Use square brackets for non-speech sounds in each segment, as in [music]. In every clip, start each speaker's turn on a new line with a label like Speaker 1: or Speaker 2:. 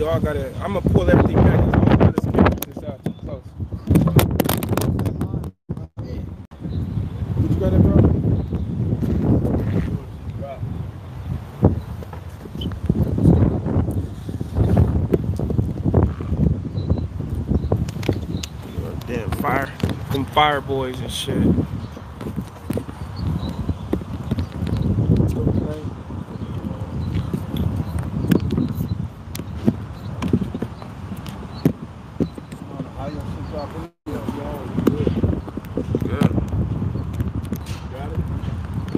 Speaker 1: we all gotta. I'm gonna pull everything back. 'cause I don't gotta spin this out too close. What you got it, bro? Damn fire, them fire boys and shit. Good.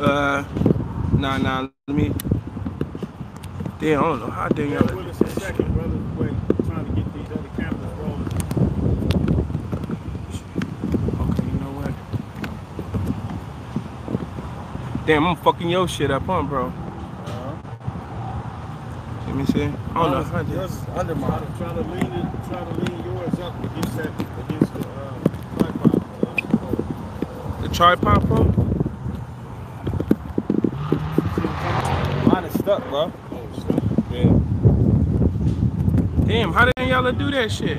Speaker 1: Uh, nah, nah. Let me. Damn, I don't know how damn y'all.
Speaker 2: Bear with us a second, brother. Wait, trying to get these other cameras rolling.
Speaker 1: Okay, you know what? Damn, I'm fucking your shit up, huh, bro? Let me see. I don't know how
Speaker 2: Yours is under mine. Trying to, lean it, trying to lean yours up against that, against the uh, tripod.
Speaker 1: The tripod, bro?
Speaker 3: Mine is stuck, bro.
Speaker 2: Yeah.
Speaker 1: Damn, how did y'all that shit?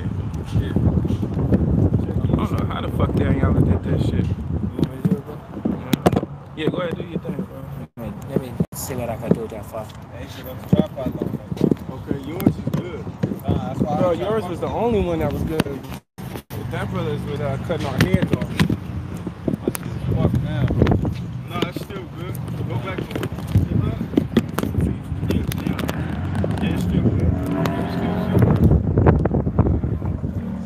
Speaker 1: I don't know how the fuck damn y'all did that shit. Yeah, go ahead, do your thing, bro.
Speaker 4: Let me see what I can do that for.
Speaker 3: Hey, shit, got the tripod on there.
Speaker 2: Okay, yours is good.
Speaker 3: Nah, that's why
Speaker 1: Bro,
Speaker 3: I
Speaker 1: yours was the only one that was good. But that brother's with uh, cutting our heads off.
Speaker 3: Fuck now.
Speaker 2: No, it's still good. Go back to it. Yeah, yeah. Yeah, it's still good. It's still good.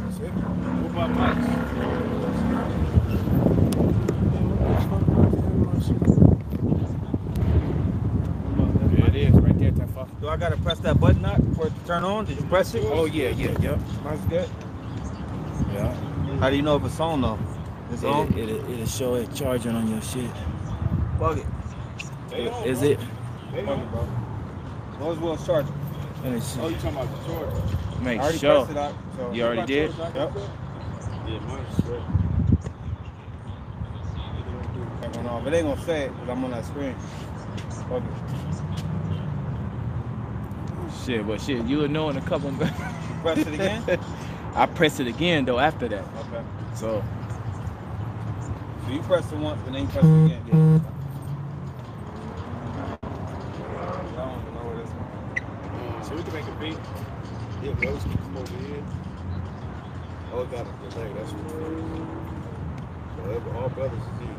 Speaker 2: That's it. What about mics?
Speaker 4: There it is, right there, that for.
Speaker 3: Do I gotta press that button up for it to turn on? Did you press it?
Speaker 4: Oh yeah, yeah, yep,
Speaker 1: Mine's good.
Speaker 4: yeah.
Speaker 3: How do you know if it's on though? It's on?
Speaker 4: It, it, it'll show it charging on your shit.
Speaker 3: Plug it.
Speaker 2: They on,
Speaker 4: Is
Speaker 2: bro.
Speaker 4: it?
Speaker 2: They
Speaker 3: Plug
Speaker 2: on.
Speaker 3: it, bro. Those will charge.
Speaker 4: Let me.
Speaker 2: Oh, you talking about the charger?
Speaker 3: I
Speaker 4: Make
Speaker 3: already
Speaker 4: sure.
Speaker 3: it out. So.
Speaker 4: You already did?
Speaker 3: Yep.
Speaker 2: Yeah, mine's straight.
Speaker 3: That one off. It ain't gonna say it because I'm on that screen. Plug it.
Speaker 4: Shit, but shit, you would know in a couple.
Speaker 3: Press it again? [laughs]
Speaker 4: I press it again though after that.
Speaker 3: Okay.
Speaker 4: So
Speaker 3: So you press it once and then you press it again. Yeah. Mm-hmm. I don't even know where this one.
Speaker 2: So we can make a beat. Yeah, those can come over here. Oh, it got a delay. That's what it is. So every- all brothers is here.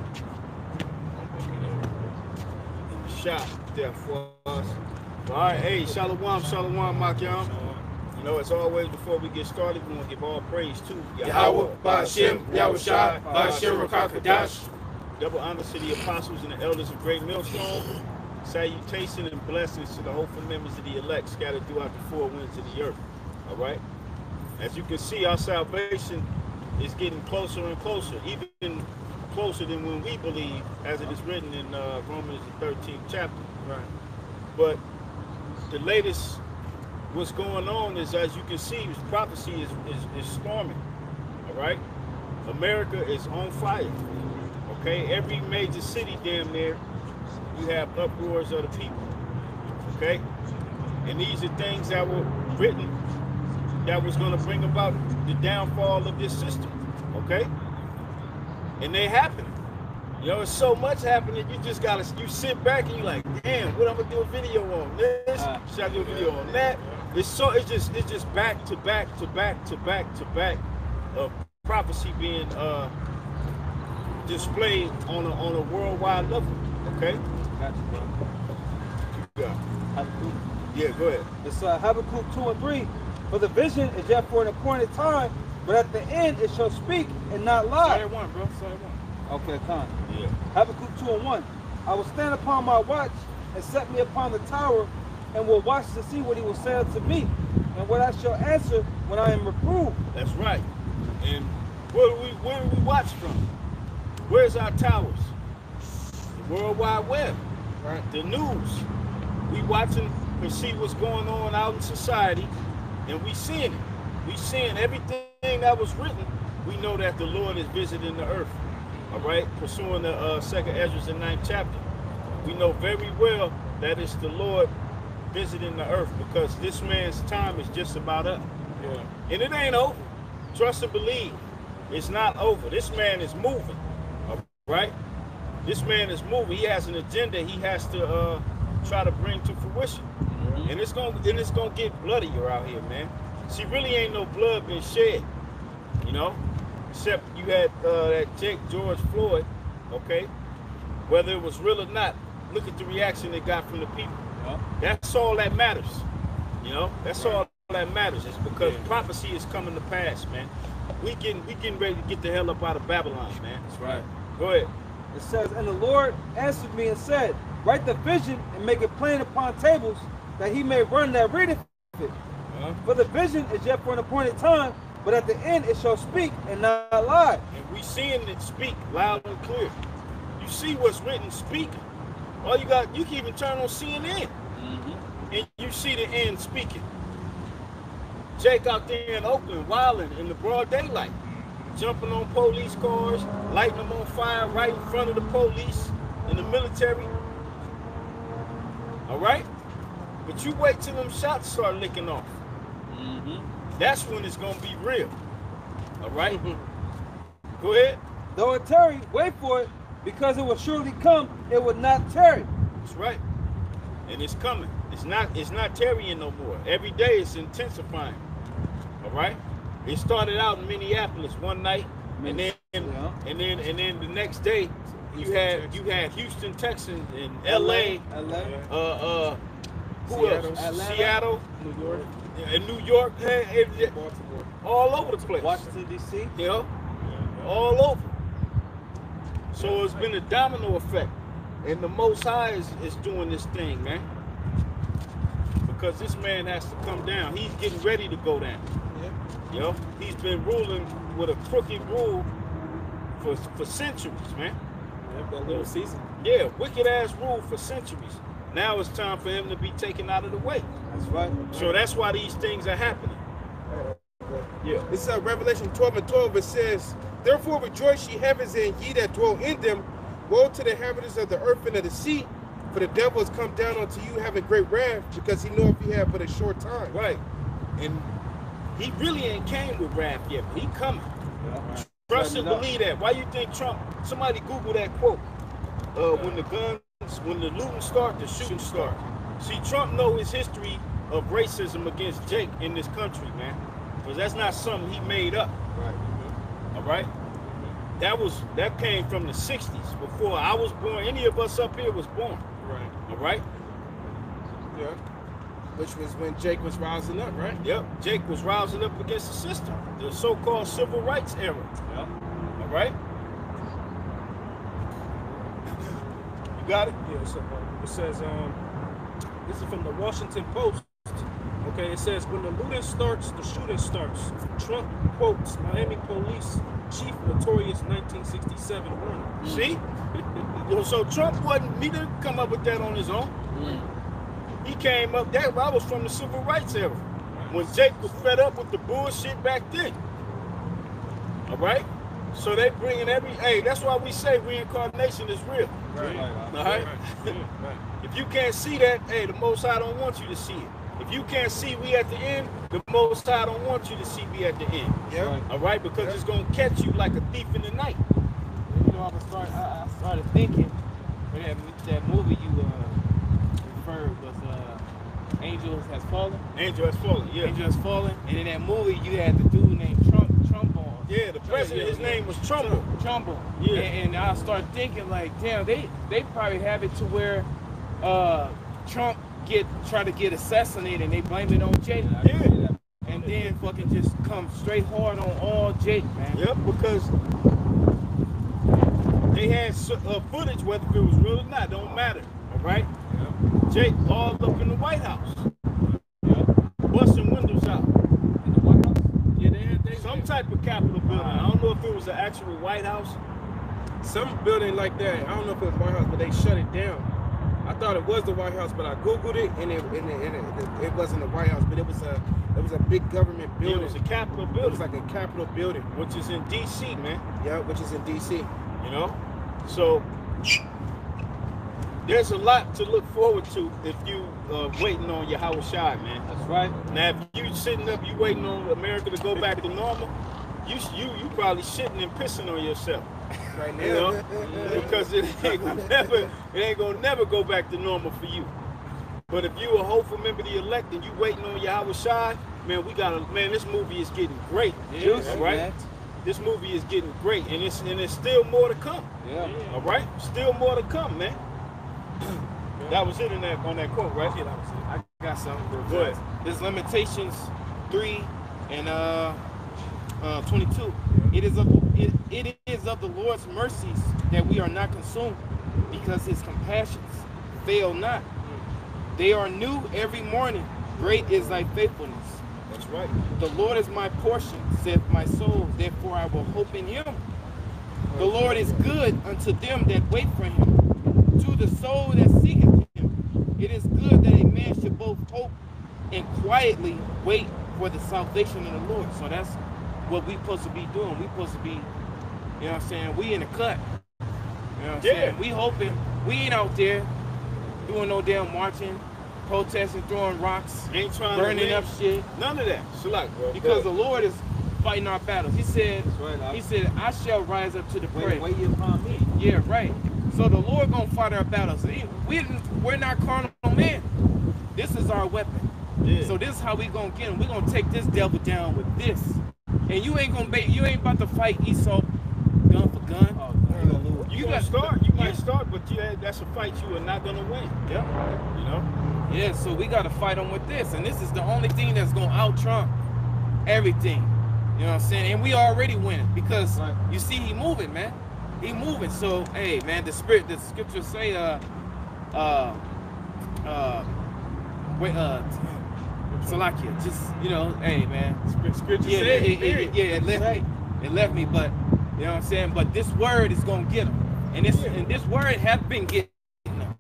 Speaker 2: In the shop there for us. All right, hey, Shalom, Shalom, Makyam. You know, as always, before we get started, we want to give all praise to
Speaker 1: Yahweh, Ba'ashem, Yahushua, Ba'ashem, Rakakadash.
Speaker 2: Double honor to the apostles and the elders of Great Millstone. Salutation and blessings to the hopeful members of the elect scattered throughout the four winds of the earth. All right? As you can see, our salvation is getting closer and closer, even closer than when we believe, as it is written in uh, Romans the 13th chapter.
Speaker 1: Right.
Speaker 2: But the latest, what's going on is, as you can see, prophecy is, is, is storming. All right? America is on fire. Okay? Every major city damn near, you have uproars of the people. Okay? And these are things that were written that was going to bring about the downfall of this system. Okay? And they happen. You know, it's so much happening. You just gotta you sit back and you like, damn, what I'm gonna do a video on this? Should I do a video on that? It's so it's just it's just back to back to back to back to back of prophecy being uh displayed on a on a worldwide level. Okay?
Speaker 3: Got you, bro.
Speaker 2: Yeah.
Speaker 3: Habakkuk.
Speaker 2: Yeah, go ahead.
Speaker 3: It's uh, Habakkuk 2 and 3. For the vision is yet for an appointed time, but at the end it shall speak and not lie.
Speaker 2: Sorry one, bro. Sorry one.
Speaker 3: Okay, time.
Speaker 2: Yeah.
Speaker 3: Habakkuk 2 and 1. I will stand upon my watch and set me upon the tower and will watch to see what he will say unto me and what I shall answer when I am reproved.
Speaker 2: That's right. And where do we where do we watch from? Where's our towers? The World Wide Web, right? The news. We watching to see what's going on out in society, and we seeing it. We seeing everything that was written. We know that the Lord is visiting the earth. All right, pursuing the uh, second Esdras the ninth chapter. We know very well that it's the Lord visiting the earth because this man's time is just about up.
Speaker 1: Yeah.
Speaker 2: And it ain't over. Trust and believe. It's not over. This man is moving. all Right? This man is moving. He has an agenda he has to uh, try to bring to fruition. And it's gonna and it's gonna get bloodier out here, man. See, really ain't no blood been shed. You know? Except you had uh, that Jake George Floyd, okay? Whether it was real or not, look at the reaction they got from the people. That's all that matters. You know, that's all that matters. It's because
Speaker 1: Yeah.
Speaker 2: prophecy is coming to pass, man. We getting we getting ready to get the hell up out of Babylon, man.
Speaker 1: That's right.
Speaker 2: Go ahead.
Speaker 3: It says, And the Lord answered me and said, Write the vision and make it plain upon tables, that he may run that readeth it.
Speaker 2: Huh?
Speaker 3: For the vision is yet for an appointed time, but at the end it shall speak and not lie.
Speaker 2: And we seeing it speak loud and clear. You see what's written speaking. All you got, you can even turn on CNN mm-hmm. and you see the end speaking. Jake out there in Oakland, wilding in the broad daylight, jumping on police cars, lighting them on fire right in front of the police and the military. All right? But you wait till them shots start licking off. That's when it's gonna be real. All right? Go ahead.
Speaker 3: Though it tarry, wait for it, because it will surely come, it will not tarry.
Speaker 2: That's right. And it's coming. It's not it's not tarrying no more. Every day it's intensifying. All right? It started out in Minneapolis one night and then
Speaker 3: Yeah.
Speaker 2: and then and then the next day you
Speaker 1: Houston,
Speaker 2: had
Speaker 1: Texas.
Speaker 2: you had Houston, Texas and LA,
Speaker 3: LA.
Speaker 2: uh uh who
Speaker 1: Seattle.
Speaker 2: else?
Speaker 3: Atlanta.
Speaker 2: Seattle
Speaker 1: New York.
Speaker 2: And New York, eh,
Speaker 1: Baltimore.
Speaker 2: all over the place.
Speaker 3: Washington, D.C.
Speaker 2: You know? all over. So it's been a domino effect. And the Most High is, is doing this thing, man. Because this man has to come down. He's getting ready to go down.
Speaker 1: Yeah.
Speaker 2: You know? He's been ruling with a crooked rule for, for centuries, man.
Speaker 1: Yep, that little season.
Speaker 2: Yeah, wicked ass rule for centuries. Now it's time for him to be taken out of the way.
Speaker 3: That's right.
Speaker 2: So that's why these things are happening. Yeah.
Speaker 1: This is uh, Revelation 12 and 12. It says, Therefore rejoice, ye heavens, and ye that dwell in them. Woe to the inhabitants of the earth and of the sea, for the devil has come down unto you having great wrath, because he knoweth he have but a short time.
Speaker 2: Right. And he really ain't came with wrath yet, but he coming. Trust and
Speaker 3: Turn it up.
Speaker 2: believe that. Why you think Trump? Somebody Google that quote. Uh, when the when the looting start, the shooting start. See, Trump know his history of racism against Jake in this country, man. Because that's not something he made up.
Speaker 1: Right.
Speaker 2: All right. That was that came from the '60s, before I was born. Any of us up here was born.
Speaker 1: Right.
Speaker 2: All right.
Speaker 1: Yeah. Which was when Jake was rising up, right?
Speaker 2: Yep. Jake was rousing up against the system, the so-called civil rights era. All right. Got it.
Speaker 5: Yeah, so uh, it says, um, this is from the Washington Post. Okay, it says, when the looting starts, the shooting starts. Trump quotes Miami police chief notorious 1967 warning.
Speaker 2: See? [laughs] Yo, so Trump wasn't, he didn't come up with that on his own. He came up, that I was from the civil rights era. When Jake was fed up with the bullshit back then. All right? So they bringing every, hey, that's why we say reincarnation is real.
Speaker 1: Right.
Speaker 2: All right?
Speaker 1: Yeah, right.
Speaker 2: If you can't see that, hey, the Most High don't want you to see it. If you can't see we at the end, the Most High don't want you to see we at the end.
Speaker 1: Yeah.
Speaker 2: All right? Because it's going to catch you like a thief in the night.
Speaker 4: You know, I, was start, I, I started thinking when that, that movie you uh, referred was uh, Angels Has Fallen.
Speaker 2: Angel has fallen, yeah.
Speaker 4: Angel Has Fallen. And in that movie, you had the dude named Trump Trumbo.
Speaker 2: Yeah, the president, his name was Trumbull.
Speaker 4: Trumbo.
Speaker 2: Yeah.
Speaker 4: And, and I start thinking like, damn, they they probably have it to where uh, Trump get try to get assassinated and they blame it on Jake.
Speaker 2: Yeah.
Speaker 4: And then fucking just come straight hard on all Jake, man.
Speaker 2: Yep, because they had uh, footage, whether it was real or not, don't matter. All right? Jake all up in the White House, busting windows out.
Speaker 1: Yeah, they had they,
Speaker 2: Some type of Capitol building. I don't know if it was the actual White House.
Speaker 1: some building like that. I don't know if it was White House, but they shut it down. I thought it was the White House, but I googled it and it and it, and it, it wasn't the White House, but it was a it was a big government building.
Speaker 2: It was a Capitol building, It
Speaker 1: was like a Capitol building.
Speaker 2: which is in D.C., man.
Speaker 1: Yeah, which is in D.C.
Speaker 2: You know? So there's a lot to look forward to if you uh, waiting on your Howard Shai, man.
Speaker 3: That's right.
Speaker 2: Now, if you sitting up, you waiting on America to go back to normal, you you you probably shitting and pissing on yourself,
Speaker 1: Right
Speaker 2: you know, because it [laughs] ain't gonna [laughs] never it ain't gonna never go back to normal for you. But if you a hopeful member of the elect and you waiting on your Howard Shai, man, we got to man. This movie is getting great,
Speaker 3: Juicy,
Speaker 2: all right?
Speaker 3: man.
Speaker 2: This movie is getting great, and it's and there's still more to come.
Speaker 3: Yeah.
Speaker 2: All right, still more to come, man. That was it in that on that quote, right?
Speaker 5: Yeah, that was it.
Speaker 4: I got something real
Speaker 2: Go
Speaker 4: There's Lamentations 3 and uh, uh, 22. It is of it, it is of the Lord's mercies that we are not consumed, because His compassions fail not. They are new every morning. Great is Thy faithfulness.
Speaker 2: That's right.
Speaker 4: The Lord is my portion, saith my soul. Therefore I will hope in Him. The Lord is good unto them that wait for Him, to the soul that seeketh. It is good that a man should both hope and quietly wait for the salvation of the Lord. So that's what we supposed to be doing. We supposed to be, you know what I'm saying? We in the cut. You know what I'm
Speaker 2: Yeah.
Speaker 4: saying? We hoping. We ain't out there doing no damn marching, protesting, throwing rocks,
Speaker 2: Ain't trying to
Speaker 4: burning up shit.
Speaker 2: None of that. Shalak, bro.
Speaker 4: Because the Lord is fighting our battles. He said,
Speaker 3: right. I-
Speaker 4: He said, I shall rise up to the
Speaker 3: Wait,
Speaker 4: prey.
Speaker 3: wait upon me.
Speaker 4: Yeah, right. So the Lord gonna fight our battles. We we're not carnal. This is our weapon.
Speaker 2: yeah.
Speaker 4: So this is how we gonna get him. We gonna take this devil down with this. And you ain't gonna be you ain't about to fight Esau gun for gun.
Speaker 3: Oh, you
Speaker 2: you, gonna
Speaker 4: got-
Speaker 2: start. You
Speaker 4: yeah.
Speaker 2: might start, but yeah, that's a fight you are not gonna win.
Speaker 4: Yep.
Speaker 2: You know.
Speaker 4: Yeah, so we gotta fight him with this. And this is the only thing that's gonna out trump everything. You know what I'm saying? And we already winning because
Speaker 3: Right.
Speaker 4: you see he moving, man. He moving. So hey man, the spirit the scriptures say uh uh uh wait uh Salakia, just you know, hey man.
Speaker 2: Scripture
Speaker 4: Yeah,
Speaker 2: said,
Speaker 4: it, it, it, yeah, it left me. It left me, but you know what I'm saying? But this word is gonna get him. And this and this word has been getting him.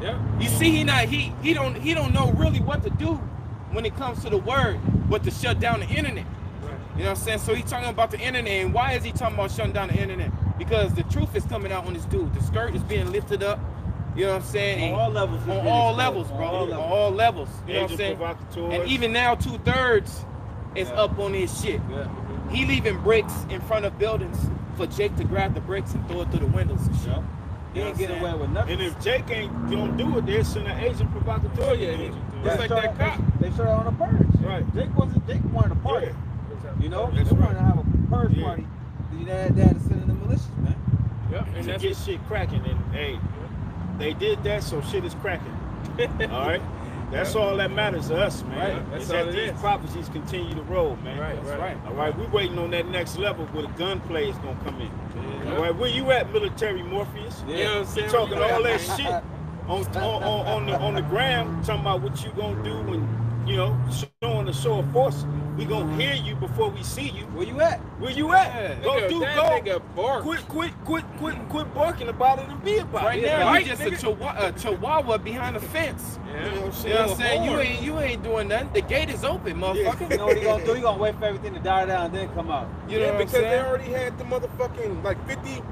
Speaker 5: Yeah.
Speaker 4: You see, he not he he don't he don't know really what to do when it comes to the word, but to shut down the internet.
Speaker 5: Right.
Speaker 4: You know what I'm saying? So he's talking about the internet, and why is he talking about shutting down the internet? Because the truth is coming out on this dude. The skirt is being lifted up. You know what I'm saying?
Speaker 3: On all levels.
Speaker 4: on all
Speaker 3: been
Speaker 4: levels, bro.
Speaker 3: On all
Speaker 4: On
Speaker 3: levels.
Speaker 4: all levels. You know what I'm saying? And even now, two thirds is
Speaker 3: Yeah.
Speaker 4: up on his shit.
Speaker 3: Yeah.
Speaker 4: He leaving bricks in front of buildings for Jake to grab the bricks and throw it through the windows and shit.
Speaker 3: Yeah. He ain't
Speaker 4: what I'm
Speaker 3: getting away with nothing.
Speaker 2: And if Jake ain't gonna do it, they'll send an agent provocateur.
Speaker 5: Yeah,
Speaker 2: to
Speaker 5: agent.
Speaker 2: him.
Speaker 5: Just
Speaker 3: They
Speaker 5: like
Speaker 3: showed-
Speaker 5: that cop.
Speaker 3: They, they showed on a purge.
Speaker 2: Right.
Speaker 3: Jake wasn't. Jake wanted a party.
Speaker 2: Yeah.
Speaker 3: You know,
Speaker 2: That's
Speaker 3: they
Speaker 2: right.
Speaker 3: wanted to have a purge
Speaker 2: Yeah.
Speaker 3: party. You know, they had to send in the militias, man.
Speaker 5: Yeah.
Speaker 2: And
Speaker 5: And
Speaker 2: to
Speaker 5: that's
Speaker 2: get shit cracking. And hey, they did that, so shit is cracking. [laughs] All right. That's all that matters to us, man.
Speaker 5: Right, that's
Speaker 2: Is
Speaker 5: all
Speaker 2: that these
Speaker 5: is.
Speaker 2: prophecies continue to roll, man.
Speaker 5: Right,
Speaker 4: That's right.
Speaker 2: All right, we waiting on that next level where the gunplay is gonna come in.
Speaker 5: Yeah.
Speaker 2: All right, where you at, military Morpheus?
Speaker 5: You know what I'm saying?
Speaker 2: talking all that shit on, on, on, on the on the gram, talking about what you gonna do when you know showing the show of force. We gonna hear you before we see you.
Speaker 3: Where you at?
Speaker 2: Where you at?
Speaker 4: Yeah.
Speaker 2: Go
Speaker 5: Nigga,
Speaker 2: do go.
Speaker 5: nigga bark.
Speaker 2: Quit, quit, quit, quit, quit barking about it and be about
Speaker 4: Right
Speaker 2: it.
Speaker 4: now,
Speaker 5: right,
Speaker 4: you just
Speaker 5: nigga.
Speaker 4: a chihuahua, a chihuahua behind the fence.
Speaker 5: Yeah.
Speaker 2: You know what I'm
Speaker 4: You know what
Speaker 2: saying?
Speaker 4: I'm saying? You ain't you ain't doing nothing. The gate is open, motherfucker.
Speaker 3: You know what he gonna do? He gonna wait for everything to die down and then come out.
Speaker 4: You know
Speaker 1: yeah,
Speaker 4: what I'm
Speaker 1: because they already had the motherfucking like 50.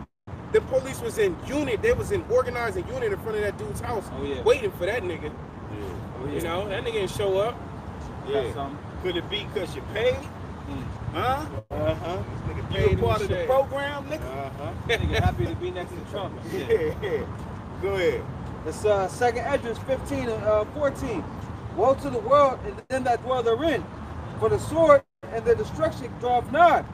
Speaker 1: The police was in unit. They was in organizing unit in front of that dude's house,
Speaker 3: Oh yeah.
Speaker 1: waiting for that nigga.
Speaker 3: Oh, yeah.
Speaker 5: You know, that nigga didn't show up.
Speaker 2: Yeah. Could it be because you paid?
Speaker 3: Mm.
Speaker 2: Huh?
Speaker 4: Uh huh.
Speaker 2: You part of the program, nigga?
Speaker 4: Uh huh. [laughs]
Speaker 3: Nigga happy to be next to Trump.
Speaker 2: Yeah, [laughs] yeah. Go ahead.
Speaker 3: It's uh, second Esdras 15 and uh, 14. Woe to the world and them that dwell therein, for the sword and the destruction draweth nigh.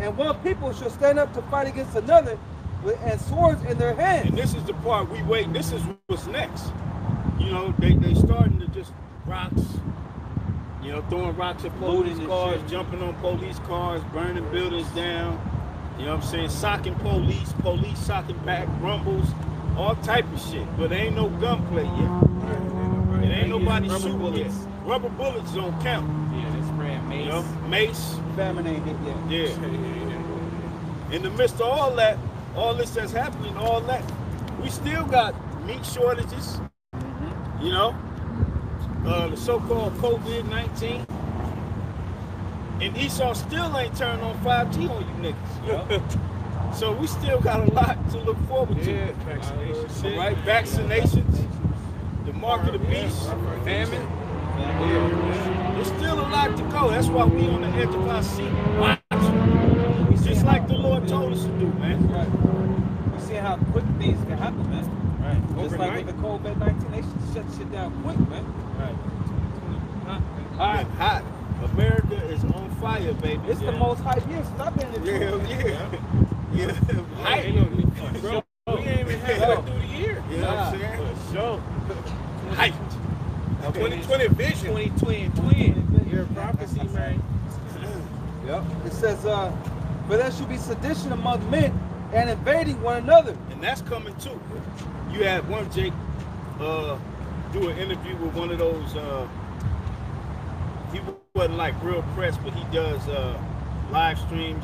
Speaker 3: And one people shall stand up to fight against another, with, and swords in their hands.
Speaker 2: And this is the part we wait. This is what's next. You know, they they starting to just rocks. You know, throwing rocks at police
Speaker 3: and
Speaker 2: cars, jumping on police cars, burning buildings down. You know what I'm saying? Socking police, police socking back, rumbles, all type of shit. But there ain't no gunplay yet. It ain't nobody shooting
Speaker 4: bullets.
Speaker 2: yet. Rubber bullets don't count.
Speaker 4: Yeah, they spraying mace.
Speaker 2: You know, mace.
Speaker 3: Famine ain't hit yet. [laughs]
Speaker 2: Yeah. In the midst of all that, all this that's happening, all that, we still got meat shortages. Mm-hmm. You know, uh, the so-called COVID-19. And Esau still ain't turned on 5G on you niggas. [laughs] So we still got a lot to look forward to.
Speaker 4: Yeah.
Speaker 5: Vaccinations.
Speaker 2: All right, vaccinations, the mark of the beast,
Speaker 4: Famine.
Speaker 2: There's still a lot to go. That's why we on the edge of our seat watching. Just like the Lord told us to do, man.
Speaker 3: Right. We see how quick things can happen, man.
Speaker 4: Right.
Speaker 3: Just like with the COVID 19, they should shut shit down quick, man.
Speaker 4: Right.
Speaker 2: All right, hot. America is on fire, baby.
Speaker 3: It's the most hype year since I've been in the
Speaker 2: Yeah, yeah. Yeah. Hype.
Speaker 5: no,
Speaker 4: Bro, we ain't even had
Speaker 3: Yo.
Speaker 4: through the year.
Speaker 2: You know what I'm saying?
Speaker 4: For sure.
Speaker 2: Hyped.
Speaker 1: 2020 vision.
Speaker 4: 2020 twin.
Speaker 1: Of prophecy, man.
Speaker 3: Yep. It says, uh, but there should be sedition among men and invading one another.
Speaker 2: And that's coming too. You had one Jake uh do an interview with one of those uh he wasn't like real press, but he does uh live streams.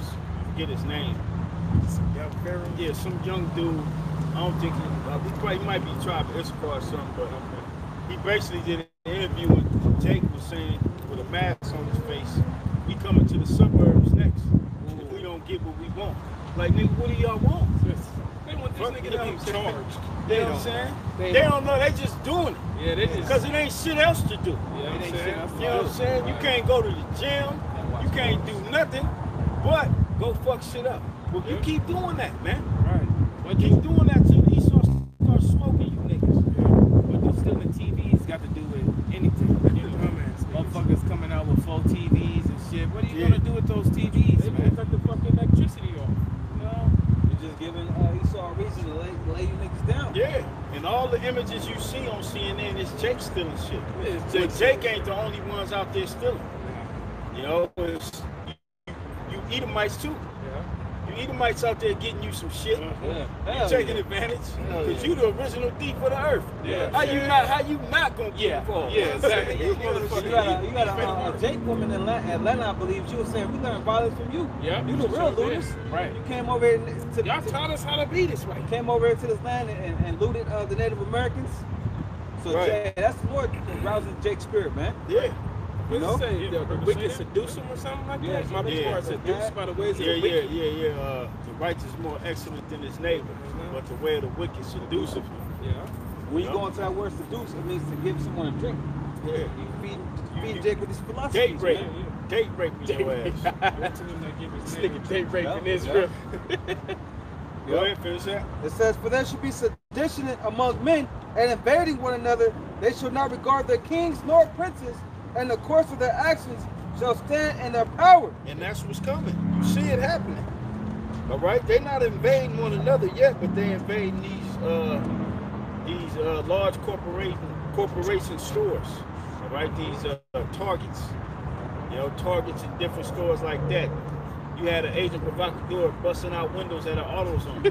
Speaker 2: Forget his name. Yeah, some young dude. I don't think he, uh, he probably he might be tribe Issachar or something, but he basically did an interview with Jake was saying with a mask on his face, we coming to the suburbs next. If we don't get what we want. Like nigga, what do y'all want?
Speaker 5: They
Speaker 2: Fuck
Speaker 5: to
Speaker 2: up.
Speaker 5: be charged.
Speaker 2: You know what I'm saying?
Speaker 4: They
Speaker 2: They
Speaker 4: don't.
Speaker 2: know, they just doing it.
Speaker 5: Yeah, they just.
Speaker 2: Because it ain't shit else to do.
Speaker 5: You know what I'm saying?
Speaker 2: You know what I'm saying? You can't go to the gym, you can't do nothing, but go fuck shit up. Well, you keep doing that, man.
Speaker 4: Right. What
Speaker 2: Keep doing that till Esau start smoking you niggas.
Speaker 4: What you stealing TVs got to do with anything. You know,
Speaker 5: Dumbass niggas.
Speaker 4: motherfuckers coming out with full TVs and shit. What are you
Speaker 2: Yeah.
Speaker 4: gonna do with those TVs,
Speaker 5: They gonna
Speaker 4: man?
Speaker 5: cut the fucking electricity off.
Speaker 4: No.
Speaker 3: You're just giving uh, Esau a reason to lay, lay you niggas down.
Speaker 2: Yeah. And all the images you see on CNN is Jake stealing shit.
Speaker 5: It's
Speaker 2: But
Speaker 5: Jake-
Speaker 2: Jake ain't the only ones out there stealing. You know, it's, you, you Edomites too.
Speaker 5: Yeah.
Speaker 2: You Edomites out there getting you some shit.
Speaker 3: Yeah.
Speaker 2: You taking
Speaker 3: yeah.
Speaker 2: advantage because
Speaker 3: yeah.
Speaker 2: you the original thief of the earth.
Speaker 5: Yeah.
Speaker 2: How you not? How you not gonna get
Speaker 4: Yeah.
Speaker 2: involved?
Speaker 4: Yeah, exactly. [laughs]
Speaker 2: You
Speaker 3: got a, you got a, uh, a Jake woman in Atlanta, Atlanta, I believe. She was saying we learned violence from you.
Speaker 5: Yeah.
Speaker 3: You the real looters.
Speaker 4: Right.
Speaker 3: You came over here to,
Speaker 5: Y'all taught us how to be this way.
Speaker 3: came over here to this land and, and looted uh, the Native Americans. So
Speaker 2: Right.
Speaker 3: Jay, that's more rousing Jake's spirit, man.
Speaker 2: Yeah.
Speaker 3: You know?
Speaker 5: What does it say? Yeah, The, the wicked seduce him or something like
Speaker 3: Yeah,
Speaker 5: that? My
Speaker 2: yeah.
Speaker 5: people are seduced by the ways of
Speaker 2: Yeah,
Speaker 5: the
Speaker 2: yeah,
Speaker 5: wicked.
Speaker 2: yeah, yeah. Uh, the righteous is more excellent than his neighbor, but the way of the wicked seduceth him.
Speaker 5: Yeah.
Speaker 3: When you
Speaker 2: Yeah.
Speaker 3: go into that word seduce, it means to give someone a drink.
Speaker 2: Yeah.
Speaker 3: You feed,
Speaker 2: You-
Speaker 3: feed
Speaker 2: you-
Speaker 3: Jake with his philosophy.
Speaker 2: Date rape.
Speaker 5: yeah, yeah.
Speaker 2: Date raping your ass.
Speaker 5: Go to them that give his
Speaker 4: This
Speaker 5: name.
Speaker 4: nigga date raping
Speaker 3: Yeah,
Speaker 4: Israel.
Speaker 2: Go ahead, finish that.
Speaker 3: It says, For there should be sedition among men and invading one another. They shall not regard their kings nor princes, and the course of their actions shall stand in their power.
Speaker 2: And that's what's coming. You see it happening. All right, they're not invading one another yet, but they're invading these uh, these uh, large corporation corporation stores. All right, these uh, targets. You know, targets in different stores like that. You had an agent provocateur busting out windows at an AutoZone.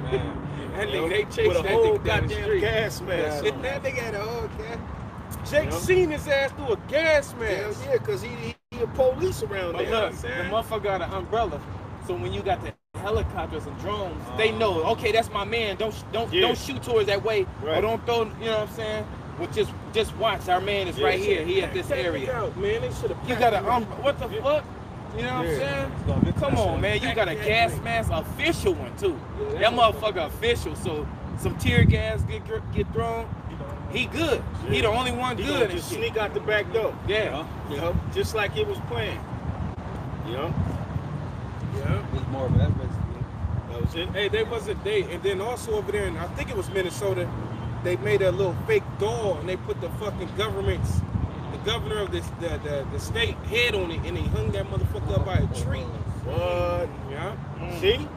Speaker 5: That
Speaker 2: You know,
Speaker 5: nigga, they chased
Speaker 2: with a
Speaker 5: that
Speaker 2: whole
Speaker 5: down the
Speaker 2: goddamn
Speaker 5: street.
Speaker 2: gas mask.
Speaker 1: Yeah, that nigga had a whole gas. Jake
Speaker 2: You know?
Speaker 1: seen his ass through a gas
Speaker 2: Hell
Speaker 1: mask.
Speaker 2: yeah, because he, he, he a police around
Speaker 4: But
Speaker 2: there.
Speaker 4: look, the motherfucker got an umbrella. So when you got the helicopters and drones, they know, okay, that's my man. Don't don't
Speaker 2: Yeah.
Speaker 4: don't shoot towards that way.
Speaker 2: Right.
Speaker 4: Or don't throw, you know what I'm saying? Well, just just watch. Our man is
Speaker 2: Yeah.
Speaker 4: right here. He at this area.
Speaker 5: out, man. They should have.
Speaker 4: You got an um what the fuck? You know what
Speaker 2: Yeah.
Speaker 4: I'm saying? Come on, man. You got a gas mask, official one too. That motherfucker official. So some tear gas get get thrown. He good. He the only one
Speaker 2: He
Speaker 4: good
Speaker 2: gonna
Speaker 4: and
Speaker 2: just
Speaker 4: shit.
Speaker 2: sneak out the back door.
Speaker 4: Yeah.
Speaker 2: You know, just like it was planned. You know,
Speaker 5: Yeah.
Speaker 3: It's more of it. That's basically
Speaker 2: that was it.
Speaker 1: Hey, there was a day, and then also over there, and I think it was Minnesota, they made a little fake doll, and they put the fucking government's, the governor of this, the, the, the state head on it, and they hung that motherfucker up by a tree.
Speaker 2: What?
Speaker 1: Yeah.
Speaker 2: See?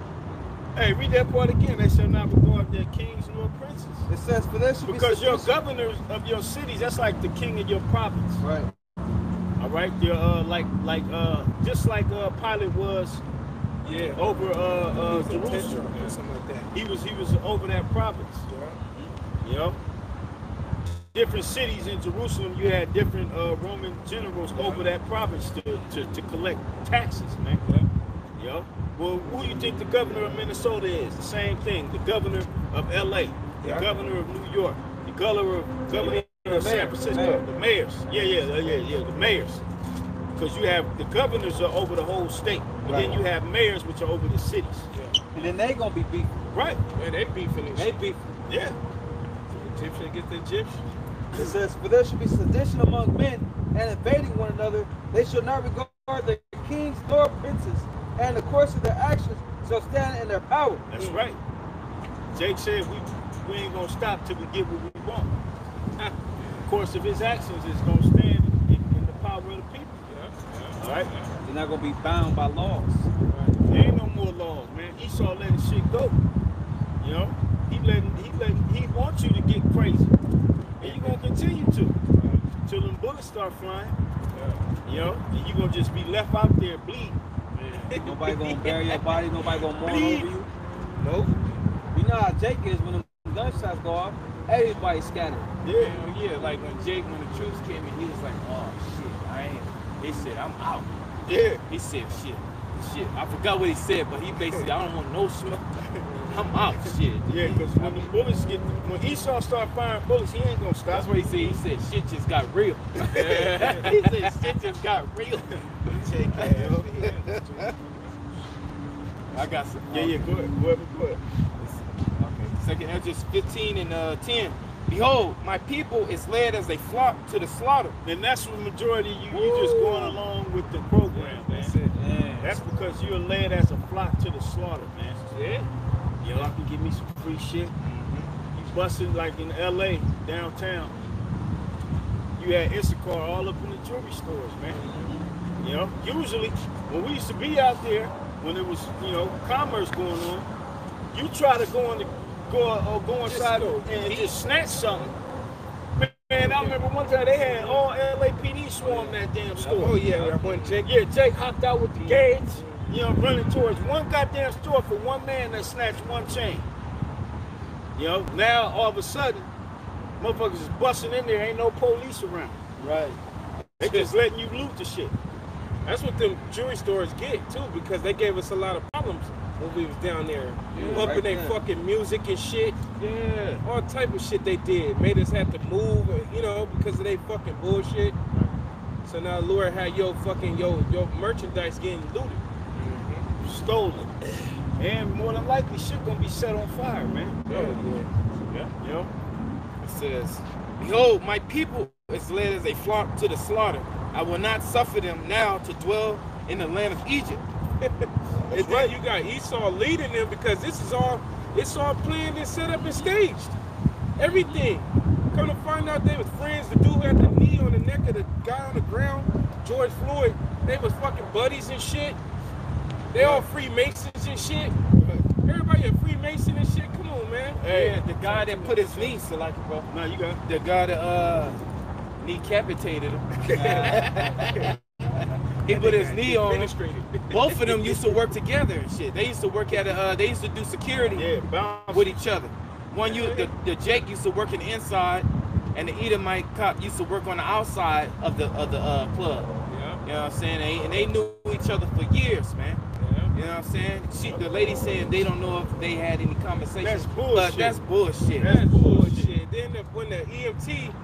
Speaker 2: Hey, read that part again. They shall not regard their kings nor princes.
Speaker 3: it. Says, For should
Speaker 2: Because
Speaker 3: be
Speaker 2: your governors of your cities, that's like the king of your province.
Speaker 3: Right.
Speaker 2: All right, your uh, like like uh, just like uh, Pilate was
Speaker 1: Yeah.
Speaker 2: over uh, uh,
Speaker 1: Jerusalem. Or something like that.
Speaker 2: He was he was over that province. You know, different cities in Jerusalem, you had different uh, Roman generals over that province to, to, to collect taxes, man. You know, well, who you think the governor of Minnesota is? The same thing. The governor of L.A., the
Speaker 1: Yeah.
Speaker 2: governor of New York, the governor of governor
Speaker 3: The
Speaker 2: of San Francisco,
Speaker 3: mayor.
Speaker 2: the mayors. Yeah, yeah, yeah, yeah, the mayors. Because you have the governors are over the whole state, and then you have mayors which are over the cities.
Speaker 3: and then they gonna be beefing.
Speaker 2: Right.
Speaker 6: Man, they beefing and
Speaker 3: They
Speaker 6: shit.
Speaker 3: beefing.
Speaker 2: Yeah.
Speaker 6: The Egyptian against the Egyptian.
Speaker 3: It says, For there should be sedition among men and invading one another. They shall not regard their kings nor princes, and the course of their actions shall stand in their power.
Speaker 2: That's right. Jake said we we ain't gonna stop till we get what we want. of course, if his actions is gonna stand in, in the power of the people.
Speaker 6: Yeah.
Speaker 2: All right.
Speaker 3: They're not gonna be bound by laws.
Speaker 2: There ain't no more laws, man. Esau letting shit go. You know, he letting he letting he wants you to get crazy, and you gonna continue to till them bullets start flying. You know, and you gonna just be left out there bleeding. [laughs]
Speaker 3: Nobody gonna bury your body. Nobody gonna mourn over you.
Speaker 6: Nope.
Speaker 3: You know how Jake is when the gunshots go off. Everybody scattered.
Speaker 2: Yeah.
Speaker 4: Hell yeah, like when Jake, when the troops came in, he was like, oh shit, I ain't. He said, I'm out.
Speaker 2: Yeah.
Speaker 4: He said, shit, shit. I forgot what he said, but he basically, I don't want no smoke. [laughs] I'm out, shit.
Speaker 2: Yeah, because when the bullets get, when Esau start firing bullets, he ain't gonna stop.
Speaker 4: That's what he said. He said, shit just got real. [laughs] [laughs] he said, shit just got real. [laughs] I got some.
Speaker 2: Yeah, yeah, go ahead, go ahead, go ahead.
Speaker 4: Okay. Second Esdras 15 and uh, 10. Behold, my people is led as they flock to the slaughter.
Speaker 2: And that's what majority of you, you just going along with the program, man.
Speaker 6: That's it.
Speaker 2: That's because you're led as a flock to the slaughter, man.
Speaker 6: Yeah.
Speaker 2: I can give me some free shit. You busting like in LA, downtown. You had Issachar all up in the jewelry stores, man. Mm-hmm. You know, usually when we used to be out there, when there was, you know, commerce going on, you try to go in the go or go inside
Speaker 6: go
Speaker 2: and just snatch something. Man, I remember one time they had all LAPD swarm that damn oh, store.
Speaker 6: Oh yeah, when Jake.
Speaker 2: Yeah, Jake hopped out with the gauge, you know, running towards one goddamn store for one man that snatched one chain. You know, now all of a sudden, motherfuckers is busting in there, ain't no police around.
Speaker 3: Right.
Speaker 2: They just letting you loot the shit.
Speaker 6: That's what them jewelry stores get too, because they gave us a lot of problems when we was down there,
Speaker 3: Yeah,
Speaker 6: pumping
Speaker 3: right
Speaker 6: their fucking music and shit.
Speaker 2: Yeah.
Speaker 6: all type of shit they did made us have to move, uh, you know, because of they fucking bullshit. So now Lord had your fucking your your merchandise getting looted.
Speaker 2: Stolen. And more than likely shit gonna be set on fire, man.
Speaker 6: Yeah.
Speaker 2: Yeah. You know?
Speaker 4: It says, Behold, my people is led as a flock to the slaughter. I will not suffer them now to dwell in the land of Egypt. [laughs]
Speaker 6: And then you got Esau leading them because this is all it's all planned and set up and staged. Everything. Come to find out they was friends. The dude had the knee on the neck of the guy on the ground, George Floyd, they was fucking buddies and shit. They all Freemasons and shit. Everybody a Freemason and shit. Come on, man.
Speaker 2: Hey.
Speaker 4: Yeah, the guy that put his knee, so like, bro.
Speaker 2: Now you got
Speaker 4: The guy that uh decapitated him. [laughs] [laughs] he put his knee on him. Both of them used to work [laughs] together and shit. They used to work at a, uh, they used to do security
Speaker 2: yeah,
Speaker 4: with each other. One you the, the Jake used to work in the inside, and the Edomite cop used to work on the outside of the of the uh, club.
Speaker 6: Yeah,
Speaker 4: You know what I'm saying? They, and they knew each other for years, man.
Speaker 6: Yeah.
Speaker 4: You know what I'm saying? She, the lady saying they don't know if they had any conversation.
Speaker 2: That's
Speaker 4: But
Speaker 2: bullshit.
Speaker 4: that's bullshit.
Speaker 6: That's bullshit. Then the, when the EMT,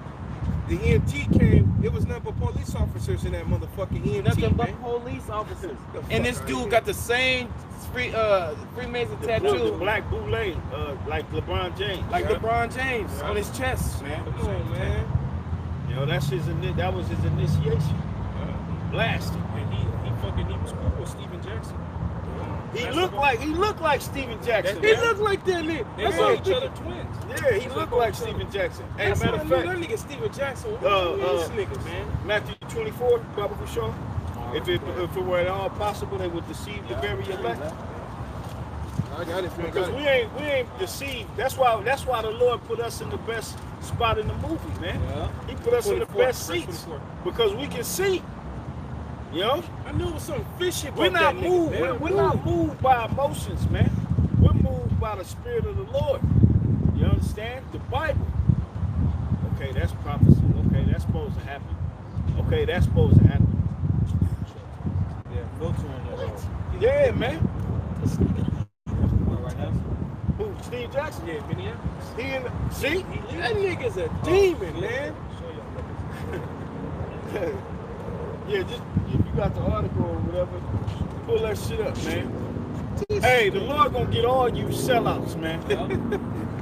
Speaker 6: the EMT came, it was nothing but police officers in that motherfucking EMT.
Speaker 4: Nothing but
Speaker 6: man.
Speaker 4: police officers. And this dude
Speaker 6: here.
Speaker 4: got the same free uh Freemason
Speaker 2: the,
Speaker 4: tattoo
Speaker 2: blue, the black bootleg, uh, like LeBron James.
Speaker 4: like
Speaker 6: Yeah.
Speaker 4: LeBron James
Speaker 6: Yeah.
Speaker 4: on his chest, man.
Speaker 6: Come on, man.
Speaker 2: You know, that's his that was his initiation. Blasted.
Speaker 6: And he, he fucking, he was cool with Stephen Jackson.
Speaker 2: He
Speaker 6: That's
Speaker 2: looked like he looked like Stephen Jackson.
Speaker 6: He looked like that nigga. They
Speaker 2: That's
Speaker 6: were
Speaker 2: what
Speaker 6: each
Speaker 2: I'm
Speaker 6: other twins.
Speaker 2: Yeah, he
Speaker 6: They
Speaker 2: looked like
Speaker 6: each other.
Speaker 2: Stephen Jackson. Hey,
Speaker 6: That's
Speaker 2: matter of fact,
Speaker 6: that nigga Stephen Jackson. Who
Speaker 2: Uh, uh,
Speaker 6: this nigga, man?
Speaker 2: Matthew 24, Bible for sure. If it, if it were at all possible, they would deceive the very elect.
Speaker 6: I got it, man.
Speaker 2: Because we ain't we ain't deceived. That's why that's why the Lord put us in the best spot in the movie, man.
Speaker 3: Yeah.
Speaker 2: He put us in the best
Speaker 6: verse
Speaker 2: seats because we can see. You know,
Speaker 6: I knew it was some fishy
Speaker 2: we're not
Speaker 6: nigga,
Speaker 2: moved.
Speaker 6: man.
Speaker 2: We're, we're not moved by emotions, man. We're moved by the Spirit of the Lord. You understand? The Bible. Okay, that's prophecy. Okay, that's supposed to happen. Okay, that's supposed to happen.
Speaker 3: Yeah, filter on that. though.
Speaker 2: Yeah, man.
Speaker 3: Right now?
Speaker 2: Who? Steve Jackson?
Speaker 6: Yeah, Minneapolis.
Speaker 2: He in the, see?
Speaker 6: That nigga's a demon, oh, man. [laughs]
Speaker 2: yeah, just if you got the article or whatever, pull that shit up, man. Hey, the Lord gonna get all you sellouts, man.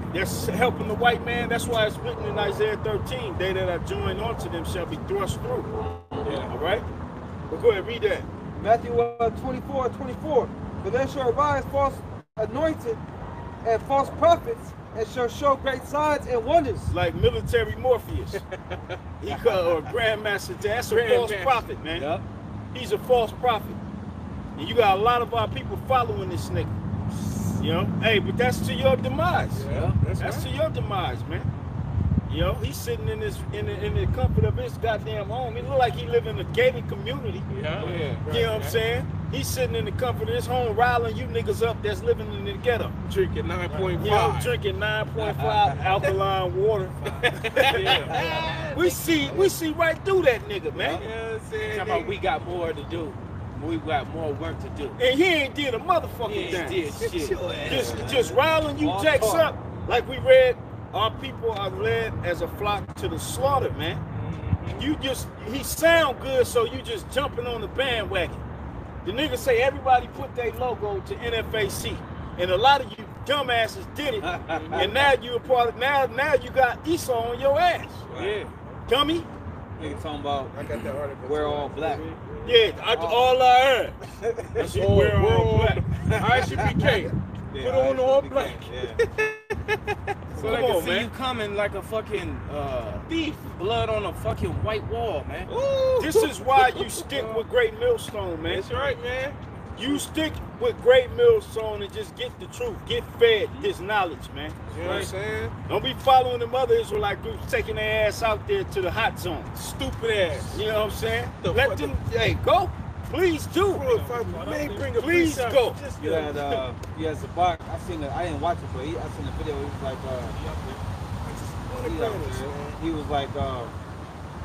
Speaker 2: [laughs] That's helping the white man. That's why it's written in Isaiah 13, they that are joined unto them shall be thrust through.
Speaker 5: Yeah.
Speaker 2: All right? But go ahead, read that.
Speaker 3: Matthew uh, 24, 24. For there shall arise false anointed and false prophets, and shall show great signs and wonders.
Speaker 2: Like military Morpheus. he [laughs] called or Grandmaster. That's a false prophet, man.
Speaker 3: Yep.
Speaker 2: He's a false prophet. And you got a lot of our people following this nigga. You know? Hey, but that's to your demise.
Speaker 5: Yeah, that's,
Speaker 2: That's
Speaker 5: right.
Speaker 2: to your demise, man. You know, he's sitting in his in the, in the comfort of his goddamn home. He look like he live in a gated community.
Speaker 5: Yeah.
Speaker 4: Oh, yeah.
Speaker 2: you know what I'm saying? He's sitting in the comfort of his home, riling you niggas up that's living in the ghetto.
Speaker 5: Drinking 9.5.
Speaker 2: You know, drinking 9.5 [laughs] alkaline water. [laughs]
Speaker 5: Yeah. [laughs]
Speaker 2: we see we see right through that nigga, man.
Speaker 5: You know what I'm saying?
Speaker 4: Talking about we got more to do. We got more work to do.
Speaker 2: And he ain't did a motherfucking
Speaker 4: He
Speaker 2: thing.
Speaker 4: did shit.
Speaker 2: just just riling you
Speaker 3: All
Speaker 2: jacks
Speaker 3: talk.
Speaker 2: up like we read our people are led as a flock to the slaughter man. Mm-hmm. You just he sound good so you just jumping on the bandwagon. The nigga say everybody put their logo to nfac and a lot of you dumbasses did it [laughs] and now you a part of now now you got esau on your ass.
Speaker 5: Yeah.
Speaker 2: dummy?
Speaker 3: Nigga talking about
Speaker 1: I got that article.
Speaker 3: we're all black.
Speaker 2: yeah I, all i heard is you wear all
Speaker 5: we're
Speaker 2: black
Speaker 5: ISUPK. [laughs]
Speaker 3: Yeah,
Speaker 5: Put on all
Speaker 3: should be
Speaker 5: black. [laughs]
Speaker 4: So
Speaker 2: Come
Speaker 4: they can
Speaker 2: on,
Speaker 4: see
Speaker 2: man.
Speaker 4: you coming like a fucking uh,
Speaker 2: thief
Speaker 4: blood on a fucking white wall, man.
Speaker 2: this is why you stick with great millstone man
Speaker 5: That's right, man.
Speaker 2: You stick with Great Millstone and just get the truth. Get fed this knowledge, man.
Speaker 5: You know what I'm saying?
Speaker 2: Don't be following them other Israelite groups taking their ass out there to the hot zone.
Speaker 5: Stupid ass.
Speaker 2: You know what I'm saying?
Speaker 5: The
Speaker 2: Let them, hey, go. Please do.
Speaker 1: Bro, if I may bring a
Speaker 2: Please go.
Speaker 1: just
Speaker 3: You had uh, you had Zabak. I seen it. I didn't watch it, but he, I seen the video. He was like, uh, he, uh, he was like, uh,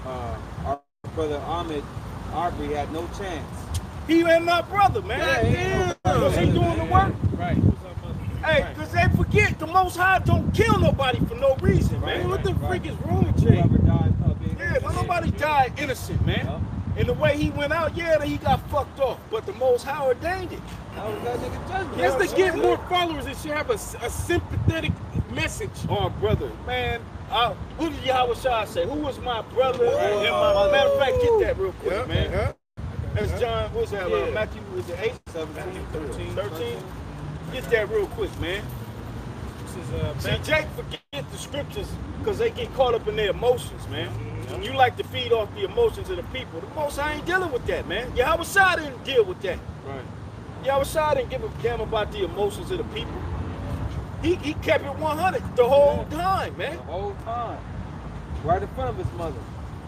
Speaker 3: uh, our brother Ahmaud Arbery had no chance.
Speaker 2: He ain't my brother, man.
Speaker 3: Yeah, he ain't no
Speaker 2: Because he
Speaker 3: brother.
Speaker 2: doing the work.
Speaker 4: Right.
Speaker 2: Hey, because they forget the Most High don't kill nobody for no reason,
Speaker 3: Right,
Speaker 2: man.
Speaker 5: what the
Speaker 3: right.
Speaker 5: freak is wrong with Jay?
Speaker 3: Whoever died, uh, being
Speaker 2: Yeah, but nobody died innocent, man.
Speaker 3: Yeah.
Speaker 2: And the way he went out, yeah, he got fucked off. But the Most High ordained it.
Speaker 3: That was that nigga judgment.
Speaker 5: Yes, to get more followers, it should have a, a sympathetic message.
Speaker 2: Oh, brother, man. Uh, who did Yahweh Shah say? Who was my brother? And my, matter of fact, get that real quick,
Speaker 1: Yeah,
Speaker 2: man.
Speaker 1: yeah.
Speaker 2: That's John, what's that? Uh, Matthew, was it 8?
Speaker 3: 17,
Speaker 5: 13.
Speaker 2: 13? Get that real quick, man.
Speaker 5: This is uh,
Speaker 2: See, Jake forget the scriptures because they get caught up in their emotions, man. You like to feed off the emotions of the people. The most I ain't dealing with that, man. Yahweh Shah didn't deal with that.
Speaker 5: Right.
Speaker 2: Yahweh Shah didn't give a damn about the emotions of the people. He, he kept it 100 the whole time, man.
Speaker 3: the whole time. Right in front of his mother.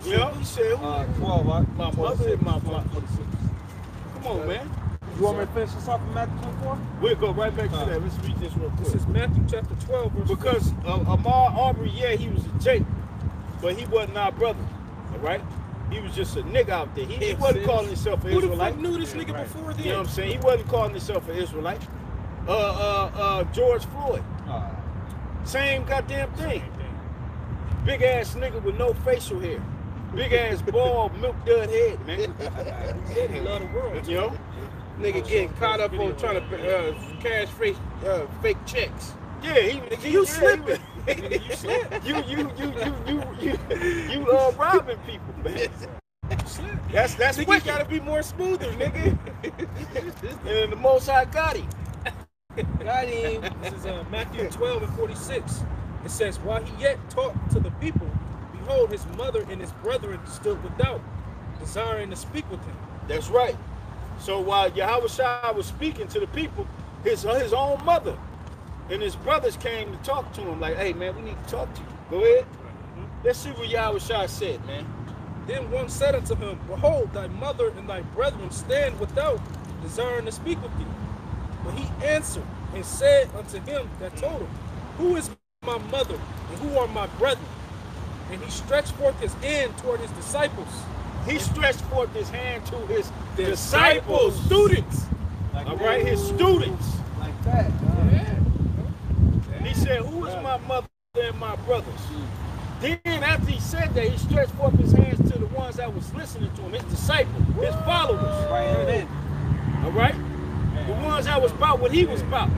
Speaker 2: Yeah, he said,
Speaker 3: Uh, 12, uh,
Speaker 2: My mother and my. Come on, man.
Speaker 3: You want me to finish this off in Matthew 24?
Speaker 2: We'll go right back to that. Let's read this real
Speaker 5: This
Speaker 2: quick.
Speaker 5: is Matthew chapter 12, verse
Speaker 2: Because uh, Ahmaud Arbery, yeah, he was a Jake, but he wasn't our brother. All right? He was just a nigga out there. He, he wasn't calling himself an
Speaker 5: Who the fuck knew this nigga before then?
Speaker 2: You know what I'm saying? He wasn't calling himself an Israelite. Uh, uh, uh, George Floyd,
Speaker 3: Uh,
Speaker 2: same goddamn thing. Big ass nigga with no facial hair. Big ass bald [laughs] milk dud head, man. [laughs]
Speaker 5: He love the world.
Speaker 2: You know?
Speaker 1: Nigga getting caught up on trying to uh, cash fake, uh, fake checks.
Speaker 2: Yeah, he, you slipping. You slip. You you you you you you you uh robbing people, man. That's that's
Speaker 5: Nigga, you gotta be more smoother, nigga. [laughs]
Speaker 2: And the most high got him.
Speaker 3: got him.
Speaker 5: This is uh, Matthew 12 and 46. It says, While he yet talked to the people, behold, his mother and his brethren stood without, desiring to speak with him.
Speaker 2: That's right. So while Yahweh Shah was speaking to the people, his his own mother and his brothers came to talk to him, like, hey man, we need to talk to you. Go ahead. Let's see what Yahweh Shah said, man.
Speaker 5: Then one said unto him, Behold, thy mother and thy brethren stand without, desiring to speak with thee. But he answered and said unto him that told him, Who is my mother and who are my brethren? And he stretched forth his hand toward his disciples.
Speaker 2: He stretched forth his hand to his
Speaker 5: Disciples.
Speaker 2: disciples, students.
Speaker 3: Like,
Speaker 2: All right, his students.
Speaker 3: Like that. uh,
Speaker 2: And he said, Who is my mother and my brothers? Then after he said that, he stretched forth his hands to the ones that was listening to him, his disciples, his followers.
Speaker 3: Right.
Speaker 2: All right? The ones that was about what he was about.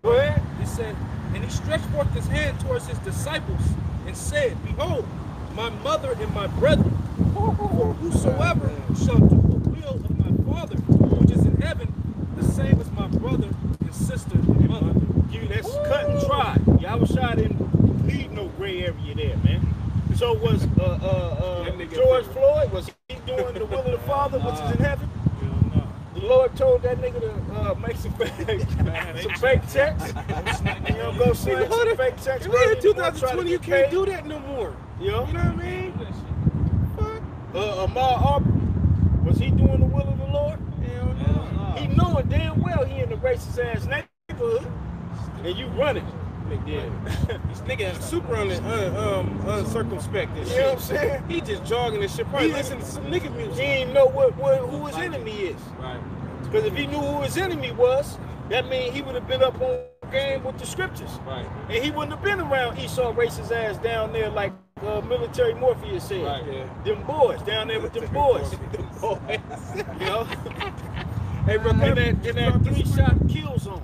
Speaker 5: Go ahead. He said, and he stretched forth his hand towards his disciples and said, Behold, my mother and my brethren, for whosoever shall do the will of my Father which is in heaven, the same as my brother and sister and mother.
Speaker 2: You, that's cut and dry. Yahushua didn't leave no gray area there, man. So was uh, uh, uh, George Floyd, was he doing the will of the Father, which is in heaven? The Lord told that nigga to uh, make some fake, [laughs] some fake checks. You know, go see
Speaker 1: Nigga,
Speaker 2: some fake checks.
Speaker 1: We're in
Speaker 2: baby. You wanna try to
Speaker 1: 2020. You can't
Speaker 2: paid?
Speaker 1: do that no more.
Speaker 2: You know?
Speaker 1: You know what I mean? Fuck.
Speaker 2: Uh, Ahmaud Arbery, was he doing the will of the Lord?
Speaker 1: Hell no.
Speaker 3: Hell no.
Speaker 2: He knowing damn well he in the racist ass neighborhood, and you running.
Speaker 1: Yeah. This nigga is super un, un, um, uncircumspect
Speaker 2: You
Speaker 1: shit.
Speaker 2: know what I'm saying?
Speaker 1: He just jogging and shit. Probably
Speaker 2: He-
Speaker 1: listen to some nigga music.
Speaker 2: He ain't know what, what who his enemy is.
Speaker 3: Right.
Speaker 2: Because if he knew who his enemy was, that means he would have been up on game with the scriptures.
Speaker 3: Right.
Speaker 2: And he wouldn't have been around Esau racist ass down there like uh, military Morpheus said.
Speaker 3: Right.
Speaker 1: Yeah.
Speaker 2: Them boys down there with them boys. [laughs] [laughs] You know?
Speaker 1: Hey, bro,
Speaker 2: in that, in that three shot kill zone.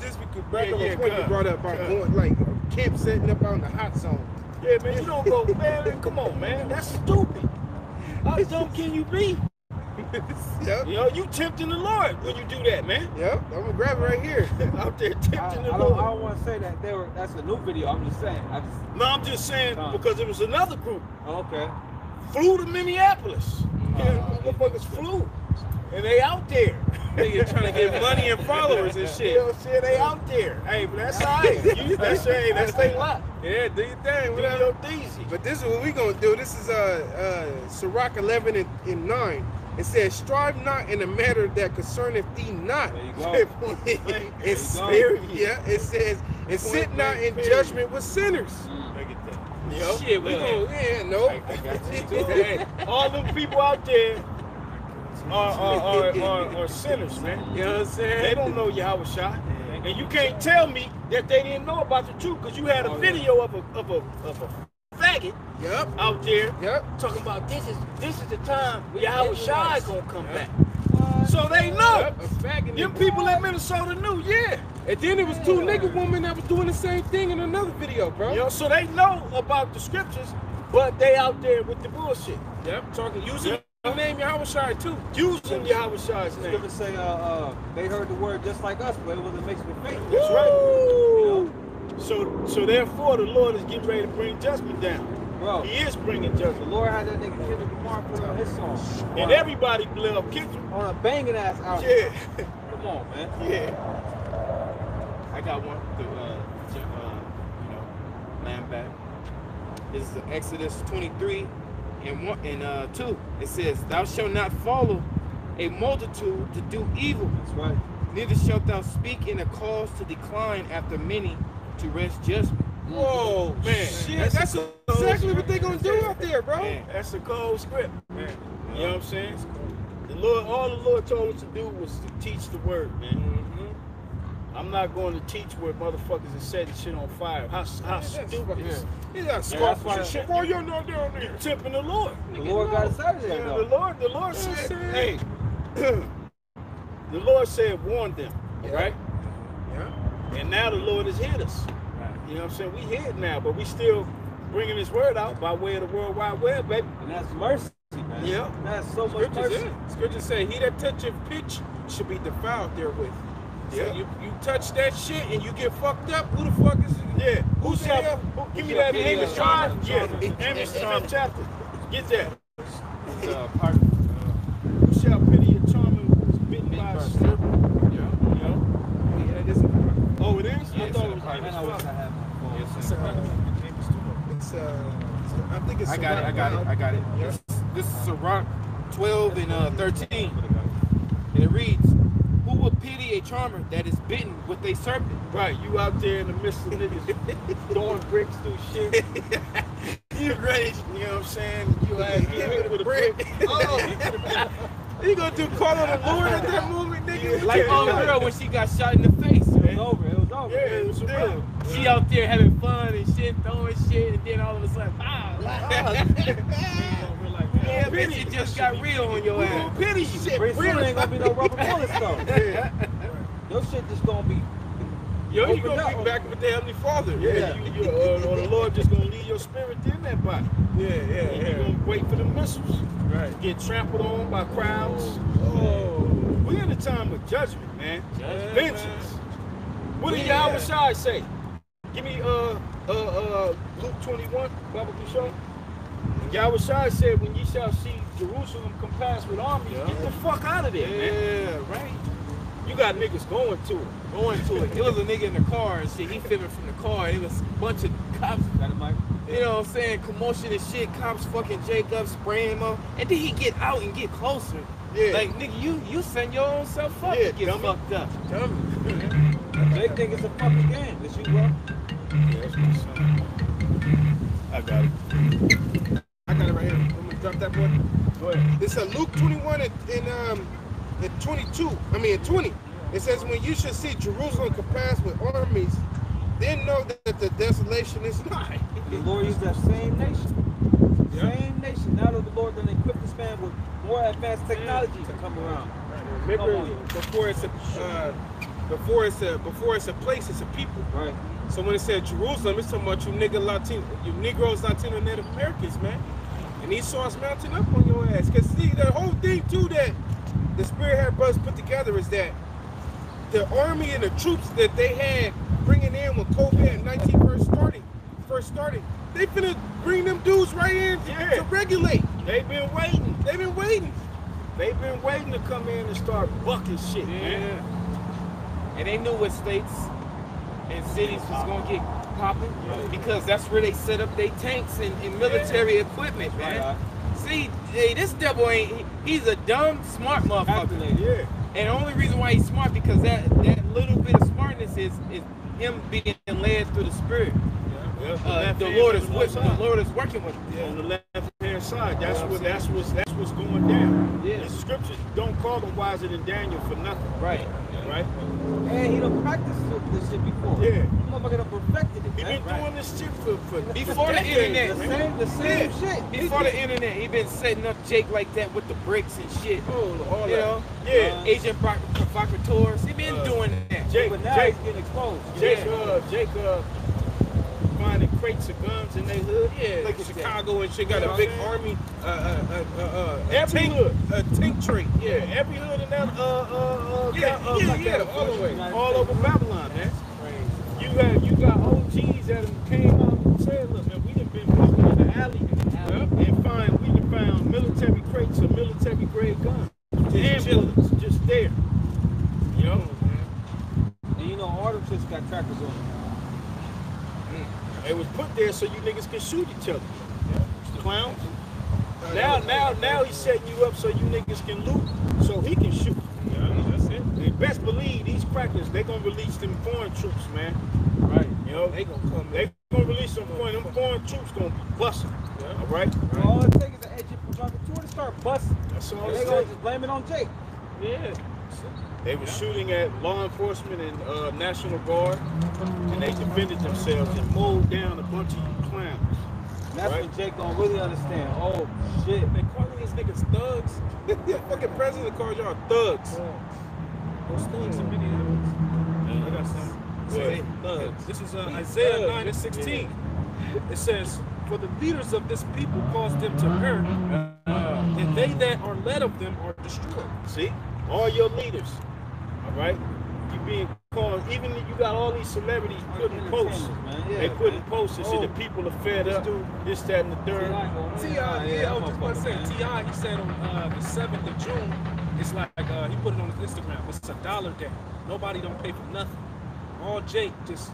Speaker 1: Just because back
Speaker 2: Yeah,
Speaker 1: on
Speaker 2: yeah,
Speaker 1: the point you
Speaker 2: cut,
Speaker 1: brought up about
Speaker 2: cut.
Speaker 1: going like camp setting up on the hot zone.
Speaker 2: Yeah, man, you don't go, man, come on, man. That's stupid. How dumb can you be?
Speaker 1: yep.
Speaker 2: You know, you tempting the Lord when you do that, man.
Speaker 1: Yep. I'm gonna grab it right here. [laughs]
Speaker 2: Out there
Speaker 3: I,
Speaker 2: tempting
Speaker 3: I
Speaker 2: the
Speaker 3: don't, I don't want to say that they were. That's a new video. I'm just saying. I just.
Speaker 2: No, I'm just saying
Speaker 3: Nah.
Speaker 2: because it was another group
Speaker 3: okay.
Speaker 2: flew to Minneapolis. Uh, yeah, motherfuckers flew, and they out there. [laughs]
Speaker 1: Nigga trying to get money and followers and
Speaker 2: You
Speaker 1: shit.
Speaker 2: know what I'm saying? They out there. Hey, but that's all right. [laughs] You, that's hey, that's they lot.
Speaker 1: Yeah, do your thing.
Speaker 2: Do
Speaker 1: Whatever.
Speaker 2: your deezy.
Speaker 1: But this is what we gonna do. This is uh uh Sirach 11 and, and 9. It says, "Strive not in a matter that concerneth thee not."
Speaker 3: There you [laughs] go.
Speaker 1: it's
Speaker 3: There
Speaker 2: you go.
Speaker 1: yeah. It says, "And sit
Speaker 2: Point
Speaker 1: not
Speaker 2: blank
Speaker 1: in
Speaker 2: period.
Speaker 1: judgment with sinners."
Speaker 2: Look at that. You?
Speaker 1: Shit, we
Speaker 2: Look.
Speaker 1: gonna yeah no.
Speaker 2: I, I got you. Hey, all them people out there are are, are, are, sinners, man.
Speaker 1: You know what I'm saying?
Speaker 2: They don't know Yahweh Shah. And you can't tell me that they didn't know about the truth because you had a oh, video of a of a of a faggot
Speaker 1: Yep.
Speaker 2: out there
Speaker 1: Yep.
Speaker 2: talking about this is this is the time Yahweh Shai gonna come back. So they know.
Speaker 1: Yep. A faggot.
Speaker 2: Them people in Minnesota knew, yeah.
Speaker 1: And then it was two nigga women that was doing the same thing in another video, bro.
Speaker 2: Know, so they know about the scriptures, but they out there with the bullshit.
Speaker 1: Yep. Talking using
Speaker 2: Yep.
Speaker 1: The name Yahweh Shai too.
Speaker 2: Using Yahweh Shai's name.
Speaker 3: Scripture say, uh, uh, they heard the word just like us, but it wasn't mixed with faith.
Speaker 2: That's right.
Speaker 3: You
Speaker 2: So so therefore the Lord is getting ready to bring judgment down.
Speaker 3: Bro,
Speaker 2: He is bringing judgment. the.
Speaker 3: Lord had that nigga Kendrick Lamar put on his song.
Speaker 2: And everybody love Kendrick.
Speaker 3: on a banging ass album.
Speaker 2: Yeah.
Speaker 3: Come on, man. [laughs]
Speaker 2: Yeah.
Speaker 4: I got one. to, uh, ju- uh, you know, land back. This is Exodus 23 and one and uh, two. It says, "Thou shalt not follow a multitude to do evil,
Speaker 3: That's right.
Speaker 4: neither shalt thou speak in a cause to decline after many to rest judgment."
Speaker 1: Whoa, man.
Speaker 2: Shit,
Speaker 1: that's exactly what they're gonna do out there, bro.
Speaker 4: Man,
Speaker 2: That's a cold script. Man. You know what I'm saying? The Lord, all the Lord told us to do was to teach the word, man.
Speaker 1: Mm-hmm.
Speaker 2: I'm not going to teach where motherfuckers are setting shit on fire. How, how stupid is
Speaker 1: He got
Speaker 3: that's
Speaker 1: scarf
Speaker 3: why-
Speaker 1: and shit. Why you're not down
Speaker 2: you
Speaker 1: there?
Speaker 2: tipping the Lord?
Speaker 3: The Lord got us out of
Speaker 2: You
Speaker 3: there,
Speaker 2: the. Lord, the Lord
Speaker 1: You know what I'm
Speaker 2: said, hey, [clears throat] the Lord said, warn them,
Speaker 1: Yeah.
Speaker 2: right?
Speaker 1: Yeah.
Speaker 2: And now the Lord has hit us. Right. You know what I'm saying? We hit now, but we still bringing His word out by way of the World Wide Web, baby.
Speaker 3: And that's mercy, man.
Speaker 2: Yeah.
Speaker 3: That's so much
Speaker 1: Scriptures,
Speaker 3: mercy.
Speaker 1: yeah. Scriptures say, "He that toucheth pitch should be defiled therewith." So
Speaker 2: Yeah.
Speaker 1: you you touch that shit and you get fucked up. Who the fuck is?
Speaker 2: Yeah.
Speaker 1: Who's
Speaker 2: shall?
Speaker 1: there?
Speaker 2: Who, give me that
Speaker 3: yeah,
Speaker 2: Amos
Speaker 3: yeah.
Speaker 2: Charm. Yeah, Amos Charm chapter. Get that.
Speaker 4: it's, uh, part of, uh,
Speaker 2: Who shall pity a charmer who was bitten by a serpent?
Speaker 4: yeah.
Speaker 2: You?
Speaker 1: Yeah, it isn't.
Speaker 2: Oh, it is.
Speaker 4: Yeah,
Speaker 2: I
Speaker 4: it's
Speaker 2: thought it was
Speaker 3: I
Speaker 2: Amos.
Speaker 4: It's
Speaker 1: uh, it's uh, think it's.
Speaker 4: Got it. I got it. I got it. This, this is Sirach 12 and uh, 13. And it reads, Who would pity a charmer that is bitten with a serpent?
Speaker 2: Right, you out there in the midst of niggas [laughs] throwing bricks through shit. [laughs] You ready? You know what I'm saying? You ass get hit with a brick. [laughs] Oh,
Speaker 1: You gonna do call on the Lord at that moment, nigga?
Speaker 4: Like
Speaker 2: Yeah,
Speaker 4: old girl when she got shot in the face,
Speaker 3: It was over. It was over.
Speaker 2: yeah, it was real.
Speaker 4: She out there having fun and shit, throwing shit, and then all of a sudden, Ah. Yeah,
Speaker 2: gonna
Speaker 4: bitch, it just got real on your ass.
Speaker 2: gonna pity you.
Speaker 1: Shit,
Speaker 3: Pretty soon ain't gonna be no rubber bullets though. [laughs]
Speaker 1: Yeah.
Speaker 3: Your shit just gonna be
Speaker 1: Yo, you
Speaker 3: Open
Speaker 1: gonna
Speaker 3: up.
Speaker 1: be back with the Heavenly Father.
Speaker 2: Yeah, you, you, uh, or the Lord just gonna leave your spirit in that body.
Speaker 1: yeah, yeah,
Speaker 2: And you're gonna wait for the missiles.
Speaker 1: Right.
Speaker 2: Get trampled on by crowds.
Speaker 1: Oh.
Speaker 2: We in a time of judgment, man.
Speaker 4: Judgment,
Speaker 2: Vengeance. What did
Speaker 1: Yeah.
Speaker 2: Yahweh Shai say? Give me uh uh uh Luke 21, Bible show. Shai said, when you shall see Jerusalem compassed with armies, get the fuck out of there, man.
Speaker 4: Yeah, right.
Speaker 2: You got niggas going to it.
Speaker 4: Going to it. It was a nigga in the car and shit. He filming from the car. It was a bunch of cops.
Speaker 3: got it, Mike.
Speaker 4: You know what I'm saying? Commotion and shit. Cops fucking Jacob spraying him up. And then he get out and get closer.
Speaker 1: Yeah.
Speaker 4: Like nigga, you you send your own self up
Speaker 1: Yeah,
Speaker 4: to get
Speaker 1: dummy.
Speaker 4: fucked up.
Speaker 3: They think it's a fucking game. But you will.
Speaker 2: Yeah, that's my son. I got it.
Speaker 1: I got it right here. I'm gonna drop that boy.
Speaker 2: Go ahead.
Speaker 1: It's a Luke 21 and, and um in 22. I mean 20. It says when you should see Jerusalem compassed with armies, then know that the desolation is nigh.
Speaker 3: The Lord used that same nation.
Speaker 1: Yeah.
Speaker 3: Same nation. Now that the Lord then equipped this man with more advanced technology to come around.
Speaker 1: Remember,
Speaker 3: Come
Speaker 1: before it's a uh, before it's a before it's a place, it's a people.
Speaker 3: Right.
Speaker 1: So when it said Jerusalem, it's talking about you nigga Latino, you Negroes, Latino, Native Americans, man. And Esau's mounting up on your ass. Cause see, the whole thing too that the Spirit had brothers put together is that the army and the troops that they had bringing in when COVID 19 first started, first started, they finna bring them dudes right in to,
Speaker 2: Yeah.
Speaker 1: to regulate.
Speaker 2: They've been waiting.
Speaker 1: They've been waiting.
Speaker 2: They've been waiting to come in and start bucking shit, man.
Speaker 4: And they knew what states and cities was gonna get popping because that's where they set up their tanks and, and military equipment, man.
Speaker 3: Right.
Speaker 4: See, hey, this devil ain't he- he's a dumb, smart motherfucker.
Speaker 2: Yeah.
Speaker 4: And the only reason why he's smart because that that little bit of smartness is is him being led through the spirit.
Speaker 2: Yeah.
Speaker 4: Uh, the Lord is
Speaker 2: on the
Speaker 4: with
Speaker 2: left
Speaker 4: the. Lord is working with him.
Speaker 2: on the left hand side. That's what that's what's that's what's going down.
Speaker 4: Yeah.
Speaker 2: The scriptures don't call them wiser than Daniel for nothing.
Speaker 4: Right.
Speaker 2: Right?
Speaker 3: And he done practiced this shit before.
Speaker 2: Yeah.
Speaker 3: Motherfucker done perfected it.
Speaker 2: He
Speaker 3: man.
Speaker 2: been doing this shit for, for
Speaker 4: Before
Speaker 2: for
Speaker 4: the internet,
Speaker 3: The same, the same shit.
Speaker 4: Before the internet, he been setting up Jake like that with the bricks and shit.
Speaker 1: Oh, all
Speaker 4: You
Speaker 1: that.
Speaker 4: know,
Speaker 2: Yeah.
Speaker 4: Agent Proc- Provocateurs. He been
Speaker 2: Uh,
Speaker 4: doing that.
Speaker 2: Jake,
Speaker 3: But now
Speaker 2: Jake,
Speaker 3: he's getting exposed.
Speaker 2: Jake,
Speaker 4: Yeah.
Speaker 2: uh, Jake, uh, crates of guns in their hood.
Speaker 1: Yeah, like. Chicago and shit got
Speaker 2: You know
Speaker 1: a big army, uh, uh, uh, uh, a
Speaker 2: Every
Speaker 1: tank,
Speaker 2: hood.
Speaker 1: a tank trait.
Speaker 2: Yeah, every hood in that, uh, uh, uh,
Speaker 1: Yeah,
Speaker 2: uh,
Speaker 1: yeah,
Speaker 2: like
Speaker 1: yeah, all the way.
Speaker 2: all over Babylon, man. You had, you got OGs that came out and said, look, man, we done been walking in the alley and find, we done found military crates of military grade guns.
Speaker 1: chilling.
Speaker 2: bullets just there. You know?
Speaker 3: And you know, shits got trackers on them.
Speaker 2: It was put there so you niggas can shoot each other. Clowns. Now, now, now he's setting you up so you niggas can loot, so he can shoot. Yeah, that's it. And best believe these crackers, they gonna release them foreign troops, man.
Speaker 1: Right.
Speaker 2: You know,
Speaker 1: They gonna come.
Speaker 2: they gonna release some foreign. Them foreign troops gonna be busting. Yeah. All right.
Speaker 3: All it takes is an agent provocateur to start busting.
Speaker 2: That's all
Speaker 3: They
Speaker 2: it
Speaker 3: gonna just blame it on Jake.
Speaker 4: Yeah.
Speaker 2: They were shooting at law enforcement and uh, National Guard, and they defended themselves and mowed down a bunch of you clowns.
Speaker 3: And that's
Speaker 2: Right.
Speaker 3: when Jake don't really understand. Oh shit.
Speaker 5: They calling these niggas thugs. [laughs]
Speaker 1: the fucking president called y'all thugs.
Speaker 5: Those thugs in Minneapolis. I got some.
Speaker 2: Say
Speaker 5: thugs. This is uh, Isaiah 9 and 16. It says, For the leaders of this people caused them to err, uh, and they that are led of them are destroyed.
Speaker 2: See, all your leaders, all right, you being called. Even if you got all these celebrities putting posts,
Speaker 3: Man,
Speaker 2: they
Speaker 3: yeah,
Speaker 2: putting posts and shit. The
Speaker 3: Oh.
Speaker 2: people are fed up. This, that, and the third.
Speaker 5: T.I. Yeah, I was just about to say, T.I. he said on uh, the 7th of June, it's like, uh, he put it on his Instagram, it's a dollar day. Nobody don't pay for nothing. All Jake just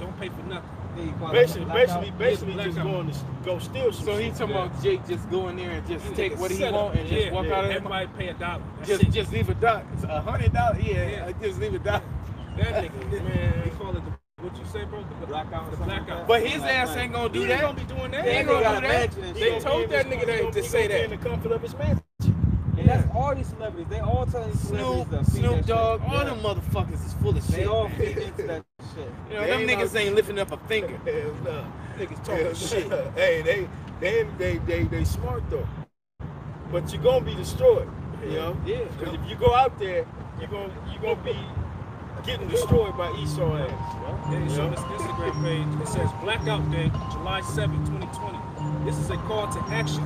Speaker 5: don't pay for nothing.
Speaker 2: Basically, basically, basically,
Speaker 5: Yeah,
Speaker 2: just going to go steal some
Speaker 4: So he
Speaker 2: shit.
Speaker 4: talking about Jake just going there and just take what he
Speaker 5: set
Speaker 4: want and just walk
Speaker 2: yeah.
Speaker 4: out of there.
Speaker 5: Everybody pay a dollar. That's
Speaker 4: Just
Speaker 5: it.
Speaker 4: just leave a dollar. It's a hundred dollars. Yeah,
Speaker 5: Yeah.
Speaker 4: just leave a dollar.
Speaker 5: That nigga, man, he call it the, what you say, bro? The
Speaker 3: Blackout or
Speaker 5: The
Speaker 3: something like
Speaker 5: blackout.
Speaker 4: But his ass ain't gonna do
Speaker 5: He
Speaker 4: that.
Speaker 5: ain't gonna be doing that.
Speaker 4: He ain't
Speaker 3: they
Speaker 4: gonna do that.
Speaker 3: mansion and
Speaker 2: He
Speaker 3: shit.
Speaker 2: gonna
Speaker 1: told that nigga
Speaker 2: he gonna-
Speaker 1: say
Speaker 2: gonna
Speaker 1: that.
Speaker 2: in the comfort of his mansion.
Speaker 3: And that's all these celebrities. They all telling these celebrities
Speaker 4: Snoop,
Speaker 3: to feed
Speaker 4: Snoop Dogg,
Speaker 3: shit.
Speaker 4: all them motherfuckers is full of shit.
Speaker 3: They
Speaker 4: shit.
Speaker 3: all feed into that shit. [laughs]
Speaker 4: You know,
Speaker 1: They
Speaker 4: them
Speaker 1: ain't
Speaker 4: niggas
Speaker 1: no-
Speaker 4: ain't lifting up a finger. [laughs]
Speaker 2: Hell no.
Speaker 1: Niggas
Speaker 2: Hell
Speaker 1: talking shit.
Speaker 2: no. Hey, they, they, they, they, they smart though. but you're gonna be destroyed. You know?
Speaker 4: Yeah.
Speaker 2: Because if you go out there, you're gonna you're gonna be getting destroyed by Esau ass.
Speaker 5: Yeah, so
Speaker 2: Yeah.
Speaker 5: this Instagram page, it says Blackout Day, July 7, 2020. This is a call to action.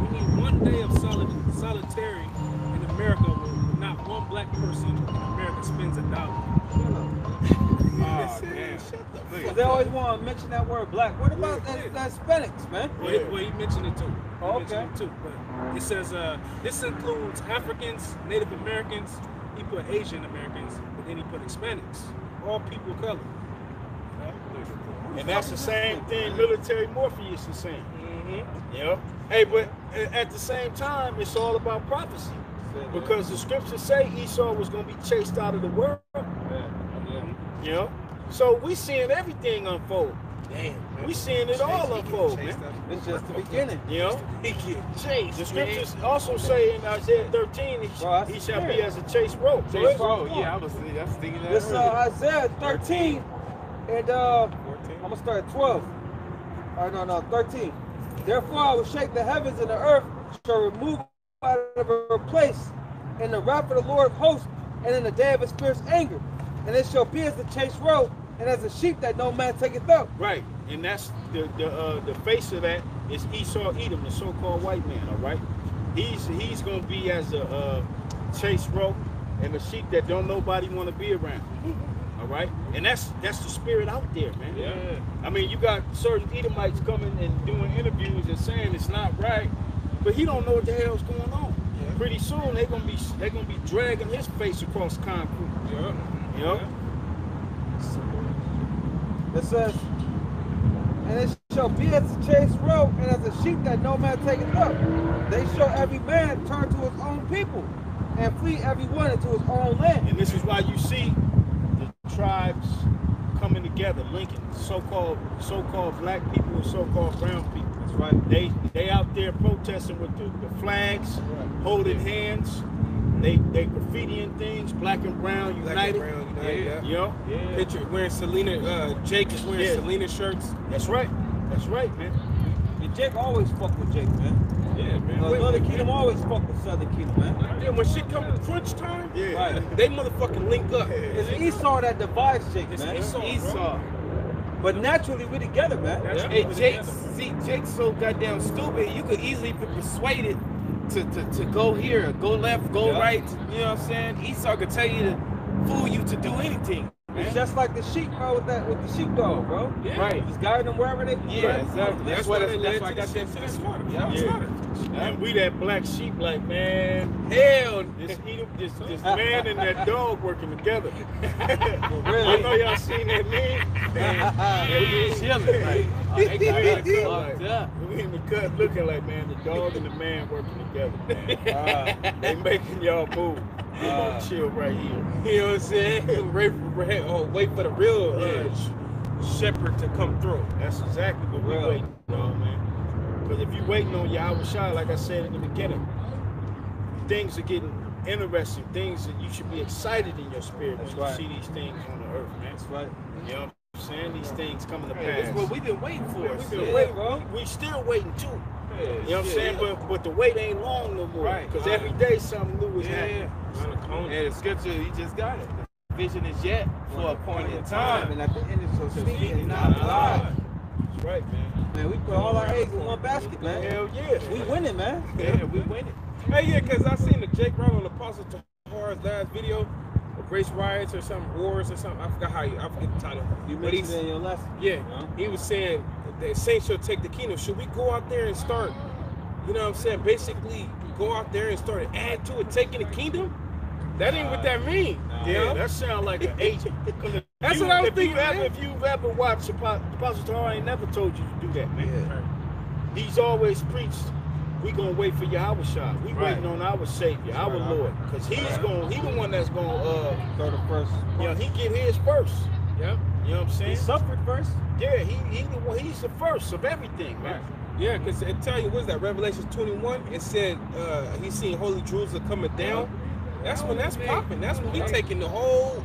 Speaker 5: We need one day of solid, solitary in America where not one black person in America spends a dollar. [laughs] [laughs]
Speaker 4: Oh, damn.
Speaker 3: They always want to mention that word black. What about that, that Hispanics, man?
Speaker 5: Well, he, well, he mentioned it too.
Speaker 3: Oh, okay.
Speaker 5: it too. But it says uh, this includes Africans, Native Americans. He put Asian Americans, then he put Hispanics. All people of color.
Speaker 2: And that's the same thing military Morpheus is saying.
Speaker 5: Mm-hmm.
Speaker 2: You? Hey, but at the same time, it's all about prophecy. Because the scriptures say Esau was gonna be chased out of the world. You know? So we seeing everything unfold.
Speaker 4: Damn.
Speaker 2: We seeing it all unfold, man.
Speaker 3: It's just the beginning.
Speaker 2: You know? [laughs]
Speaker 4: He get chased.
Speaker 2: The scriptures also say in Isaiah 13, he,
Speaker 3: Bro,
Speaker 2: he shall be as a chased rope.
Speaker 4: Chase rope. Yeah, I was, I was thinking that.
Speaker 3: This is uh. Isaiah 13 and uh,
Speaker 4: 14.
Speaker 3: I'm gonna start at 12. All right, no, no, 13. Therefore, I will shake the heavens and the earth shall remove out of her place in the wrath of the Lord of hosts and in the day of his fierce anger. And it shall be as the chase road and as a sheep that no man taketh up.
Speaker 2: Right, and that's the the uh, the face of that is Esau Edom, the so-called white man. All right, he's he's gonna be as a uh, chase rope and a sheep that don't nobody want to be around. All right, and that's that's the spirit out there, man.
Speaker 4: Yeah.
Speaker 2: I mean, you got certain Edomites coming and doing interviews and saying it's not right, but he don't know what the hell's going on. Pretty soon they're gonna be they're gonna be dragging his face across concrete.
Speaker 5: Yeah.
Speaker 2: You know?
Speaker 3: It says, And it shall be as a chase road and as a sheep that no man taketh up. They shall every man turn to his own people and flee every one into his own land.
Speaker 2: And this is why you see the tribes coming together, linking so-called so-called black people and so-called brown people.
Speaker 3: That's right.
Speaker 2: They they out there protesting with the, the flags, holding hands. They they graffitiing things, black and brown
Speaker 6: Black
Speaker 2: united.
Speaker 6: and brown united, yeah.
Speaker 2: You know?
Speaker 4: Yeah.
Speaker 6: Picture wearing Selena. Uh, Jake is wearing
Speaker 2: Yeah.
Speaker 6: Selena shirts.
Speaker 2: That's right. That's right, man.
Speaker 3: And Jake always fuck with Jake, man.
Speaker 4: Yeah, man.
Speaker 3: know, Northern Kingdom always fuck with Southern Kingdom, man.
Speaker 6: Yeah, when shit come to crunch time,
Speaker 2: Yeah.
Speaker 3: Right.
Speaker 6: they motherfucking link up.
Speaker 3: It's Esau that divides Jake,
Speaker 6: It's
Speaker 3: man.
Speaker 6: Esau.
Speaker 4: Esau.
Speaker 3: But naturally, we're together, man.
Speaker 5: That's
Speaker 4: Hey, Jake,
Speaker 5: together.
Speaker 4: see, Jake's so goddamn stupid. You could easily be persuaded to, to, to go here, go left, go
Speaker 3: Yeah.
Speaker 4: right. You know what I'm saying? Esau could tell you to fool you to do anything.
Speaker 3: It's just like the sheep, bro, with that with the sheepdog, bro.
Speaker 6: Yeah.
Speaker 4: Right.
Speaker 3: Just guide them wherever they
Speaker 4: Yeah,
Speaker 3: right?
Speaker 4: exactly.
Speaker 6: That's,
Speaker 4: That's
Speaker 6: why
Speaker 4: that's
Speaker 6: led
Speaker 4: why I got that
Speaker 6: shit to the
Speaker 4: feeling.
Speaker 6: slaughter.
Speaker 4: Yeah.
Speaker 2: Yeah. And we that black sheep, like man,
Speaker 4: Hell,
Speaker 2: this this this man and that dog working together. [laughs] I
Speaker 3: really.
Speaker 2: know y'all seen that meme. [laughs]
Speaker 4: they chilling. Like, [laughs] oh, they got us.
Speaker 2: We in the cut looking like man, the dog and the man working together, man.
Speaker 3: Uh,
Speaker 2: They making y'all move. We gonna
Speaker 3: Uh,
Speaker 2: chill right here.
Speaker 6: You know what I'm saying? Wait for, wait- oh, wait for the real uh, sh- shepherd to come through.
Speaker 2: That's exactly what we waiting on, man. Because if you're waiting on Yahweh Shai, like I said in the beginning, things are getting interesting. Things that you should be excited in your spirit
Speaker 3: That's
Speaker 2: when
Speaker 3: right.
Speaker 2: you see these things on the earth, man.
Speaker 3: that's right.
Speaker 2: You know what I'm saying? These things coming to
Speaker 4: Hey,
Speaker 2: pass.
Speaker 4: That's what we've been waiting for.
Speaker 2: Yeah, we been
Speaker 3: Yeah,
Speaker 2: waiting,
Speaker 3: bro.
Speaker 2: We still waiting too.
Speaker 4: Yeah,
Speaker 2: You know what I'm saying? But but the wait ain't long no more.
Speaker 4: Right,
Speaker 2: Because
Speaker 4: right.
Speaker 2: every day something new is
Speaker 4: Yeah.
Speaker 2: happening.
Speaker 5: Around the corner.
Speaker 4: And the scripture, you just got it. The vision is yet for a point in time.
Speaker 3: And at the end, it's so speak
Speaker 4: speak
Speaker 3: and
Speaker 4: and
Speaker 3: not
Speaker 4: not
Speaker 3: lie.
Speaker 4: lie.
Speaker 2: That's right, man.
Speaker 3: Man, we put all our eggs in one basket, man.
Speaker 2: Hell yeah.
Speaker 3: We winning, man.
Speaker 4: Yeah, we winning.
Speaker 6: Hey, yeah, because I seen the Jake Roll on Apostle Tahar's last video of race riots or something, wars or something. I forgot how you, I forget the title.
Speaker 3: You
Speaker 6: But
Speaker 3: mentioned in your lesson.
Speaker 6: Yeah,
Speaker 3: Huh?
Speaker 6: he was saying that Saints should take the kingdom. Should we go out there and start, you know what I'm saying, basically go out there and start and add to it, taking the kingdom? That ain't what that mean.
Speaker 3: Nah.
Speaker 6: you
Speaker 2: Yeah,
Speaker 6: know?
Speaker 2: that sound like an agent. [laughs]
Speaker 6: That's
Speaker 2: you-
Speaker 6: what I was
Speaker 2: if
Speaker 6: thinking,
Speaker 2: You ever,
Speaker 6: man.
Speaker 2: if you've ever watched Apo- Apostle Tahar, ain't never told you to do that, man. He's always preached, we gonna wait for Yahweh shot. We
Speaker 4: Right.
Speaker 2: waiting on our Savior, our
Speaker 3: Right.
Speaker 2: Lord. Because he's
Speaker 3: Right.
Speaker 2: going, he the one that's gonna, uh,
Speaker 3: Throw the first.
Speaker 2: you know, he get his first.
Speaker 6: Yeah.
Speaker 2: You know what I'm saying?
Speaker 3: He suffered first.
Speaker 2: Yeah, he, he the one, he's the first of everything, man.
Speaker 6: Yeah, because it tell you, what's that, Revelation 21? It said uh, he seen Holy Jerusalem coming down. That's when that's popping. That's when we taking the whole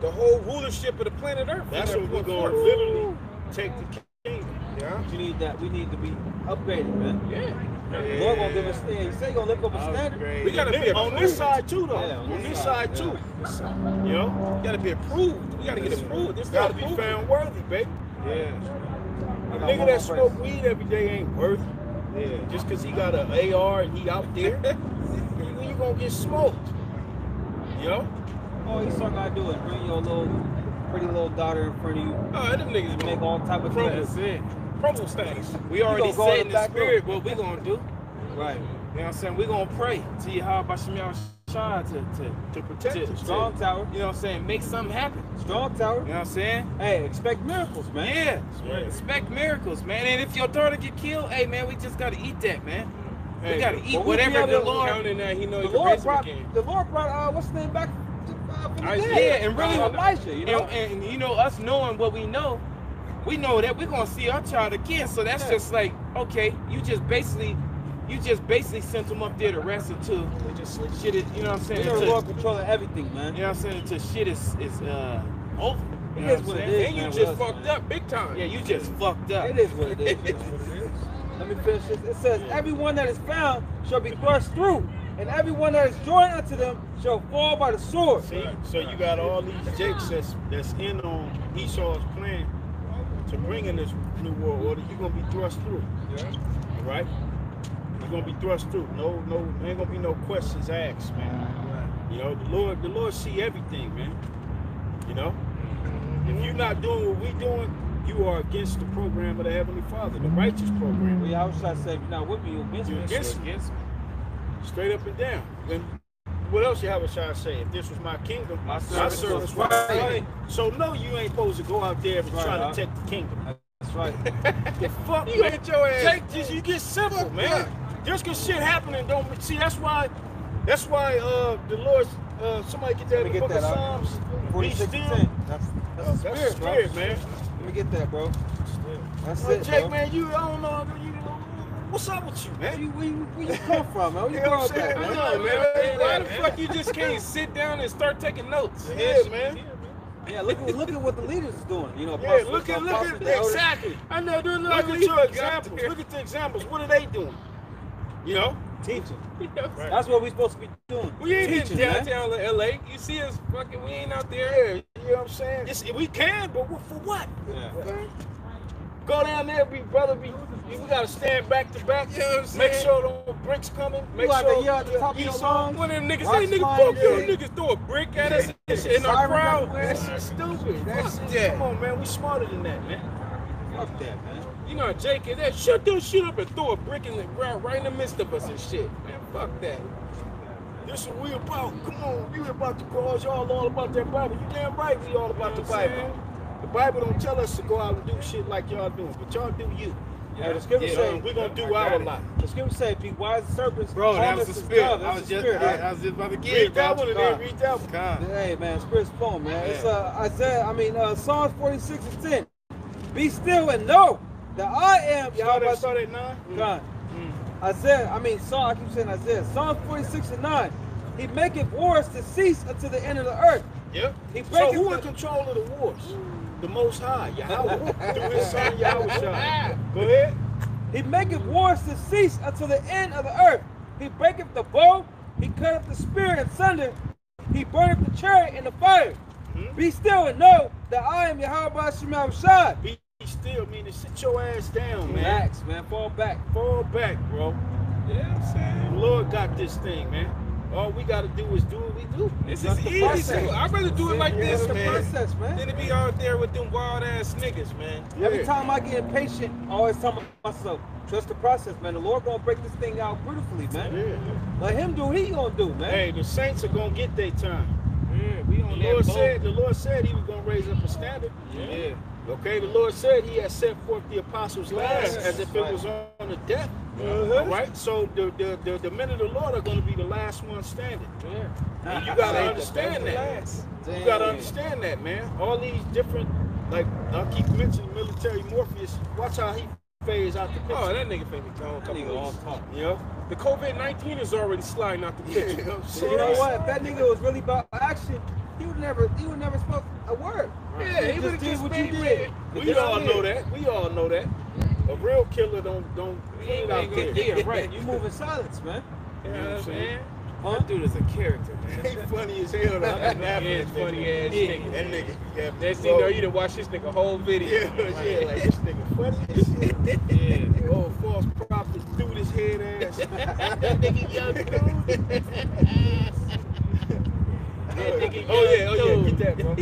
Speaker 6: the whole rulership of the planet Earth.
Speaker 2: That's
Speaker 6: From
Speaker 2: when we're gonna literally take the kingdom.
Speaker 6: Yeah.
Speaker 3: We need that. We need to be upgraded, man.
Speaker 6: Yeah.
Speaker 3: The Lord gonna give us. Yeah, He say He gonna lift up a standard.
Speaker 6: We gotta be
Speaker 2: on this side too, though.
Speaker 3: Yeah,
Speaker 2: on this side too. You know,
Speaker 6: We gotta be approved. We gotta get approved. This
Speaker 2: gotta be
Speaker 6: approved.
Speaker 2: found worthy, baby.
Speaker 4: Yeah.
Speaker 2: A
Speaker 3: I got
Speaker 2: nigga that smoke weed every day ain't worthy.
Speaker 4: Yeah.
Speaker 2: Just cause he got an AR and he out there, [laughs] you, you gonna get smoked. Oh, you know?
Speaker 3: All you son gotta do is bring your little pretty little daughter in front of you
Speaker 6: Oh, them niggas
Speaker 3: make all type of things.
Speaker 4: That's it.
Speaker 6: crumble stacks.
Speaker 4: We already said
Speaker 3: the
Speaker 4: in the spirit what we gonna do.
Speaker 3: Right.
Speaker 4: You know what I'm saying? we gonna pray to Yahweh Shemiah Shah to, to,
Speaker 2: To protect
Speaker 4: to,
Speaker 2: us.
Speaker 3: Strong tower.
Speaker 4: you know what I'm saying, make something happen.
Speaker 3: Strong tower.
Speaker 4: You know what I'm saying?
Speaker 3: Hey, expect miracles, man.
Speaker 4: Yeah.
Speaker 2: Yeah.
Speaker 4: Expect miracles, man. And if your daughter get killed, hey man, we just gotta eat that, man.
Speaker 6: Hey,
Speaker 4: we gotta eat whatever the Lord.
Speaker 6: That he know
Speaker 3: The Lord brought the Lord brought uh, what's the name back to, uh, from the
Speaker 6: Isaiah.
Speaker 3: dead.
Speaker 4: Yeah, and really,
Speaker 3: Uh, Elijah, you know.
Speaker 4: and, and you know, us knowing what we know, we know that we're gonna see our child again. So that's
Speaker 3: Yeah.
Speaker 4: just like, okay, you just basically, you just basically sent them up there to rest until shit is, you know what I'm saying?
Speaker 3: You know the Lord controlling everything, man.
Speaker 4: you know what I'm saying? Until shit is is uh over. You
Speaker 3: It
Speaker 4: know
Speaker 3: is
Speaker 4: what
Speaker 3: what it.
Speaker 6: And you
Speaker 3: man,
Speaker 6: just
Speaker 3: with us,
Speaker 6: fucked up big time.
Speaker 4: Yeah, you just fucked up.
Speaker 3: It is what it is. [laughs] Let me finish this. It says, Everyone that is found shall be thrust through, and everyone that is joined unto them shall fall by the sword.
Speaker 2: See, so you got all these jakes that's that's in on Esau's plan to bring in this new world order. You're gonna be thrust through. Yeah. All right? You're gonna be thrust through. No, no, ain't gonna be no questions asked, man. You know, the Lord, the Lord see everything, man. You know? If you're not doing what we're doing, you are against the program of the Heavenly Father, the righteous program.
Speaker 3: Well, yeah, I was trying to say, if you're not with me, you're against
Speaker 2: You're
Speaker 3: me.
Speaker 2: against me.
Speaker 4: Against me.
Speaker 2: Straight up and down. And what else you have a shot to say? If this was my kingdom,
Speaker 4: My
Speaker 2: my
Speaker 4: service
Speaker 2: service
Speaker 4: was
Speaker 3: right.
Speaker 2: right. So no, you ain't supposed to go out there and
Speaker 3: Right,
Speaker 2: try to take the kingdom.
Speaker 3: That's right. [laughs]
Speaker 2: The fuck,
Speaker 6: You
Speaker 2: man.
Speaker 6: get your ass.
Speaker 2: Take this, you get simple,
Speaker 6: Fuck
Speaker 2: man.
Speaker 6: that.
Speaker 2: Just cause shit happening don't see that's why that's why uh the Lord uh somebody get that in the
Speaker 3: get
Speaker 2: book of
Speaker 3: that out.
Speaker 2: Psalms. Be still.
Speaker 3: 10. That's, that's the
Speaker 2: That's
Speaker 3: spirit,
Speaker 2: spirit, man.
Speaker 3: Let me get that, bro. That's
Speaker 2: Uh,
Speaker 3: it,
Speaker 2: Jake,
Speaker 3: bro.
Speaker 2: man, you I don't know, you what's up with you,
Speaker 3: Where you,
Speaker 2: man?
Speaker 3: where, you, where you come from, man? Where you [laughs]
Speaker 2: You know what
Speaker 3: up
Speaker 2: I'm
Speaker 3: at,
Speaker 2: saying?
Speaker 3: man?
Speaker 6: I know, man.
Speaker 2: man.
Speaker 6: Why the fuck you just can't sit down and start taking notes?
Speaker 2: Yeah, man.
Speaker 3: Yeah, look at look at what the leaders is doing. You know,
Speaker 2: Yeah,
Speaker 3: apostles,
Speaker 2: look at look at
Speaker 3: the
Speaker 2: exactly.
Speaker 6: I know, dude.
Speaker 2: Look at your examples. Look at the examples. What are they doing? You know?
Speaker 3: Teaching.
Speaker 2: Right.
Speaker 3: That's what we supposed to be doing.
Speaker 6: We ain't
Speaker 3: teaching,
Speaker 6: in
Speaker 3: man.
Speaker 6: downtown LA. You see us fucking, we ain't out there.
Speaker 2: Yeah, you know what I'm saying? It's, we can, but what- for what?
Speaker 3: Yeah.
Speaker 2: Go down there, be brother, be. We gotta stand back to back.
Speaker 6: You know what I'm
Speaker 2: Make
Speaker 6: saying?
Speaker 2: sure the bricks coming. Make
Speaker 3: like
Speaker 2: sure
Speaker 3: a year at the top of your lungs.
Speaker 6: One of them niggas
Speaker 3: Rocks
Speaker 6: say, nigga, fuck you.
Speaker 3: yeah.
Speaker 6: Niggas throw a brick at us and shit in our crowd.
Speaker 3: everywhere.
Speaker 2: That shit's stupid.
Speaker 6: That's- yeah.
Speaker 2: Come on, man. We smarter than that, man.
Speaker 3: Fuck that, man.
Speaker 6: You know, Jake, is that shut that shit up and throw a brick in the ground right in the midst of us and shit. Man, fuck that.
Speaker 2: This what we about. Come on, we about the cause. Y'all all about that Bible. You damn right we all about the
Speaker 6: You know what I'm
Speaker 2: Bible. The Bible don't tell us to go out and do shit like y'all doing, but y'all do you.
Speaker 3: Yeah, the scripture
Speaker 2: Yeah,
Speaker 3: say,
Speaker 2: we're gonna do our
Speaker 4: it.
Speaker 2: lot.
Speaker 3: the scripture say, be wise as serpents,
Speaker 4: Bro, that
Speaker 3: harmless
Speaker 4: was the
Speaker 3: as
Speaker 4: spirit.
Speaker 3: doves.
Speaker 4: I was just,
Speaker 3: spirit,
Speaker 4: I. I was just about to get
Speaker 2: Read
Speaker 4: it,
Speaker 2: that one and then read that one.
Speaker 4: Con.
Speaker 3: Hey man, spirit's flowing, man. It's
Speaker 4: Yeah.
Speaker 3: uh Isaiah, I mean uh Psalms 46 and 10. Be still and know that I am Yahweh.
Speaker 2: at, start at nine.
Speaker 3: God. Mm. Mm. Isaiah, I mean Psalm, I keep saying Isaiah. Psalms 46 and 9. He maketh wars to cease unto the end of the earth.
Speaker 2: Yep.
Speaker 3: He
Speaker 2: So who
Speaker 3: the-
Speaker 2: in control of the wars? The Most High, Yahweh, [laughs] through His Son Yahweh. [laughs] Ah. Go ahead.
Speaker 3: He maketh wars to cease unto the end of the earth. He breaketh the bow, he cutteth the spear in sunder, he burneth the chariot in the fire.
Speaker 2: Mhm.
Speaker 3: Be still and know that I am Yahweh Shema Shad.
Speaker 2: Be still, meaning sit your ass down, man.
Speaker 3: Relax, man. Fall back.
Speaker 2: Fall back, bro.
Speaker 6: Yeah, I'm saying.
Speaker 2: The Lord got this thing, man. All we gotta do is do what we do.
Speaker 6: This
Speaker 3: That's
Speaker 6: is
Speaker 3: the
Speaker 6: easy.
Speaker 3: process.
Speaker 6: I'd rather do it like
Speaker 3: Yeah,
Speaker 6: this,
Speaker 3: that's the
Speaker 6: man.
Speaker 3: process, man.
Speaker 6: Than to be out there with them wild ass niggas, man.
Speaker 3: Every
Speaker 2: Yeah.
Speaker 3: time I get impatient, I always tell myself, trust the process, man. The Lord gonna break this thing out beautifully, man.
Speaker 2: Yeah.
Speaker 3: Let him do what he gonna do, man.
Speaker 2: Hey, the saints are gonna get their time.
Speaker 6: Yeah, we
Speaker 2: The
Speaker 6: on
Speaker 2: Lord
Speaker 6: that boat.
Speaker 2: said, the Lord said He was gonna raise up a standard.
Speaker 6: Yeah.
Speaker 2: Okay, the Lord said He had set forth the apostles last,
Speaker 6: Yes.
Speaker 2: as if it was on the death.
Speaker 6: Uh-huh.
Speaker 2: All right, so the, the the the men of the Lord are gonna be the last one standing.
Speaker 6: Yeah.
Speaker 2: And you gotta understand that. You gotta understand that, man. All these different, like I keep mentioning military Morpheus. Watch how he fades out the oh, picture.
Speaker 6: Oh, that nigga be gone.
Speaker 3: That
Speaker 6: Couple
Speaker 3: nigga all talk.
Speaker 2: you know?
Speaker 6: The COVID 19 is already sliding out the
Speaker 2: Yeah,
Speaker 6: picture.
Speaker 2: you know what
Speaker 3: So you know what? If that nigga was really about action, he would never, he would never spoke a word.
Speaker 6: Yeah, he would've
Speaker 3: did
Speaker 6: just
Speaker 3: what you did.
Speaker 2: We all know that. We all know that. A real killer don't don't put it out there.
Speaker 4: Yeah, right. [laughs]
Speaker 3: You move in silence, man.
Speaker 2: You know what I'm saying?
Speaker 3: Huh?
Speaker 4: That dude is a character, man.
Speaker 1: He funny as hell. though. I can laugh
Speaker 6: Yeah,
Speaker 1: at
Speaker 6: it's
Speaker 1: that
Speaker 6: funny
Speaker 1: nigga.
Speaker 6: ass
Speaker 1: Yeah,
Speaker 6: nigga.
Speaker 1: That nigga. Yeah,
Speaker 6: Next thing you know, you done watch this nigga whole video.
Speaker 1: Yeah, yeah, like [laughs] this nigga funny as shit.
Speaker 2: Yeah. Oh, false prophet, dude his head ass. [laughs] that nigga young dude. That nigga
Speaker 1: Oh yeah, oh yeah, get that, bro.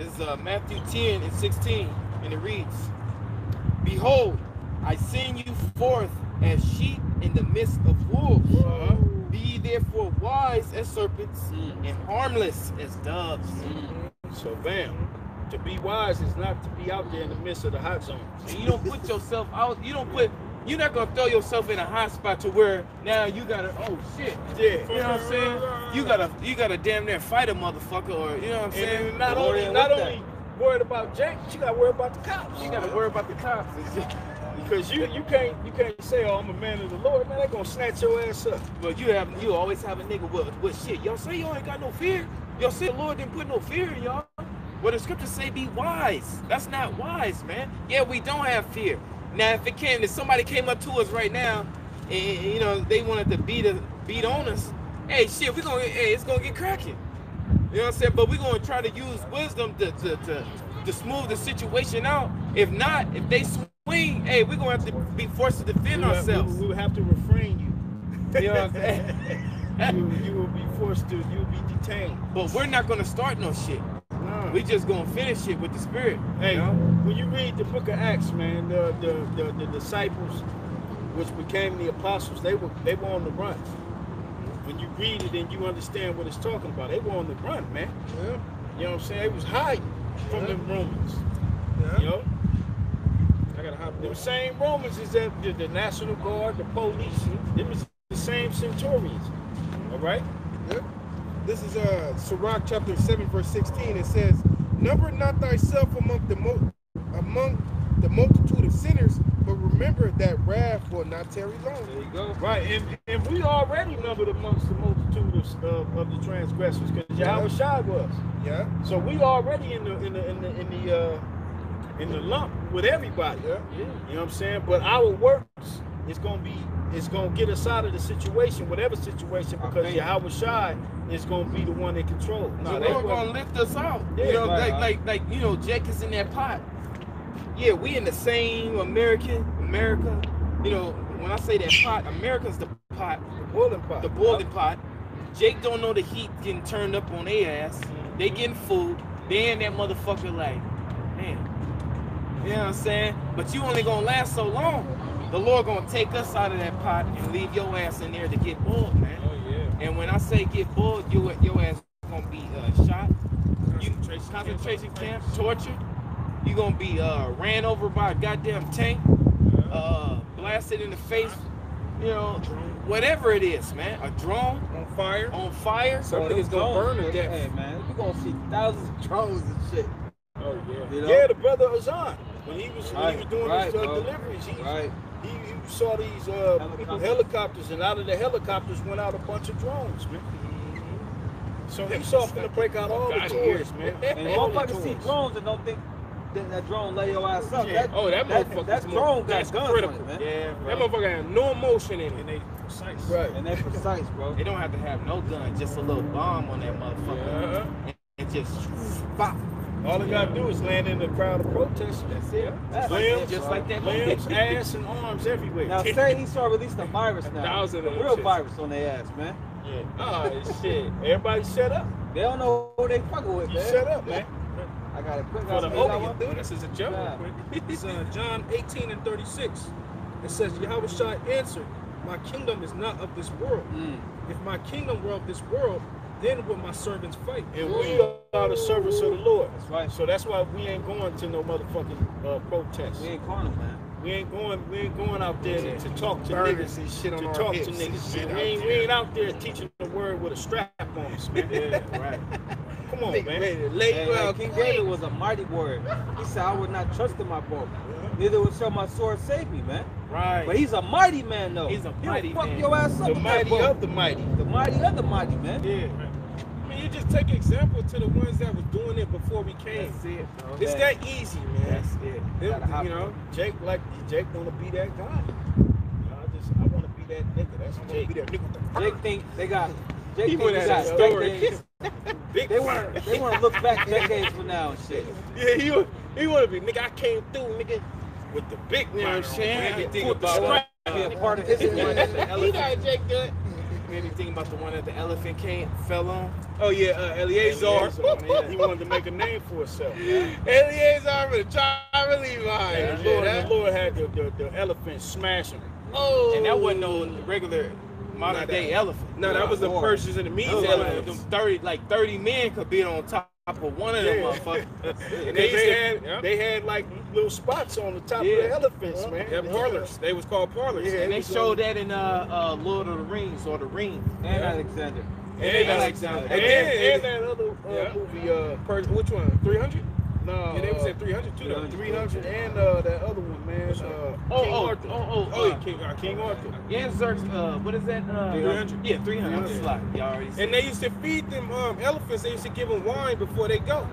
Speaker 4: This is uh, Matthew 10 and 16, and it reads, Behold, I send you forth as sheep in the midst of wolves.
Speaker 2: Uh-huh.
Speaker 4: Be therefore wise as serpents
Speaker 3: Mm.
Speaker 4: and harmless as doves.
Speaker 2: So bam. To be wise is not to be out there in the midst of the hot zone.
Speaker 4: And you don't put yourself out, you don't put, you're not gonna throw yourself in a hot spot to where now you gotta, oh shit.
Speaker 2: Yeah.
Speaker 4: You know what I'm saying? You gotta, you gotta damn near fight a motherfucker, or you know what I'm
Speaker 2: And
Speaker 4: saying?
Speaker 2: then not
Speaker 3: Worry
Speaker 2: only
Speaker 3: about
Speaker 2: not
Speaker 3: that.
Speaker 2: only worried about Jake, but you gotta worry about the cops.
Speaker 4: You gotta worry about the cops. [laughs]
Speaker 2: Because you you can't you can't say, oh, I'm a man of the Lord, man. They gonna snatch your ass up.
Speaker 4: But you have you always have a nigga with, with shit. Y'all say y'all ain't got no fear. Y'all say the Lord didn't put no fear in y'all. Well, the scriptures say be wise. That's not wise, man. Yeah, we don't have fear. Now, if it came, if somebody came up to us right now, and you know they wanted to beat a, beat on us, hey, shit, we gonna, hey, it's gonna get cracking. You know what I'm saying? But we're gonna try to use wisdom to to, to to smooth the situation out. If not, if they swing, hey, we're gonna have to be forced to defend
Speaker 2: we,
Speaker 4: ourselves.
Speaker 2: we, will have to refrain you. [laughs]
Speaker 4: You know what I'm [laughs] saying?
Speaker 2: you, you will be forced to. You will be detained.
Speaker 4: But we're not gonna start no shit.
Speaker 2: Nah.
Speaker 4: We just gonna finish it with the spirit.
Speaker 2: Hey,
Speaker 4: you know?
Speaker 2: when you read the book of Acts, man, the the, the, the disciples, which became the apostles, they were they were on the run. When you read it and you understand what it's talking about, they were on the run, man.
Speaker 1: Yeah,
Speaker 2: You know what I'm saying? They was hiding from
Speaker 1: Yeah.
Speaker 2: the Romans.
Speaker 1: yeah.
Speaker 2: You know,
Speaker 6: I gotta hop
Speaker 2: them same Romans is that the, the National Guard, the police. Them is the same centurions. All right.
Speaker 1: Yep. This is uh Sirach chapter 7, verse 16. It says, Number not thyself among the mo- among the multitude of sinners, but remember that wrath will not tarry long.
Speaker 3: There you go.
Speaker 2: Right, and, and we already numbered amongst the multitude of, of, of the transgressors because Yahweh Shai was.
Speaker 1: Yeah,
Speaker 2: So we already in the in the in the in the uh, in the lump with everybody.
Speaker 1: yeah.
Speaker 2: You know what I'm saying? But our works is gonna be it's gonna get us out of the situation, whatever situation, because
Speaker 3: think-
Speaker 2: Yahweh Shai is gonna be the one in control.
Speaker 4: the
Speaker 2: No, they
Speaker 4: Lord gonna lift us out.
Speaker 2: Yeah,
Speaker 4: you know,
Speaker 3: right,
Speaker 4: like,
Speaker 3: right.
Speaker 4: like like you know, Jake is in that pot. Yeah, we in the same American America. You know, when I say that pot, America's the pot,
Speaker 2: the boiling pot.
Speaker 4: the boiling pot. Jake don't know the heat getting turned up on their ass. They mm-hmm. getting food. They in that motherfucker like, man. You know what I'm saying? But you only gonna last so long. The Lord gonna take us out of that pot and leave your ass in there to get boiled, man.
Speaker 6: Oh yeah.
Speaker 4: And when I say get boiled, your your ass gonna be uh, shot, you
Speaker 6: Concentration camp.
Speaker 4: concentration camp, tortured. You gonna be uh, ran over by a goddamn tank, uh, blasted in the face. You know, whatever it is, man. A drone
Speaker 6: On fire.
Speaker 4: on fire.
Speaker 6: Some
Speaker 3: Bro,
Speaker 6: niggas
Speaker 3: them
Speaker 6: gonna burn
Speaker 3: drones,
Speaker 6: to.
Speaker 3: Hey man, we gonna see thousands of drones and shit.
Speaker 6: Oh yeah.
Speaker 3: You know?
Speaker 2: Yeah, the brother Azan. When he was when he was doing
Speaker 3: right,
Speaker 2: his uh,
Speaker 3: bro.
Speaker 2: deliveries, he,
Speaker 3: Right.
Speaker 2: He, he saw these uh,
Speaker 3: Helicopters.
Speaker 2: helicopters. and out of the helicopters went out a bunch of drones, man. So he saw finna break out all the
Speaker 6: Got
Speaker 2: tours, man.
Speaker 3: And
Speaker 2: All the
Speaker 3: motherfuckers see drones and don't think that, that drone lay your ass up.
Speaker 2: Yeah.
Speaker 3: That,
Speaker 6: Oh, that
Speaker 3: that,
Speaker 6: motherfucker's
Speaker 3: that
Speaker 6: more-
Speaker 3: drone got
Speaker 6: that's
Speaker 3: guns
Speaker 6: critical.
Speaker 3: on it, man.
Speaker 4: Yeah,
Speaker 6: That motherfucker had no motion in it.
Speaker 5: And
Speaker 6: it.
Speaker 5: they precise.
Speaker 2: Right.
Speaker 3: And they precise, bro.
Speaker 4: They don't have to have no gun, just a little bomb on that motherfucker,
Speaker 6: Uh-huh.
Speaker 4: and, and just pop.
Speaker 2: All they gotta do is land in the crowd of protesters.
Speaker 4: That's it.
Speaker 3: That's
Speaker 2: Limbs,
Speaker 4: just like that
Speaker 2: Limbs, ass, and arms everywhere.
Speaker 3: Now say he saw release the virus [laughs] now.
Speaker 6: of
Speaker 3: real virus on their ass, man.
Speaker 2: yeah. Oh shit. Everybody set up.
Speaker 3: They don't know who they fucking with,
Speaker 2: You
Speaker 3: man.
Speaker 2: set up, man.
Speaker 3: I got a quick
Speaker 2: For the moment,
Speaker 3: got.
Speaker 6: This is a joke.
Speaker 3: Yeah.
Speaker 5: It's uh, John 18 and 36. It says, Yahweh Shai answered, My kingdom is not of this world.
Speaker 3: Mm.
Speaker 5: If my kingdom were of this world, then would my servants fight.
Speaker 2: And we are the servants of the Lord.
Speaker 3: That's right.
Speaker 2: So that's why we ain't going to no motherfucking uh, protests.
Speaker 3: We ain't corner, man.
Speaker 2: We ain't going. We ain't going out there to, to talk to
Speaker 1: Burners
Speaker 2: niggas.
Speaker 1: and shit on
Speaker 2: to
Speaker 1: our
Speaker 2: talk
Speaker 1: hips
Speaker 2: to
Speaker 1: and
Speaker 2: niggas,
Speaker 1: shit.
Speaker 2: We
Speaker 1: out
Speaker 2: ain't, we ain't out there teaching the word with a strap on us, man.
Speaker 4: Yeah, right.
Speaker 2: Come on,
Speaker 1: Nigga
Speaker 2: man.
Speaker 1: ready to lay
Speaker 3: Hey,
Speaker 1: you
Speaker 3: King
Speaker 1: quick.
Speaker 3: David was a mighty warrior. He said, I would not trust in my bow. Neither would shall my sword save me, man.
Speaker 4: Right.
Speaker 3: But he's a mighty man, though.
Speaker 4: He's a
Speaker 3: He'll
Speaker 4: mighty
Speaker 3: fuck
Speaker 4: man.
Speaker 3: your ass up
Speaker 2: The mighty of the mighty.
Speaker 3: The mighty of the mighty, man.
Speaker 2: Yeah. I mean, you
Speaker 6: should just take example to the ones that was doing it before we came.
Speaker 4: That's it, bro.
Speaker 6: It's that easy, man.
Speaker 4: That's it.
Speaker 6: Them- you know,
Speaker 2: Jake like Jake wanna be that guy. You know, I just I wanna be that nigga. That's
Speaker 1: I'm gonna
Speaker 2: Jake.
Speaker 1: be that nigga with the
Speaker 3: Jake think they got. Jake
Speaker 6: He
Speaker 3: think they got
Speaker 6: his story.
Speaker 3: decades. [laughs]
Speaker 6: big.
Speaker 3: They want to. They want to look back decades from now and shit.
Speaker 6: Yeah, he wa- he want to be nigga. I came through, nigga, with the big.
Speaker 4: You know what I'm saying?
Speaker 6: nigga, with the
Speaker 4: about
Speaker 6: strap.
Speaker 3: Be a part of history.
Speaker 4: The one Jake the
Speaker 6: You know
Speaker 4: elephant,
Speaker 6: how Jake do it?
Speaker 4: anything about the one that the elephant came fell on?
Speaker 6: Oh yeah, uh, Eleazar.
Speaker 2: Eleazar, man, [laughs] he wanted to make a name for himself.
Speaker 6: Eleazar with a Charlie Levi.
Speaker 2: And the Lord, the Lord had the, the, the elephant smash him.
Speaker 6: Oh,
Speaker 4: And that wasn't no regular modern day elephant.
Speaker 6: No, that was the
Speaker 3: Lord.
Speaker 6: Persians and the Medes
Speaker 4: That was like
Speaker 6: elephants.
Speaker 4: them thirty, like thirty men could be on top of one of them
Speaker 6: Yeah.
Speaker 4: motherfuckers. [laughs]
Speaker 6: And
Speaker 2: They,
Speaker 6: they,
Speaker 2: had
Speaker 6: yeah.
Speaker 2: they had like little spots on the top
Speaker 4: Yeah.
Speaker 2: of the elephants, man.
Speaker 6: Yeah, parlors. They was called parlors.
Speaker 2: Yeah,
Speaker 4: And they showed that in uh, uh, Lord of the Rings or the Ring.
Speaker 3: And Alexander.
Speaker 6: And
Speaker 4: Alexander.
Speaker 2: And,
Speaker 6: then-
Speaker 2: and, that other uh,
Speaker 6: Yeah.
Speaker 2: movie, uh,
Speaker 6: Per- which one? 300?
Speaker 2: No,
Speaker 6: Yeah, they was
Speaker 2: uh,
Speaker 6: at 300 too. though.
Speaker 2: 300 and uh, that other one, man. Uh,
Speaker 4: Oh,
Speaker 2: King
Speaker 4: oh,
Speaker 2: Arthur.
Speaker 4: oh, oh,
Speaker 6: Oh, yeah,
Speaker 4: uh,
Speaker 6: King, uh,
Speaker 2: King Arthur.
Speaker 4: Yeah, Zerx, uh, what is that? Uh,
Speaker 6: 300.
Speaker 4: Yeah, 300. I'm
Speaker 2: 300.
Speaker 4: slot. Y'all already
Speaker 6: And they used to feed them um, elephants. They used to give them wine before they go.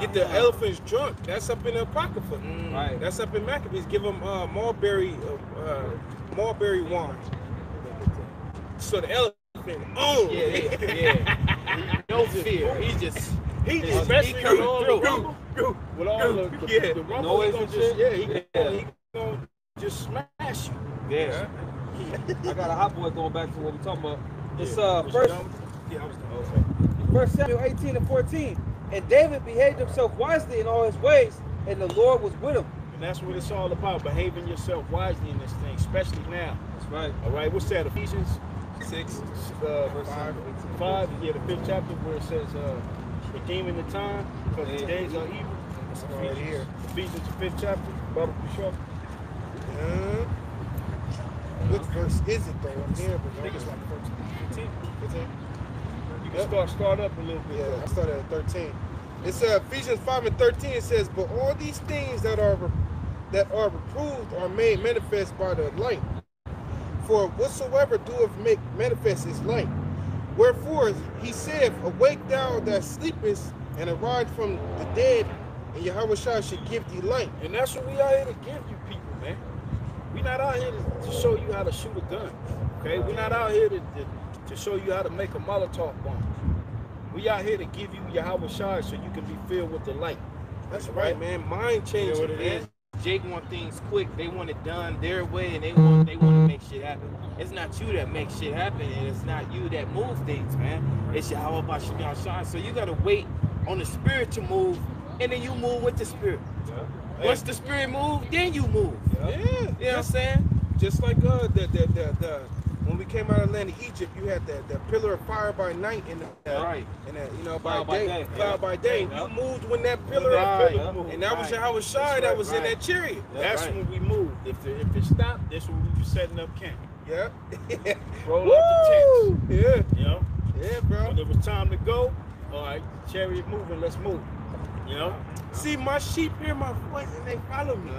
Speaker 6: Get the elephants drunk. That's up in the Apocrypha.
Speaker 4: Mm.
Speaker 3: Right.
Speaker 6: That's up in Maccabees. Give them uh, mulberry, uh, uh, mulberry wine. So the elephant, oh
Speaker 4: Yeah, yeah, yeah. [laughs] no fear. He just,
Speaker 6: he just
Speaker 2: Especially
Speaker 4: He come
Speaker 2: all the
Speaker 4: through.
Speaker 2: With all the, the,
Speaker 6: Yeah.
Speaker 2: the rumble,
Speaker 3: Noise
Speaker 2: gonna just,
Speaker 3: shit?
Speaker 2: yeah, he,
Speaker 3: Yeah.
Speaker 2: he gonna just smash you.
Speaker 4: yeah.
Speaker 3: I got a hot boy going back to what we're talking about. It's
Speaker 2: Yeah.
Speaker 3: uh
Speaker 2: Was
Speaker 3: first?
Speaker 2: Yeah, I was done. Okay.
Speaker 3: First Samuel 18 and 14. And David behaved himself wisely in all his ways, and the Lord was with him.
Speaker 2: And that's what it's all about, behaving yourself wisely in this thing, especially now.
Speaker 3: That's right.
Speaker 2: All right, what's that? Ephesians
Speaker 6: six.
Speaker 2: uh,
Speaker 3: First
Speaker 2: five,
Speaker 3: 18.
Speaker 2: five, yeah, the fifth chapter where it says, uh, redeeming the time because the days are evil.
Speaker 6: It's right here.
Speaker 2: Ephesians, the fifth chapter, Bible for sure.
Speaker 1: Uh, Which verse is it though? I'm here, but
Speaker 2: I think it's like 14, 15.
Speaker 1: 15.
Speaker 2: You can start start up a little bit.
Speaker 1: Yeah, I started at 13. It's uh, Ephesians 5 and 13. It says, But all these things that are that are reproved are made manifest by the light. For whatsoever doeth make manifest is light. Wherefore he saith, Awake thou that sleepest, and arise from the dead, and Yahweh should give thee light.
Speaker 2: And that's what we out here to give you people, man. We're not out here to, show you how to shoot a gun. Okay? We're not out here to, to, to show you how to make a Molotov bomb. We out here to give you Yahweh Shai so you can be filled with the light.
Speaker 6: That's right, man. Mind
Speaker 2: You know
Speaker 6: changing,
Speaker 2: what it
Speaker 6: man.
Speaker 2: is?
Speaker 4: Jake want things quick. They want it done their way, and they want they want to make shit happen. It's not you that makes shit happen, and it's not you that move things, man. It's how about Shine. So you gotta wait on the spirit to move, and then you move with the spirit. Once the spirit move, then you move.
Speaker 6: Yeah.
Speaker 4: You know what I'm saying?
Speaker 6: Just like uh the the the, the when we came out of the land of Egypt, you had the, the pillar of fire by night and the,
Speaker 4: Right.
Speaker 6: and the, you know by,
Speaker 3: Cloud by
Speaker 6: day,
Speaker 3: day.
Speaker 6: cloud by day.
Speaker 3: Yeah.
Speaker 6: You moved when that pillar,
Speaker 2: Right.
Speaker 6: moved. and that was
Speaker 4: Right.
Speaker 6: Yahweh Shai that
Speaker 2: right,
Speaker 6: was in that chariot.
Speaker 2: That's
Speaker 4: right.
Speaker 2: when we moved. If the, if it stopped, that's when we were setting up camp.
Speaker 6: Yeah. [laughs]
Speaker 2: Roll out the tents.
Speaker 6: Yeah.
Speaker 2: You know?
Speaker 6: Yeah, bro.
Speaker 2: When it was time to go, all right, chariot moving, let's move. You know?
Speaker 6: See, my sheep hear my voice and they follow me.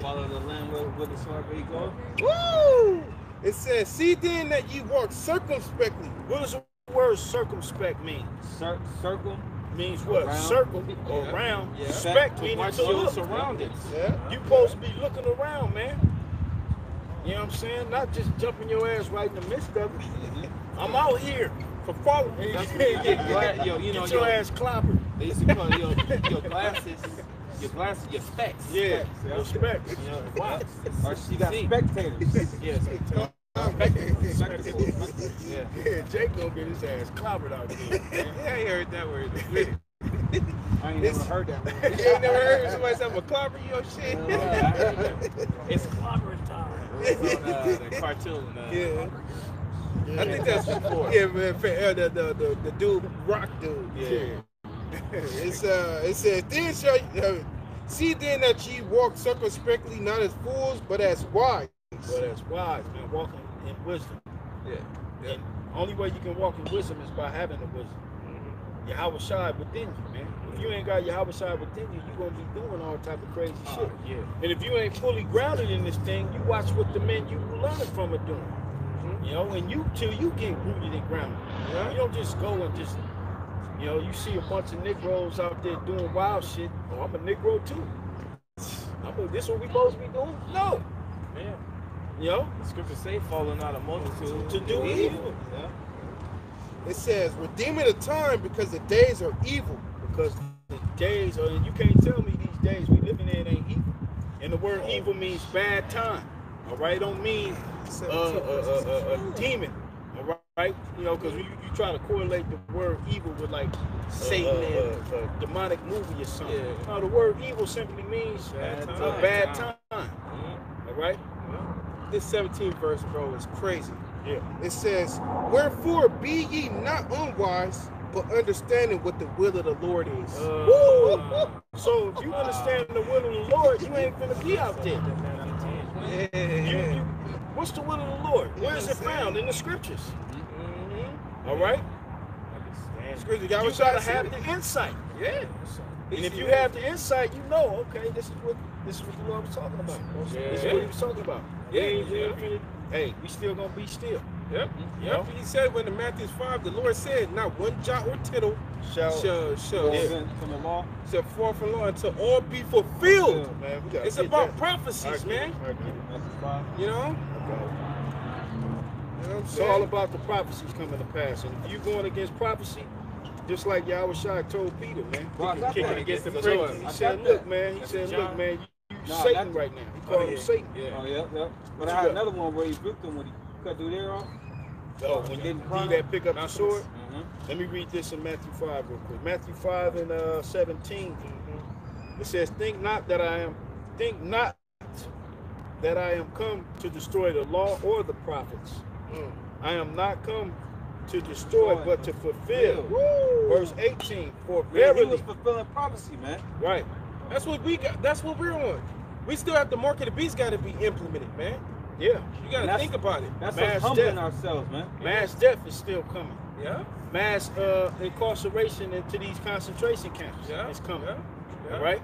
Speaker 3: Follow the land where, where the wherever he goes.
Speaker 6: Woo! It says, see then that ye walk circumspectly.
Speaker 2: What does the word circumspect mean?
Speaker 3: Cir- circle.
Speaker 2: Means what?
Speaker 3: Around.
Speaker 2: Circle or
Speaker 6: Yeah.
Speaker 2: around.
Speaker 3: Yeah.
Speaker 2: Spec
Speaker 4: To
Speaker 2: meaning to look.
Speaker 4: surroundings.
Speaker 6: Yeah.
Speaker 2: You supposed to be looking around, man. You know what I'm saying? Not just jumping your ass right in the midst of it. Mm-hmm. I'm out here for following.
Speaker 4: That's what you get [laughs] yo, you know,
Speaker 2: Get your
Speaker 4: yo-
Speaker 2: ass clobbered.
Speaker 4: They used to call your your [laughs] glasses, your glasses, your specs.
Speaker 2: Yeah,
Speaker 4: yeah.
Speaker 2: respect.
Speaker 4: You know, wow. [laughs]
Speaker 3: Or you got
Speaker 4: See.
Speaker 3: spectators. Spectacles. [laughs]
Speaker 4: Yeah. [laughs]
Speaker 2: Yeah, Jake gonna get his ass clobbered out there.
Speaker 6: Yeah, I ain't heard that word.
Speaker 3: I ain't never heard that one.
Speaker 6: you ain't never heard somebody say, I'm a clobber you or shit?
Speaker 3: Yeah, heard that.
Speaker 4: It's clobbering time. It's on uh, the cartoon. Uh,
Speaker 6: Yeah. I think that's before. yeah, man. Uh, the, the the the dude, rock dude.
Speaker 2: Yeah. [laughs]
Speaker 6: it's uh, it says, then shall uh, see then that ye walk circumspectly, not as fools, but as wise.
Speaker 2: But as wise, man, walking in wisdom.
Speaker 6: Yeah. Yeah.
Speaker 2: And only way you can walk in wisdom is by having the wisdom. Yahweh Shai within you, man. If you ain't got Yahweh Shai within you, you're gonna be doing all type of crazy
Speaker 4: uh,
Speaker 2: shit.
Speaker 4: yeah.
Speaker 2: And if you ain't fully grounded in this thing, you watch what the men you learning from are doing. You know, and you till you get rooted and grounded. You don't just go and just, You know, you see a bunch of Negroes out there doing wild shit. Oh, I'm a Negro too. I'm a, this what we supposed to be doing? No.
Speaker 4: Yeah.
Speaker 2: You know,
Speaker 4: The scriptures say falling out of multitude.
Speaker 2: to do evil.
Speaker 4: Yeah.
Speaker 1: It says, redeeming the time because the days are evil.
Speaker 2: Because the days, or you can't tell me these days we living in ain't evil. And the word evil means bad time. All right, don't mean uh, uh, uh, uh, a demon. Right, you know, because you, you try to correlate the word evil with like
Speaker 6: Satan
Speaker 2: a,
Speaker 6: and-
Speaker 2: a, a, a demonic movie or something.
Speaker 6: Yeah.
Speaker 2: No, the word evil simply means
Speaker 4: Bad
Speaker 2: a
Speaker 4: time.
Speaker 2: bad time.
Speaker 4: Mhm.
Speaker 2: All right.
Speaker 1: This 17th verse, bro, is crazy.
Speaker 2: Yeah.
Speaker 1: It says, Wherefore be ye not unwise, but understanding what the will of the Lord is.
Speaker 2: Uh, so if you understand the will of the Lord, you ain't gonna be out there.
Speaker 1: yeah,
Speaker 2: You- you- what's the will of the Lord? Where is it found in the scriptures? All right.
Speaker 1: Scripture,
Speaker 2: You
Speaker 1: y'all was
Speaker 2: have
Speaker 1: to
Speaker 2: the insight.
Speaker 1: Yeah.
Speaker 2: And if you have the insight, you know, okay, this is what this is what the Lord was talking about. This is what he was talking about.
Speaker 6: Yeah, yeah.
Speaker 2: Hey, we still gonna be still.
Speaker 6: Yep.
Speaker 2: You
Speaker 6: Yep.
Speaker 2: know?
Speaker 6: He said when in Matthew 5, the Lord said, not one jot or tittle
Speaker 2: Shall
Speaker 6: shall, shall,
Speaker 2: Yeah.
Speaker 3: From- the law.
Speaker 6: shall fall from law until all be fulfilled.
Speaker 2: man,
Speaker 6: It's about
Speaker 2: that.
Speaker 6: prophecies, man.
Speaker 2: agree, I agree.
Speaker 3: Matthew five.
Speaker 6: You know?
Speaker 2: Okay.
Speaker 6: You know
Speaker 2: It's all about the prophecies coming to pass. And if you're going against prophecy, just like Yahweh Shai told Peter, man,
Speaker 3: Well, I
Speaker 2: kicking
Speaker 3: that.
Speaker 2: against the
Speaker 6: That's
Speaker 2: pricks. He
Speaker 3: I
Speaker 2: said, look, man, he said, look, man, you, you
Speaker 3: Nah,
Speaker 2: Satan
Speaker 3: that's-
Speaker 2: right now. He
Speaker 6: Oh,
Speaker 2: called
Speaker 6: yeah.
Speaker 2: him Satan.
Speaker 6: Yeah.
Speaker 3: Oh, yep, yep. But
Speaker 2: What
Speaker 3: I had
Speaker 2: got?
Speaker 3: another one where he rebuked him when he cut through there off.
Speaker 2: Oh, when you
Speaker 3: Didn't
Speaker 2: need that pick up the sword.
Speaker 3: Mm-hmm.
Speaker 2: Let me read this in Matthew 5 real quick. Matthew 5 and uh, 17. It says, Think not that I am, think not that I am come to destroy the law or the prophets.
Speaker 1: Mm.
Speaker 2: I am not come to destroy,
Speaker 3: Destroy.
Speaker 2: but to fulfill.
Speaker 3: Woo!
Speaker 2: Verse 18. For
Speaker 3: Yeah, he
Speaker 2: verily,
Speaker 3: was fulfilling prophecy, man.
Speaker 2: right.
Speaker 6: That's what we got. That's what we're on. We still have the mark of the beast got to be implemented, man.
Speaker 2: Yeah.
Speaker 6: You got to think about it.
Speaker 3: That's
Speaker 2: Mass
Speaker 3: us humbling
Speaker 2: death.
Speaker 3: ourselves, man.
Speaker 2: Mass death is still coming.
Speaker 6: Yeah.
Speaker 2: Mass uh, incarceration into these concentration camps
Speaker 6: Yeah.
Speaker 2: is coming.
Speaker 6: Yeah. yeah.
Speaker 2: All right.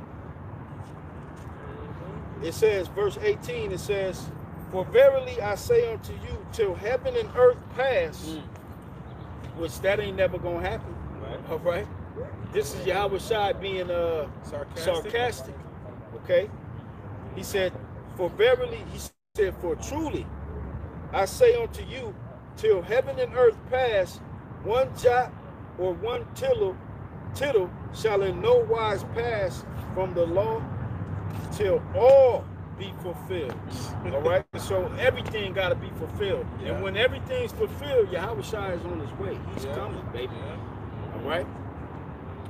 Speaker 2: It says, verse 18, it says, For verily I say unto you, till heaven and earth pass,
Speaker 3: Mm.
Speaker 2: which that ain't never gonna happen.
Speaker 3: Right.
Speaker 2: All right. This is Yahweh Shai being uh
Speaker 6: Sarcastic.
Speaker 2: sarcastic. Okay. He said, For verily, he said, For truly I say unto you, till heaven and earth pass, one jot or one tittle, tittle shall in no wise pass from the law till all be fulfilled. [laughs] All right. So everything got to be fulfilled.
Speaker 6: Yeah.
Speaker 2: And when everything's fulfilled, Yahweh Shai is on his way. He's
Speaker 6: Yeah.
Speaker 2: coming, baby.
Speaker 6: Yeah.
Speaker 2: All right.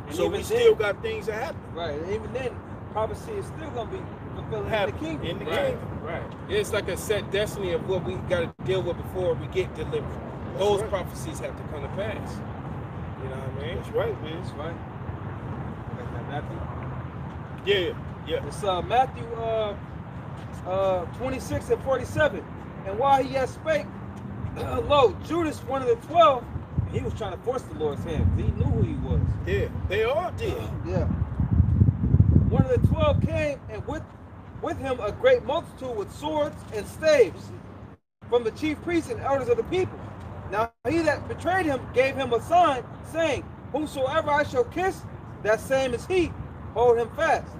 Speaker 3: And
Speaker 2: So we
Speaker 3: then-
Speaker 2: still got things to happen.
Speaker 3: Right. And even then, prophecy is still gonna be fulfilling in the kingdom.
Speaker 2: in the
Speaker 6: Right.
Speaker 2: kingdom.
Speaker 6: Right. It's like a set destiny of what we got to deal with before we get delivered. Those
Speaker 2: right.
Speaker 6: prophecies have to come to pass. You know what I mean?
Speaker 2: That's right, man.
Speaker 3: That's right. That, Matthew.
Speaker 2: Yeah, yeah.
Speaker 3: It's uh, Matthew uh, uh, 26 and 47. And while he yet spake, lo, Judas, one of the twelve, he was trying to force the Lord's hand. He knew who he was.
Speaker 2: Yeah, they all did.
Speaker 3: Yeah. One of the twelve came, and with with him a great multitude with swords and staves from the chief priests and elders of the people. Now he that betrayed him gave him a sign, saying, Whosoever I shall kiss, that same is he. Hold him fast.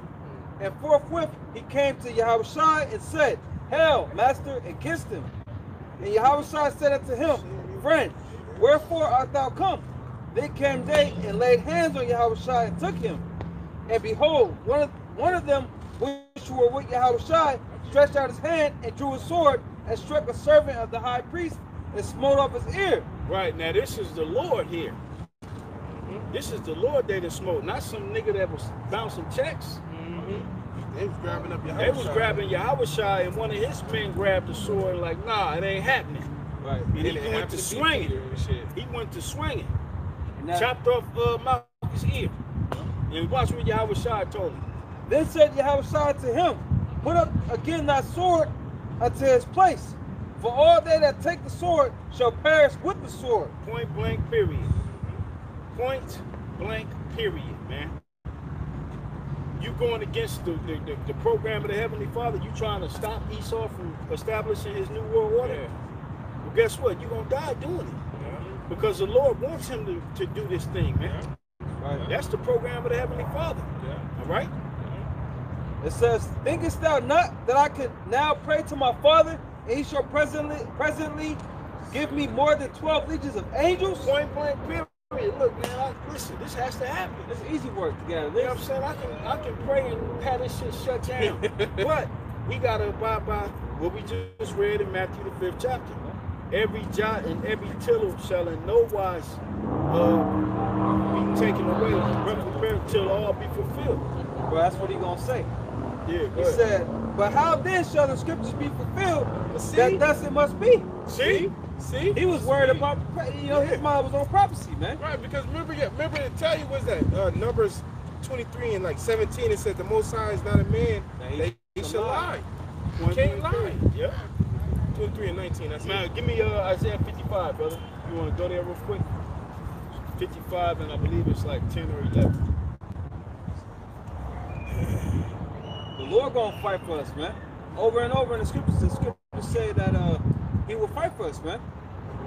Speaker 3: And forthwith he came to Yahushua and said, Hail, master, and kissed him. And Yahushua said unto him, Friend, wherefore art thou come? Then came they and laid hands on Yahushua and took him. And behold, one of one of them which were with Yahushua stretched out his hand and drew his sword and struck a servant of the high priest and smote off his ear.
Speaker 2: Right now, this is the Lord here. This is the Lord they done smote, not some nigga that was bouncing checks.
Speaker 1: They was grabbing up your
Speaker 2: They was grabbing Yahweh Shai, and one of his men grabbed the sword, like, nah, it ain't happening.
Speaker 3: Right.
Speaker 2: And he went to swinging. He went to swinging. Chopped off uh, Malchus' ear. And watch what Yahweh Shai told him.
Speaker 3: Then said Yahushua to him, Put up again thy sword unto his place. For all they that take the sword shall perish with the sword.
Speaker 2: Point blank, period. Point blank, period, man. You going against the, the, the, the program of the Heavenly Father, you trying to stop Esau from establishing his new world order.
Speaker 6: Yeah.
Speaker 2: Well, guess what? You're going to die doing it.
Speaker 6: Yeah.
Speaker 2: Because the Lord wants him to, to do this thing, man.
Speaker 3: Right.
Speaker 2: That's the program of the Heavenly Father.
Speaker 5: Yeah.
Speaker 2: All right?
Speaker 3: It says, Thinkest thou not that I could now pray to my Father, and he shall presently presently give me more than 12 legions of angels?
Speaker 2: Point blank period. Look, man, I, listen, this has to happen.
Speaker 3: It's easy work together. get
Speaker 2: You know what I'm saying? I can I can pray and have this shit shut down. [laughs] but we gotta abide by what we just read in Matthew the fifth chapter. Every jot and every tittle shall in no wise uh, be taken away, till all be fulfilled.
Speaker 3: Well, that's what he gonna say.
Speaker 2: Yeah,
Speaker 3: He
Speaker 2: ahead.
Speaker 3: said, But how then shall the scriptures be fulfilled?
Speaker 1: See?
Speaker 3: That thus it must be.
Speaker 1: See? See?
Speaker 3: He was worried about, you know, his
Speaker 1: Yeah.
Speaker 3: mind was on prophecy, man.
Speaker 1: Right, because remember, yeah, remember to tell you was that uh, Numbers 23 and like 17, it said the Most High is not a man
Speaker 3: That he
Speaker 1: that he
Speaker 3: shall
Speaker 1: shall
Speaker 3: lie.
Speaker 1: lie. Can't lie.
Speaker 2: Yeah.
Speaker 1: 23 and 19, that's
Speaker 2: Now,
Speaker 1: it.
Speaker 2: give me uh, Isaiah 55, brother. You want to go there real quick? 55, and I believe it's like 10 or 11. [sighs]
Speaker 3: The Lord gonna fight for us, man. Over and over in the scriptures, the scriptures say that uh he will fight for us, man.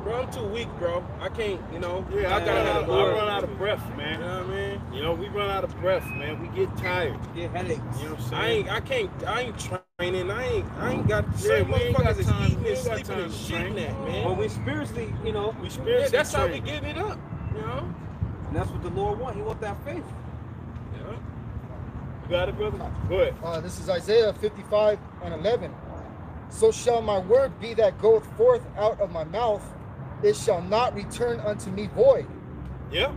Speaker 1: Bro, I'm too weak, bro. I can't, you know.
Speaker 2: Yeah, I,
Speaker 1: I
Speaker 2: got
Speaker 1: gotta
Speaker 2: out
Speaker 1: have
Speaker 2: of, I run out of breath, man.
Speaker 1: You know what I mean?
Speaker 2: You know, we run out of breath, man. We get tired.
Speaker 3: Get headaches.
Speaker 2: You know what I'm saying?
Speaker 1: I ain't, I can't, I ain't training. I ain't, I ain't got the
Speaker 2: Yeah,
Speaker 1: same
Speaker 2: we
Speaker 1: motherfuckers that's
Speaker 2: time-
Speaker 1: eating
Speaker 2: we
Speaker 1: and sleeping and
Speaker 2: to
Speaker 1: shitting
Speaker 2: train.
Speaker 1: that,
Speaker 3: When
Speaker 1: man.
Speaker 3: we spiritually, you know,
Speaker 2: we spiritually.
Speaker 1: Yeah,
Speaker 2: spiritually
Speaker 1: that's how we
Speaker 2: trained.
Speaker 1: getting it up, you know?
Speaker 3: and that's what the Lord want. He want that faith.
Speaker 1: Yeah.
Speaker 2: You got it, brother? Go ahead.
Speaker 7: Uh, this is Isaiah 55 and 11. So shall my word be that goeth forth out of my mouth, it shall not return unto me void.
Speaker 2: Yeah.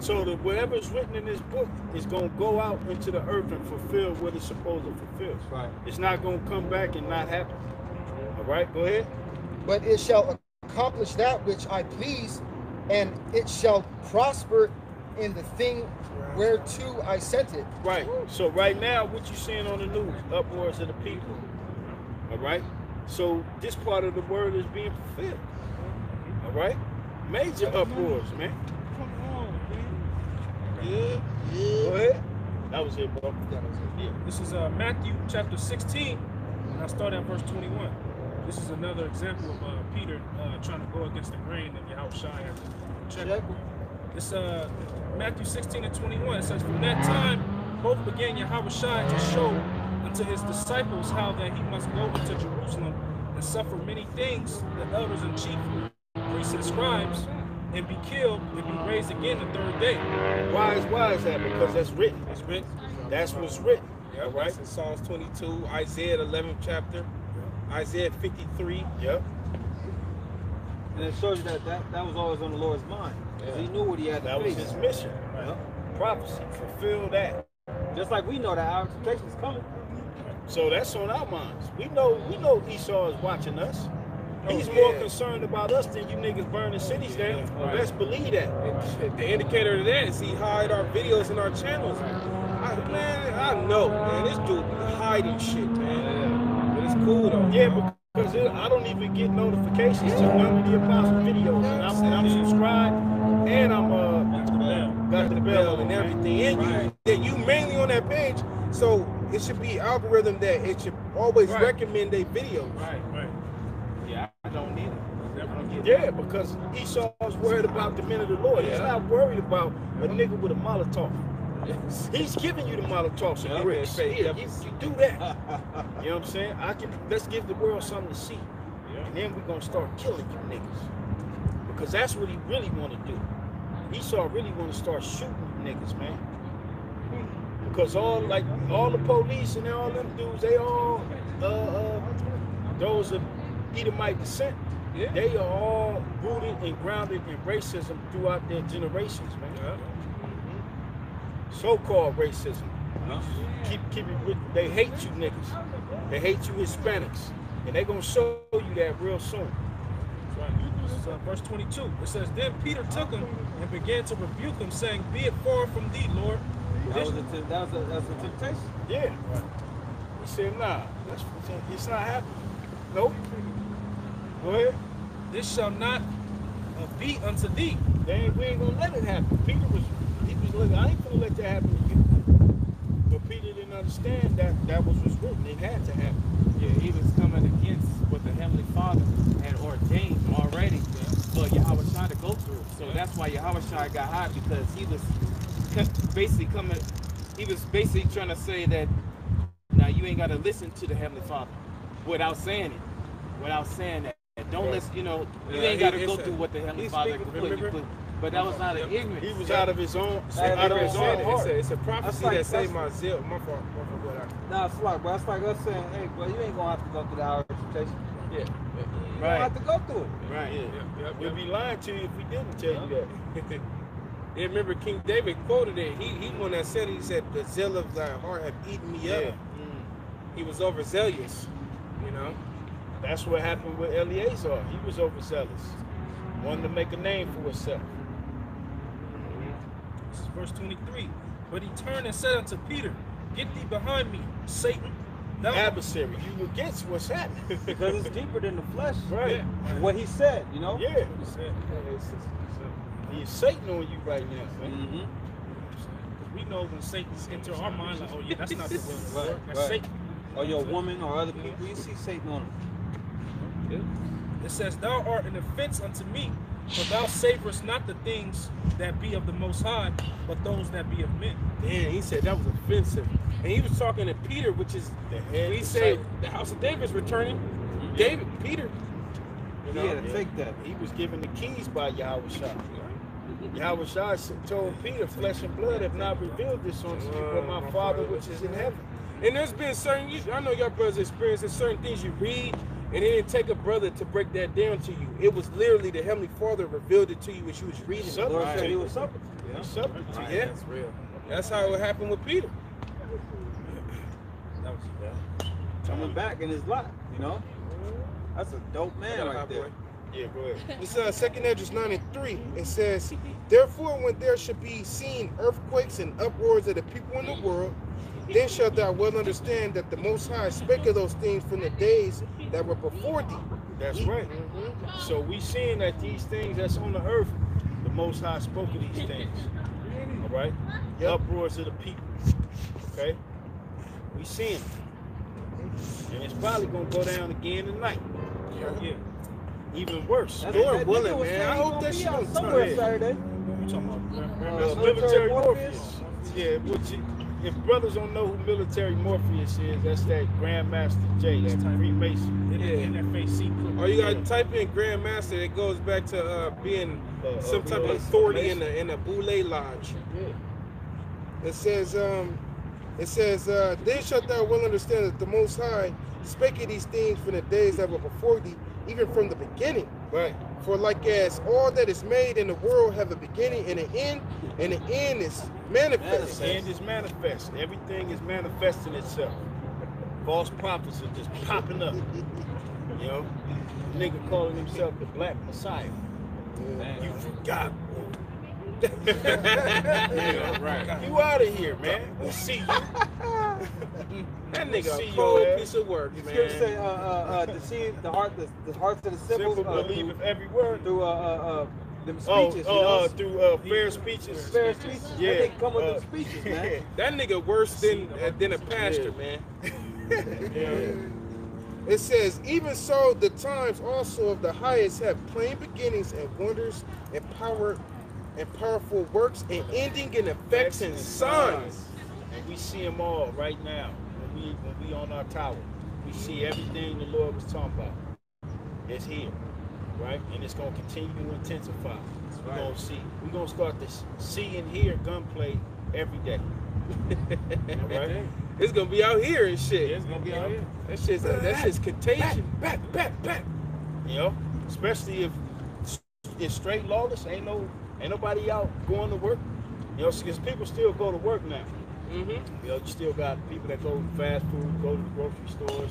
Speaker 2: So the whatever's written in this book is gonna go out into the earth and fulfill what it's supposed to fulfill.
Speaker 3: Right.
Speaker 2: It's not gonna come back and not happen. All right, go ahead.
Speaker 7: but it shall accomplish that which I please, and it shall prosper in the thing whereto I sent it.
Speaker 2: Right. So right now, what you seeing on the news? upwards of the people. All right. So this part of the word is being fulfilled. All right. Major uproars, man.
Speaker 1: Yeah, yeah.
Speaker 2: Go ahead. That was it, bro.
Speaker 5: Yeah, this is uh, Matthew chapter 16, and I start at verse 21. This is another example of uh, Peter uh, trying to go against the grain of Yahushua. Check.
Speaker 3: Check.
Speaker 5: It's uh, Matthew 16 and 21. It says, From that time, both began Yahushua to show unto his disciples how that he must go into Jerusalem and suffer many things, the elders and chief priests and scribes, and be killed and be raised again the third day.
Speaker 2: Why is why is that? Because that's written.
Speaker 1: It's written.
Speaker 2: That's what's written.
Speaker 1: Yeah,
Speaker 2: All
Speaker 1: right.
Speaker 2: right.
Speaker 1: in Psalms 22, Isaiah 11th chapter, Isaiah 53.
Speaker 2: Yep.
Speaker 3: And it shows you that that, that was always on the Lord's mind. 'Cause He knew what he had to
Speaker 2: That was his mission.
Speaker 3: Yeah.
Speaker 2: Prophecy. Fulfill that.
Speaker 3: Just like we know that our temptation is coming.
Speaker 2: So that's on our minds. We know we know Esau is watching us. He's
Speaker 1: Oh,
Speaker 2: more concerned about us than you niggas burning cities down.
Speaker 1: Yeah, right.
Speaker 2: Best believe that.
Speaker 1: And The indicator of that is he hide our videos and our channels. I, man, I know, man. This dude hiding shit, man. But it's cool though.
Speaker 2: Yeah, because it, I don't even get notifications to none of the apostle videos, and I'm, and I'm subscribed, and I'm uh
Speaker 5: Got the bell.
Speaker 2: got the bell
Speaker 1: and everything. And you, yeah, you mainly on that page, so it should be algorithm that it should always
Speaker 2: Right.
Speaker 1: recommend their videos.
Speaker 2: Right, right.
Speaker 4: Yeah, I don't need it. I don't get it.
Speaker 2: Yeah, because Esau's worried about the men of the Lord. He's not worried about a nigga with a Molotov. He's giving you the Molotovs and
Speaker 1: Yeah,
Speaker 2: bricks. Yeah,
Speaker 1: yeah.
Speaker 2: you, you do that. [laughs] You know what I'm saying? I can let's give the world something to see. And then we're gonna start killing you niggas. Because that's what he really wanna do. Esau really wanna start shooting niggas, man. Because all like all the police and all them dudes, they all uh, uh those of Edomite descent.
Speaker 1: Yeah.
Speaker 2: They are all rooted and grounded in racism throughout their generations, man. So-called racism. Keep keep it with they hate you niggas. They hate you Hispanics. And they gonna show you that real soon.
Speaker 5: Uh, verse 22. It says, Then Peter took him and began to rebuke him, saying, Be it far from thee, Lord.
Speaker 3: That was a, that was a, that's a temptation.
Speaker 2: Yeah. He said, nah, that's it's not happening. Nope. Go ahead.
Speaker 5: this shall not uh, be unto thee.
Speaker 2: They ain't, we ain't gonna let it happen. Peter was he was looking, I ain't gonna let that happen to you. But Peter understand that that was what's written. It had to happen.
Speaker 4: Yeah, he was coming against what the Heavenly Father had ordained already yeah. for Yahweh Shai to go through. So that's why Yahweh Shai got hot because he was basically coming. He was basically trying to say that now you ain't got to listen to the heavenly Father without saying it, without saying that. Don't
Speaker 6: Right.
Speaker 4: listen. You know, you
Speaker 6: Yeah,
Speaker 4: ain't got to go
Speaker 6: a-
Speaker 4: through what the heavenly Father you
Speaker 6: remember?
Speaker 4: Put- But that was out of ignorance.
Speaker 2: He was out of his own,
Speaker 3: Out
Speaker 2: out
Speaker 3: of
Speaker 2: of his
Speaker 3: his
Speaker 2: own
Speaker 3: own
Speaker 6: It's
Speaker 2: heart.
Speaker 6: a, it's a prophecy
Speaker 3: like-
Speaker 6: that saved my zeal. My fault. My fault. What I,
Speaker 3: Nah, it's like, bro. It's like us saying, hey, bro, you ain't gonna have to go through the hour of temptation.
Speaker 6: yeah.
Speaker 3: You don't
Speaker 2: Right.
Speaker 3: have to go through it.
Speaker 2: Right.
Speaker 6: Yep, yep,
Speaker 2: We'd be lying to you if we didn't tell you that. [laughs]
Speaker 6: yeah, remember King David quoted it. He he one that said he said the zeal of thy heart have eaten me
Speaker 2: Yeah.
Speaker 6: up. He was overzealous, you know.
Speaker 2: That's what happened with Eleazar. He was overzealous. Wanted to make a name for himself.
Speaker 5: This verse 23. But he turned and said unto Peter, Get thee behind me, Satan. Thou
Speaker 2: Adversary, you against what's happening. [laughs]
Speaker 3: Because it's deeper than the flesh.
Speaker 2: Right.
Speaker 3: What he said, you know?
Speaker 2: Yeah.
Speaker 5: He said,
Speaker 2: He's Satan on you right now, man.
Speaker 3: Mm-hmm.
Speaker 5: Because we know when Satan's into our mind, like, oh yeah, that's not the will of
Speaker 3: Right,
Speaker 5: That's
Speaker 3: right.
Speaker 5: Satan.
Speaker 3: Or your woman or other people, you see Satan on them.
Speaker 5: It says, Thou art an offense unto me, for thou savorest not the things that be of the Most High, but those that be of men.
Speaker 6: Damn, he said that was offensive. And he was talking to Peter, which is
Speaker 2: The head
Speaker 6: we say
Speaker 2: disciple.
Speaker 6: the house of David's returning. Mm-hmm. David, Peter. You
Speaker 3: He had to
Speaker 2: Yeah.
Speaker 3: take that.
Speaker 2: He was given the keys by Yahweh Shah. Yahweh Shah told Peter, flesh and blood have not revealed this unto you, but my Father which is in heaven.
Speaker 6: And there's been certain, I know your brothers experiencing certain things you read, and it didn't take a brother to break that down to you. It was literally the Heavenly Father revealed it to you as you was reading
Speaker 2: Son-
Speaker 6: it.
Speaker 3: Lord
Speaker 2: Right.
Speaker 3: said he was something.
Speaker 2: He's subject to you.
Speaker 6: Yeah, that's real. That's how it happened with Peter.
Speaker 5: That was
Speaker 3: Coming back in his life, you know? That's a dope man right there.
Speaker 2: Yeah, go ahead.
Speaker 1: This uh, second Esdras 9 and 3. It says, Therefore, when there should be seen earthquakes and uproars of the people in the world, then shalt thou well understand that the Most High spake of those things from the days that were before thee.
Speaker 2: That's right. So we seeing that these things that's on the earth, the Most High spoke of these things. All right? The uproars of the people. Okay? We seeing it. And it's probably going to go down again tonight.
Speaker 5: Yeah.
Speaker 2: Even worse.
Speaker 3: That's
Speaker 1: Lord
Speaker 3: what that
Speaker 1: willing, man. I
Speaker 3: he
Speaker 1: hope that
Speaker 3: be
Speaker 1: shit don't
Speaker 3: somewhere
Speaker 1: turn.
Speaker 3: Saturday.
Speaker 5: You talking about
Speaker 3: Uh,
Speaker 2: That's
Speaker 3: military
Speaker 2: military
Speaker 3: Morpheus?
Speaker 2: Morpheus. Yeah, which you- if brothers don't know who military Morpheus is, that's that Grandmaster Jay, that Freemason.
Speaker 5: in,
Speaker 6: Yeah.
Speaker 5: NFAC.
Speaker 6: Or you gotta type in Grandmaster. It goes back to uh, being
Speaker 2: Uh,
Speaker 6: some
Speaker 2: uh,
Speaker 6: type of
Speaker 2: Mason.
Speaker 6: authority in the in the Boule Lodge.
Speaker 1: It says, um, it says, uh, then shalt thou well understand that the Most High spake of these things from the days that were before thee, even from the beginning.
Speaker 2: Right.
Speaker 1: For like as all that is made in the world have a beginning and an end, and the end is manifest.
Speaker 2: The end is manifest. Everything is manifesting itself. False prophets are just popping up. You know, nigga calling himself the Black Messiah. You forgot. yeah, [laughs] [laughs] right. You out of here, man. We'll see you. [laughs]
Speaker 6: That nigga a cold
Speaker 2: ass.
Speaker 6: piece of work,
Speaker 3: Scripture say,
Speaker 6: man.
Speaker 3: uh, uh, uh, deceive the heart, the, the hearts of the simple,
Speaker 2: Simple
Speaker 3: uh,
Speaker 2: believe
Speaker 3: through,
Speaker 2: every word.
Speaker 3: through uh, uh, uh, them
Speaker 2: Oh,
Speaker 3: speeches,
Speaker 2: oh,
Speaker 3: you know?
Speaker 2: uh, through uh, fair speeches.
Speaker 3: fair speeches.
Speaker 2: Yeah.
Speaker 3: Yeah. They come with
Speaker 2: uh,
Speaker 3: them speeches, [laughs] man.
Speaker 6: That nigga worse than uh, than a pastor, man. [laughs]
Speaker 1: It says, even so, the times also of the highest have plain beginnings and wonders and power and powerful works and ending in effects and signs.
Speaker 2: And we see them all right now. When we when we on our tower, we see everything the Lord was talking about. It's here, right? And it's gonna continue to intensify. We're gonna see. We're gonna start to see and hear gunplay every day. [laughs] right?
Speaker 6: It's gonna be out here and shit.
Speaker 2: It's gonna be out here.
Speaker 6: That shit's that shit's contagion.
Speaker 2: Back, back, back. You know, especially if it's straight lawless. Ain't no, ain't nobody out going to work. You know, because people still go to work now.
Speaker 6: Mm-hmm.
Speaker 2: You know, you still got people that go to fast food, go to the grocery stores.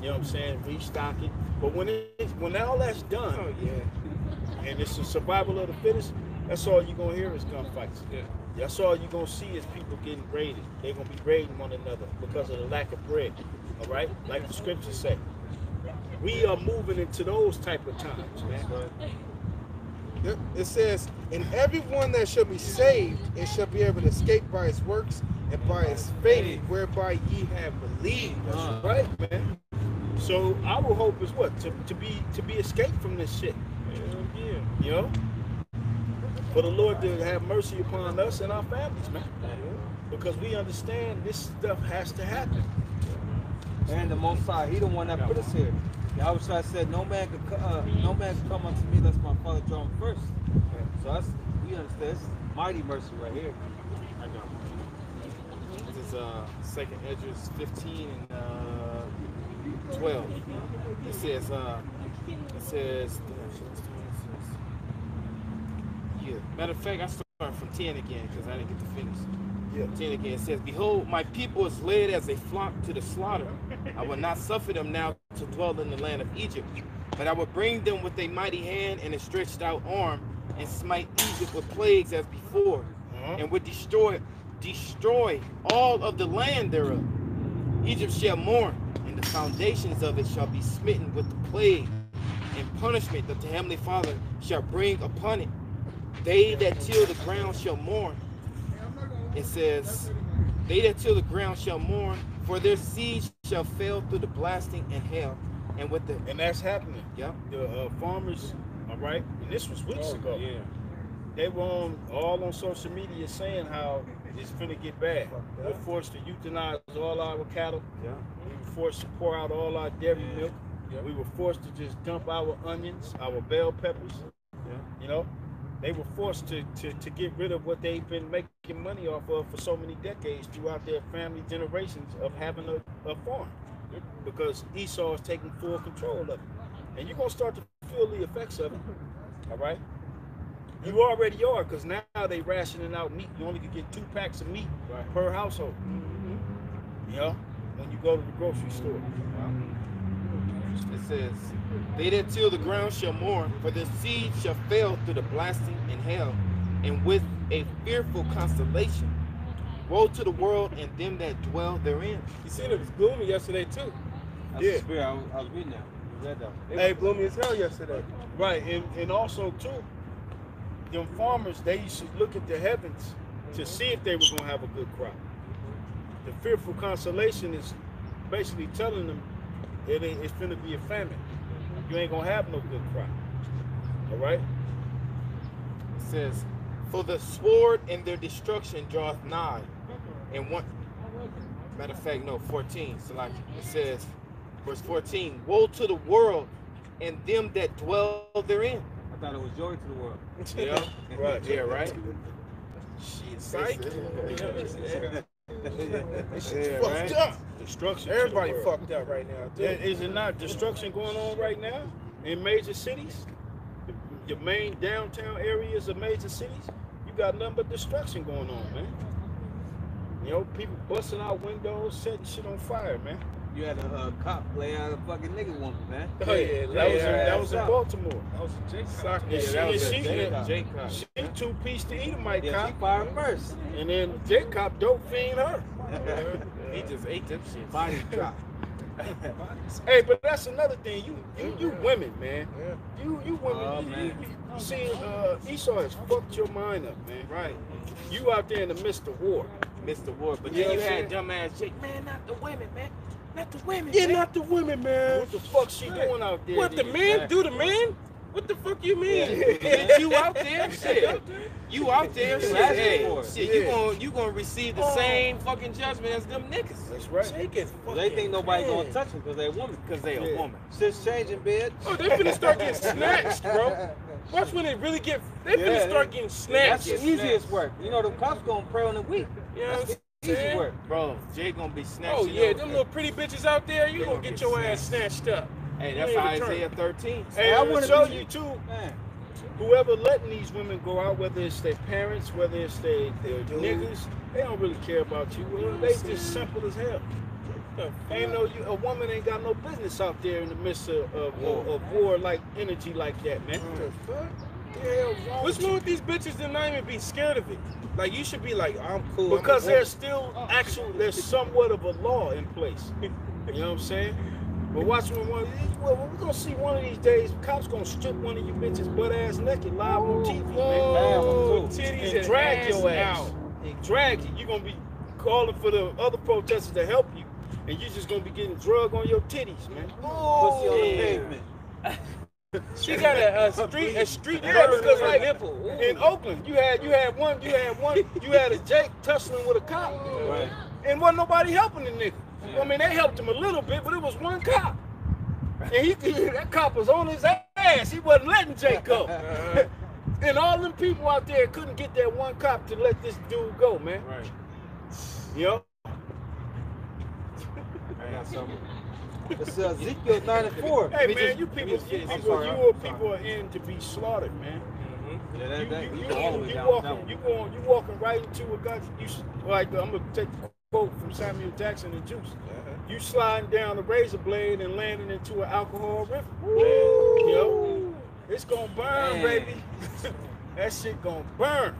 Speaker 2: You know what I'm saying? Restock it. But when it when all that's done,
Speaker 6: Oh yeah.
Speaker 2: and it's the survival of the fittest, that's all you're gonna hear is gunfights.
Speaker 6: Yeah.
Speaker 2: That's all you're gonna see is people getting raided. They're gonna be raiding one another because of the lack of bread. All right, like the scriptures say. We are moving into those type of times, man.
Speaker 1: It says, and everyone that shall be saved and shall be able to escape by his works and by his faith, whereby ye have believed.
Speaker 2: That's right, man. So our hope is what? To, to be to be escaped from this shit.
Speaker 6: Hell yeah.
Speaker 2: You know? for the Lord to have mercy upon us and our families, man. Because we understand this stuff has to happen.
Speaker 3: And the Most High, He the one that put us here. Yahweh said, "No man could, uh, no man could come unto me unless my Father draw him first. So that's we understand. It's mighty mercy right here.
Speaker 4: I know. Is uh, Second Esdras 15 and uh, 12. It says, uh, it says, yeah. Matter of fact, I start from 10 again because I didn't get to finish.
Speaker 1: Yeah.
Speaker 4: 10 again. It says, Behold, my people is led as a flock to the slaughter. I will not suffer them now to dwell in the land of Egypt, but I will bring them with a mighty hand and a stretched out arm, and smite Egypt with plagues as before,
Speaker 2: Uh-huh.
Speaker 4: and would destroy destroy all of the land thereof. Egypt shall mourn, and the foundations of it shall be smitten with the plague and punishment that the heavenly Father shall bring upon it. They that till the ground shall mourn. It says, They that till the ground shall mourn, for their seed shall fail through the blasting and hail, and with the
Speaker 2: And that's happening.
Speaker 4: yeah,
Speaker 2: The uh, farmers, all right, and this was weeks
Speaker 5: Oh,
Speaker 2: ago.
Speaker 5: yeah.
Speaker 2: They were on all on social media saying how it's finna get bad. We're forced to euthanize all our cattle.
Speaker 4: yeah,
Speaker 2: We were forced to pour out all our dairy milk.
Speaker 5: Yeah.
Speaker 2: We were forced to just dump our onions, our bell peppers.
Speaker 4: Yeah.
Speaker 2: You know, they were forced to, to, to get rid of what they've been making money off of for so many decades throughout their family generations of having a, a farm. Because Esau is taking full control of it. And you're going to start to feel the effects of it. All right? You already are, because now they rationing out meat. You only can get two packs of meat
Speaker 4: Right.
Speaker 2: per household. Mm-hmm. You know, when you go to the grocery store.
Speaker 4: It says, They that till the ground shall mourn, for their seed shall fail through the blasting and hail, and with a fearful constellation. Woe to the world and them that dwell therein.
Speaker 6: You seen it was gloomy yesterday too.
Speaker 3: That's
Speaker 2: Yeah.
Speaker 3: the spirit. I was, I was reading that. Read that.
Speaker 6: It was gloomy as hell yesterday.
Speaker 2: Right, and, and also too, them farmers they used to look at the heavens to mm-hmm. see if they were gonna have a good crop. The fearful consolation is basically telling them it ain't, it's gonna be a famine. You ain't gonna have no good crop. All right.
Speaker 4: It says, For the sword and their destruction draweth nigh. Mm-hmm. And one matter of fact, no, 14. So like it says, verse 14, Woe to the world and them that dwell therein.
Speaker 3: I thought it was joy to the world.
Speaker 4: Yeah,
Speaker 2: Right. [laughs]
Speaker 4: yeah, right.
Speaker 2: Shit, psych. [laughs]
Speaker 1: This shit's
Speaker 4: Yeah,
Speaker 1: fucked
Speaker 4: right.
Speaker 1: up.
Speaker 2: Destruction.
Speaker 1: Everybody fucked up right now. Dude.
Speaker 2: Is it not destruction going on right now in major cities? The- Your main downtown areas of major cities, you got nothing but destruction going on, man. You know, people busting out windows, setting shit on fire, man.
Speaker 3: You had a uh, cop lay out a fucking nigga woman, man.
Speaker 6: Oh yeah,
Speaker 2: That was in,
Speaker 6: yeah.
Speaker 2: that was in Baltimore.
Speaker 6: That was a Jake
Speaker 1: Soccer.
Speaker 2: Yeah,
Speaker 1: shit.
Speaker 2: that was
Speaker 4: a
Speaker 2: she-
Speaker 4: Jacob.
Speaker 2: she- She two piece to Edomite
Speaker 3: Yeah, she
Speaker 2: cop,
Speaker 3: fired first.
Speaker 2: and then J cop dope fiend her.
Speaker 4: He just ate them shit.
Speaker 3: Body drop. [laughs]
Speaker 2: Hey, but that's another thing. You you, you women, man.
Speaker 1: Yeah.
Speaker 2: You you women.
Speaker 3: Oh,
Speaker 2: you,
Speaker 3: man.
Speaker 2: you, you see, uh, Esau has fucked your mind up, man.
Speaker 4: Right.
Speaker 2: You out there in the midst of war.
Speaker 4: Mr. Ward. But
Speaker 2: You
Speaker 4: then you
Speaker 2: what I'm
Speaker 4: had dumbass Jake. Man, not the women, man. Not the women.
Speaker 6: Yeah,
Speaker 4: man.
Speaker 6: not the women, man.
Speaker 2: What the fuck she doing out there?
Speaker 6: What the men do the men? What the fuck you mean? [laughs]
Speaker 4: you out there, shit. You out there, shit.
Speaker 3: asking
Speaker 4: Hey,
Speaker 3: for it.
Speaker 4: shit. You
Speaker 2: Yeah.
Speaker 4: gonna you gonna receive the
Speaker 6: Oh.
Speaker 4: same fucking judgment as them niggas
Speaker 2: That's right.
Speaker 6: Jake is
Speaker 3: They think
Speaker 6: fucking
Speaker 3: nobody gonna touch them because they a woman.
Speaker 4: because they a
Speaker 2: Yeah.
Speaker 4: woman.
Speaker 3: Shit's changing, bitch.
Speaker 6: Oh, they finna start getting [laughs] snatched, bro. Watch when they really get. They finna
Speaker 3: Yeah,
Speaker 6: start
Speaker 3: they-
Speaker 6: getting
Speaker 3: That's
Speaker 6: snatched.
Speaker 3: the easiest work. You know, the cops gonna pray on the weak.
Speaker 6: You know what
Speaker 3: That's
Speaker 6: I'm
Speaker 3: the easy
Speaker 6: saying?
Speaker 3: work.
Speaker 4: Bro, Jay gonna be snatched.
Speaker 6: Oh yeah, them little pretty bitches out there, you
Speaker 4: They
Speaker 6: gonna
Speaker 4: gonna
Speaker 6: get
Speaker 4: get
Speaker 6: your ass snatched up.
Speaker 4: Hey,
Speaker 6: You
Speaker 4: that's
Speaker 6: ain't return.
Speaker 4: Isaiah 13.
Speaker 2: Hey,
Speaker 3: I
Speaker 2: I
Speaker 3: wanna
Speaker 2: show you too.
Speaker 3: Man,
Speaker 2: Whoever letting these women go out, whether it's their parents, whether it's their, their niggas, they don't really care about you. Well, they just simple as hell. Ain't no you, a woman ain't got no business out there in the midst of, of, of, of war like energy like that, man.
Speaker 1: What the fuck?
Speaker 2: What the hell's wrong
Speaker 6: What's
Speaker 2: with
Speaker 6: wrong with these bitches that not even be scared of it? Like you should be like, I'm cool. I'm a
Speaker 2: Because
Speaker 6: woman."
Speaker 2: there's still actual, there's somewhat of a law in place. [laughs] You know what I'm saying? But watch when one, well, we're gonna see one of these days, cops gonna strip one of you bitches butt ass naked live on TV, man.
Speaker 6: oh, titties
Speaker 2: and
Speaker 6: and
Speaker 2: drag
Speaker 6: ass
Speaker 2: your ass.
Speaker 6: out.
Speaker 2: And drag you. You're gonna be calling for the other protesters to help you, and you're just gonna be getting drug on your titties, man.
Speaker 3: pussy on the
Speaker 2: oh,
Speaker 3: yeah. [laughs]
Speaker 6: She got a, a street a street
Speaker 2: Yeah, because like
Speaker 6: nipple. Ooh.
Speaker 2: in Oakland, you had you had one, you had one, [laughs] you had a Jake tussling with a cop,
Speaker 3: Right.
Speaker 2: and wasn't nobody helping the nigga. I mean, they helped him a little bit, but it was one cop, and he that cop was on his ass. He wasn't letting Jake go.
Speaker 6: Uh-huh. [laughs]
Speaker 2: and all them people out there couldn't get that one cop to let this dude go, man.
Speaker 6: Right.
Speaker 2: You know?
Speaker 3: I got something. It's uh, Ezekiel 94.
Speaker 2: Hey man,
Speaker 3: just-
Speaker 2: you people,
Speaker 3: just
Speaker 2: you people,
Speaker 3: sorry,
Speaker 2: you
Speaker 3: sorry.
Speaker 2: people are in to be slaughtered, man.
Speaker 6: Mhm.
Speaker 3: Yeah,
Speaker 2: You,
Speaker 3: that,
Speaker 2: you,
Speaker 3: you
Speaker 2: you,
Speaker 3: go all the
Speaker 2: you, you
Speaker 3: down
Speaker 2: walking, you going, you walking right into a guy. You like I'm gonna take a quote from Samuel Jackson and Juice.
Speaker 6: Uh-huh.
Speaker 2: You sliding down the razor blade and landing into an alcohol river. You know, it's gonna burn,
Speaker 3: Man.
Speaker 2: baby. [laughs] that shit gonna burn.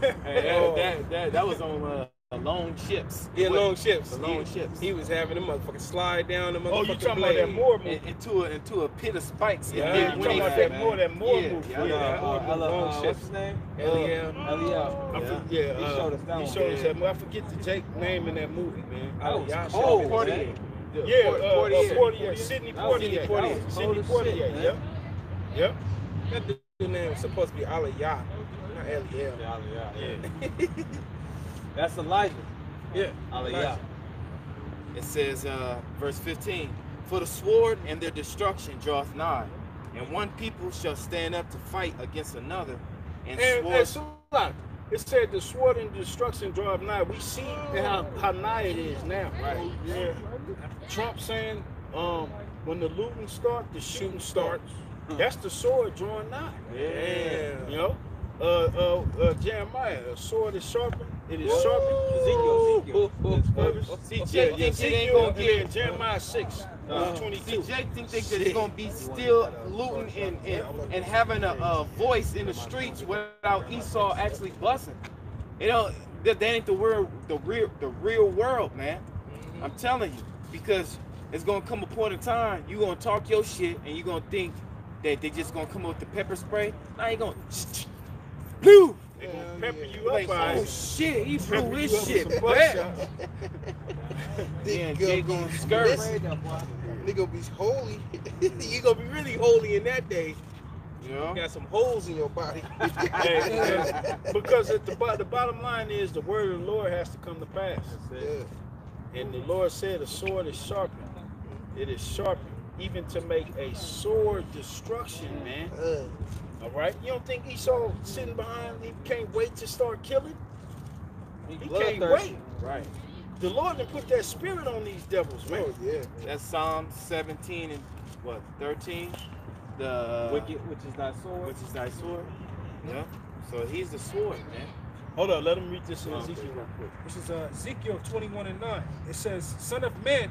Speaker 4: Hey, that, that, that, that was on uh, Lone Ships.
Speaker 6: Yeah, long ships.
Speaker 4: The long
Speaker 6: he,
Speaker 4: ships.
Speaker 6: He was having them motherfucker slide down the motherfucking
Speaker 2: Oh, you talking
Speaker 6: blade.
Speaker 2: about that Moore movie?
Speaker 4: In- into a into a pit of spikes.
Speaker 6: Yeah,
Speaker 2: Yeah, you talking about that Moore, that Moore
Speaker 4: Yeah,
Speaker 2: movie?
Speaker 4: yeah,
Speaker 3: Uh,
Speaker 6: Yeah,
Speaker 3: uh,
Speaker 6: all
Speaker 3: uh,
Speaker 6: the
Speaker 3: uh,
Speaker 6: long
Speaker 3: what's
Speaker 6: ships.
Speaker 3: his name?
Speaker 6: Eliel.
Speaker 3: Eliel.
Speaker 2: I
Speaker 3: Yeah.
Speaker 2: for- yeah,
Speaker 3: He
Speaker 2: uh,
Speaker 3: showed us that
Speaker 2: he
Speaker 3: one.
Speaker 2: showed us that movie. I forget the Jake name in that movie, man.
Speaker 3: That was
Speaker 6: y'all
Speaker 3: cold,
Speaker 6: shot
Speaker 3: man.
Speaker 4: Poitier.
Speaker 2: Yeah,
Speaker 6: Port-
Speaker 2: uh,
Speaker 6: Poitier.
Speaker 2: uh, Poitier, Sidney
Speaker 3: That was
Speaker 2: Poitier,
Speaker 3: Sidney Poitier.
Speaker 2: That Sidney
Speaker 3: as
Speaker 2: Poitier.
Speaker 3: shit.
Speaker 2: Yep, yep.
Speaker 6: That dude name was supposed to be Aliyah, not Eliel.
Speaker 3: Yeah, yeah, [laughs] yeah. That's Elijah.
Speaker 6: Yeah.
Speaker 3: Elijah.
Speaker 4: It says, uh, verse 15, For the sword and their destruction draweth nigh, and one people shall stand up to fight against another, and,
Speaker 2: And,
Speaker 4: sword
Speaker 2: and so, look, it said the sword and destruction drive nigh. We see how, how nigh it is now. Right. Yeah. Trump saying, um, when the looting starts, the shooting starts. That's the sword drawing nigh.
Speaker 6: Yeah.
Speaker 2: You know? Uh, uh, uh, Jeremiah, a sword is sharpened. It is sharpened.
Speaker 3: Ezekiel, Ezekiel.
Speaker 4: See, Jake thinks it ain't gonna get
Speaker 2: Jeremiah 6, uh,
Speaker 3: Uh,
Speaker 4: See, Jake think that it's gonna be still looting and, and, and having a, a voice in the streets without Esau actually busting. You know, that, that ain't the real the real the real world, man. I'm telling you. Because it's gonna come a point in time you gonna talk your shit and you gonna think that they just gonna come up with the pepper spray. Now you gonna Pew!
Speaker 2: They gonna pepper you up by
Speaker 4: oh shit, he blew
Speaker 2: Pepper
Speaker 4: his
Speaker 2: you up with
Speaker 4: shit
Speaker 2: some
Speaker 4: back.
Speaker 2: buckshot.
Speaker 4: Then Jay gonna skirt.
Speaker 3: Afraid.
Speaker 6: They gonna be holy. [laughs] you gonna be really holy in that day.
Speaker 4: You know?
Speaker 6: You got some holes in your body. [laughs]
Speaker 2: Hey, hey, [laughs] because at the, bo- the bottom line is the word of the Lord has to come to pass.
Speaker 6: yeah.
Speaker 2: And the Lord said, "The sword is sharpened. It is sharpened, even to make a sword destruction, man.
Speaker 6: Uh,
Speaker 2: All right. You don't think Esau sitting behind? He can't wait to start killing.
Speaker 3: He
Speaker 2: He can't wait.
Speaker 4: Right.
Speaker 2: The Lord done put that spirit on these devils, man.
Speaker 6: oh yeah.
Speaker 4: That's Psalm 17 and what 13. The
Speaker 3: Wicked, which is thy sword.
Speaker 4: which is thy sword. Yeah. So he's the sword, man.
Speaker 2: Hold on, let him read this in
Speaker 4: Okay.
Speaker 2: Ezekiel real quick.
Speaker 5: This is uh, Ezekiel 21 and 9. It says, Son of man,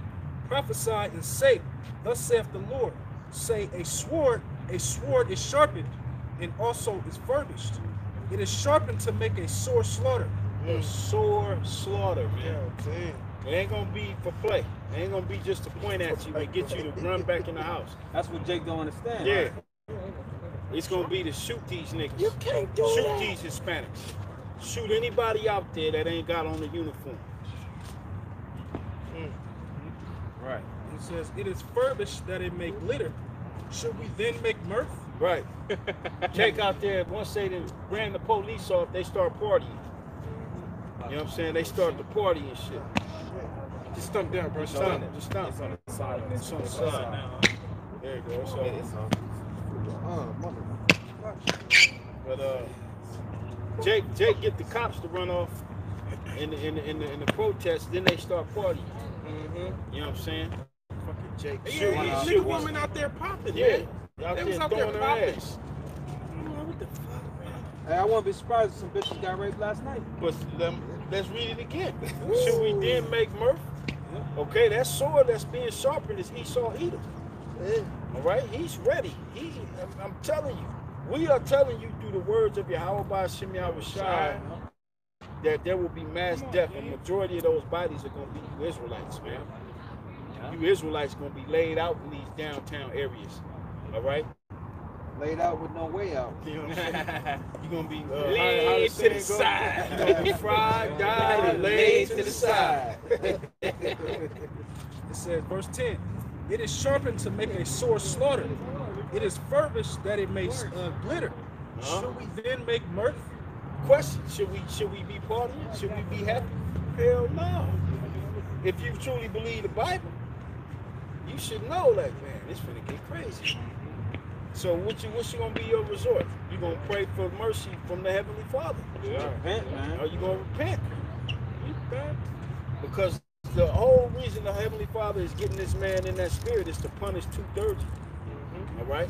Speaker 5: prophesy and say, Thus saith the Lord, say, A sword, a sword is sharpened, and also is furbished. It is sharpened to make a sore slaughter.
Speaker 2: A mm. sore slaughter, man.
Speaker 6: Yeah, damn.
Speaker 2: It ain't gonna be for play. It ain't gonna be just to point at you and get you to run back in the house.
Speaker 3: That's what Jake don't understand.
Speaker 2: Yeah. It's gonna be to shoot these niggas.
Speaker 6: You can't do
Speaker 2: shoot
Speaker 6: that.
Speaker 2: these Hispanics. Shoot anybody out there that ain't got on the uniform. Mm.
Speaker 4: Right.
Speaker 5: It says, It is furbished that it may glitter. Should we then make mirth?
Speaker 2: Right. [laughs] Jake out there, once they done ran the police off, they start partying. You know what I'm saying? They start the party and shit.
Speaker 6: Just stump down, bro.
Speaker 2: Just
Speaker 6: Stump.
Speaker 2: stomp, just stomp.
Speaker 4: It's on the side.
Speaker 2: It's on the side now. There you go. So,
Speaker 4: It's on.
Speaker 6: Mother.
Speaker 2: but uh, Jake, Jake get the cops to run off in the in the, in the, in the protest. Then they start partying.
Speaker 6: Mm-hmm.
Speaker 2: You know what I'm saying?
Speaker 6: Fucking Jake.
Speaker 2: Shoot,
Speaker 6: Yeah, yeah,
Speaker 2: shoot.
Speaker 6: nigga woman out there popping,
Speaker 2: Yeah.
Speaker 6: man.
Speaker 2: Out
Speaker 6: They
Speaker 2: there
Speaker 6: was out there
Speaker 2: throwing her
Speaker 6: popping.
Speaker 2: ass.
Speaker 6: What the fuck, man?
Speaker 3: Hey, I wouldn't be surprised if some bitches got raped last night.
Speaker 2: But um, let's read it again. [laughs] Should we then make mirth? Okay, that sword that's being sharpened is Esau Edom.
Speaker 6: Yeah.
Speaker 2: All right, he's ready. He, I'm, I'm telling you, we are telling you through the words of Yahweh Shem Shai that there will be mass death, and majority of those bodies are going to be you Israelites, man. You Israelites going to be laid out in these downtown areas. All right,
Speaker 3: Laid out with no way out.
Speaker 2: You know what I'm [laughs] You're gonna be uh,
Speaker 6: Laid
Speaker 2: how, how the
Speaker 6: to the
Speaker 2: go?
Speaker 6: side.
Speaker 2: You're gonna be fried, [laughs] died, and laid to the side. [laughs]
Speaker 5: It says, verse 10, It is sharpened to make a sore slaughter. it is furbished that it may uh, glitter.
Speaker 2: Uh-huh.
Speaker 5: Should we then make mirth?
Speaker 2: Question: Should we should we be part of it? Should we be happy? Hell no. If you truly believe the Bible, you should know like, man, it's finna get crazy. So what you what's you gonna be your resort? You gonna pray for mercy from the Heavenly Father?
Speaker 3: Repent, man.
Speaker 2: Are you gonna repent? Because the whole reason the Heavenly Father is getting this man in that spirit is to punish two thirds. All right.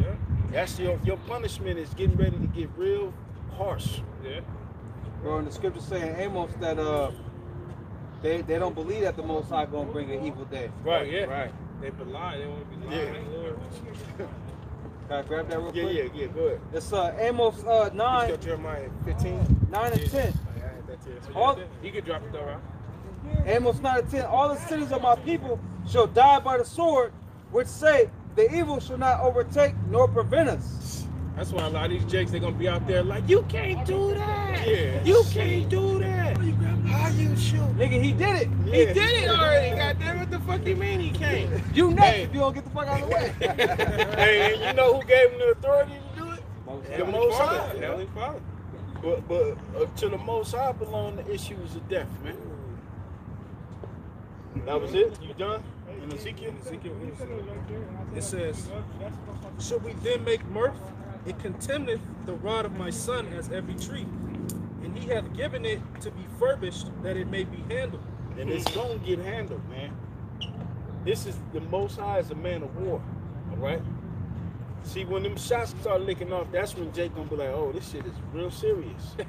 Speaker 6: Yeah.
Speaker 2: That's your your punishment is getting ready to get real harsh.
Speaker 6: Yeah.
Speaker 3: Bro, and the scripture saying Amos that uh they they don't believe that the Most High gonna bring an evil day.
Speaker 2: Right.
Speaker 6: yeah.
Speaker 2: Right.
Speaker 6: They be lying. They want to be
Speaker 2: Yeah.
Speaker 6: lying, Lord. [laughs]
Speaker 3: Can I grab that real
Speaker 2: Yeah,
Speaker 3: quick?
Speaker 2: yeah, yeah. Go ahead.
Speaker 3: It's uh Amos uh
Speaker 1: Let's
Speaker 3: nine,
Speaker 1: go Jeremiah 15.
Speaker 3: nine and ten.
Speaker 6: Yeah, that's it. So you
Speaker 3: All-
Speaker 6: got that? You can drop it though, right?
Speaker 3: Amos 9 and 10. All the cities of my people shall die by the sword, which say, The evil shall not overtake nor prevent us.
Speaker 6: That's why a lot of these jakes they gonna be out there like, you can't do that.
Speaker 2: Yeah.
Speaker 6: You can't do that.
Speaker 2: How you shoot?
Speaker 3: Nigga, he did it.
Speaker 6: He did it already. God Goddamn, what the fuck you mean he can't?
Speaker 3: You next
Speaker 6: Hey.
Speaker 3: if you don't get the fuck out of the way. [laughs]
Speaker 2: Hey, and you know who gave him the authority to do it? The Most High.
Speaker 6: Heavenly Father.
Speaker 2: But but uh, to the Most High belong the issues of death, man. That was it. You done? In Ezekiel.
Speaker 5: Ezekiel, it says, Should we then make mirth? It contemneth the rod of my son as every tree, and he hath given it to be furbished that it may be handled.
Speaker 2: and it's gonna get handled, man. This is the Most High is a man of war, all right. See, when them shots start licking off, that's when Jake gonna be like, "Oh, this shit is real serious." [laughs]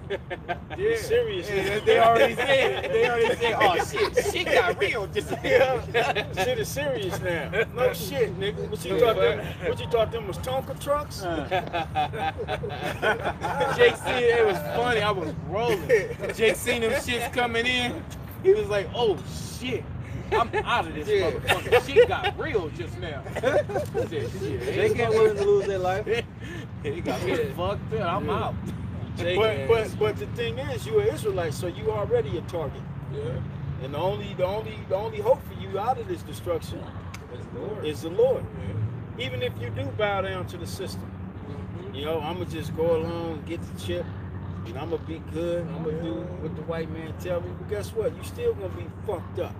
Speaker 6: Yeah.
Speaker 2: serious.
Speaker 4: Yeah, they already said it. They already said, oh shit, shit got real just
Speaker 2: Yeah, shit is serious now. [laughs] No shit, nigga. What you thought them? What you thought them was Tonka trucks? Uh. [laughs]
Speaker 4: Jake said it was funny. I was rolling. Jake seen them shits coming in. He was like, oh shit. I'm out of this
Speaker 2: Yeah.
Speaker 4: motherfucker. Shit got real just now. [laughs] Shit, shit.
Speaker 3: they can't willing to lose their life. [laughs]
Speaker 4: He got me fucked up. I'm out.
Speaker 6: Jake
Speaker 2: But
Speaker 6: ass.
Speaker 2: but but the thing is, you're an Israelite, so you already a target.
Speaker 6: yeah.
Speaker 2: And the only the only the only hope for you out of this destruction is the Lord. Even if you do bow down to the system, you know, I'ma just go along, get the chip, and I'ma be good. I'ma do what the white man tell me. But guess what? You still gonna be fucked up.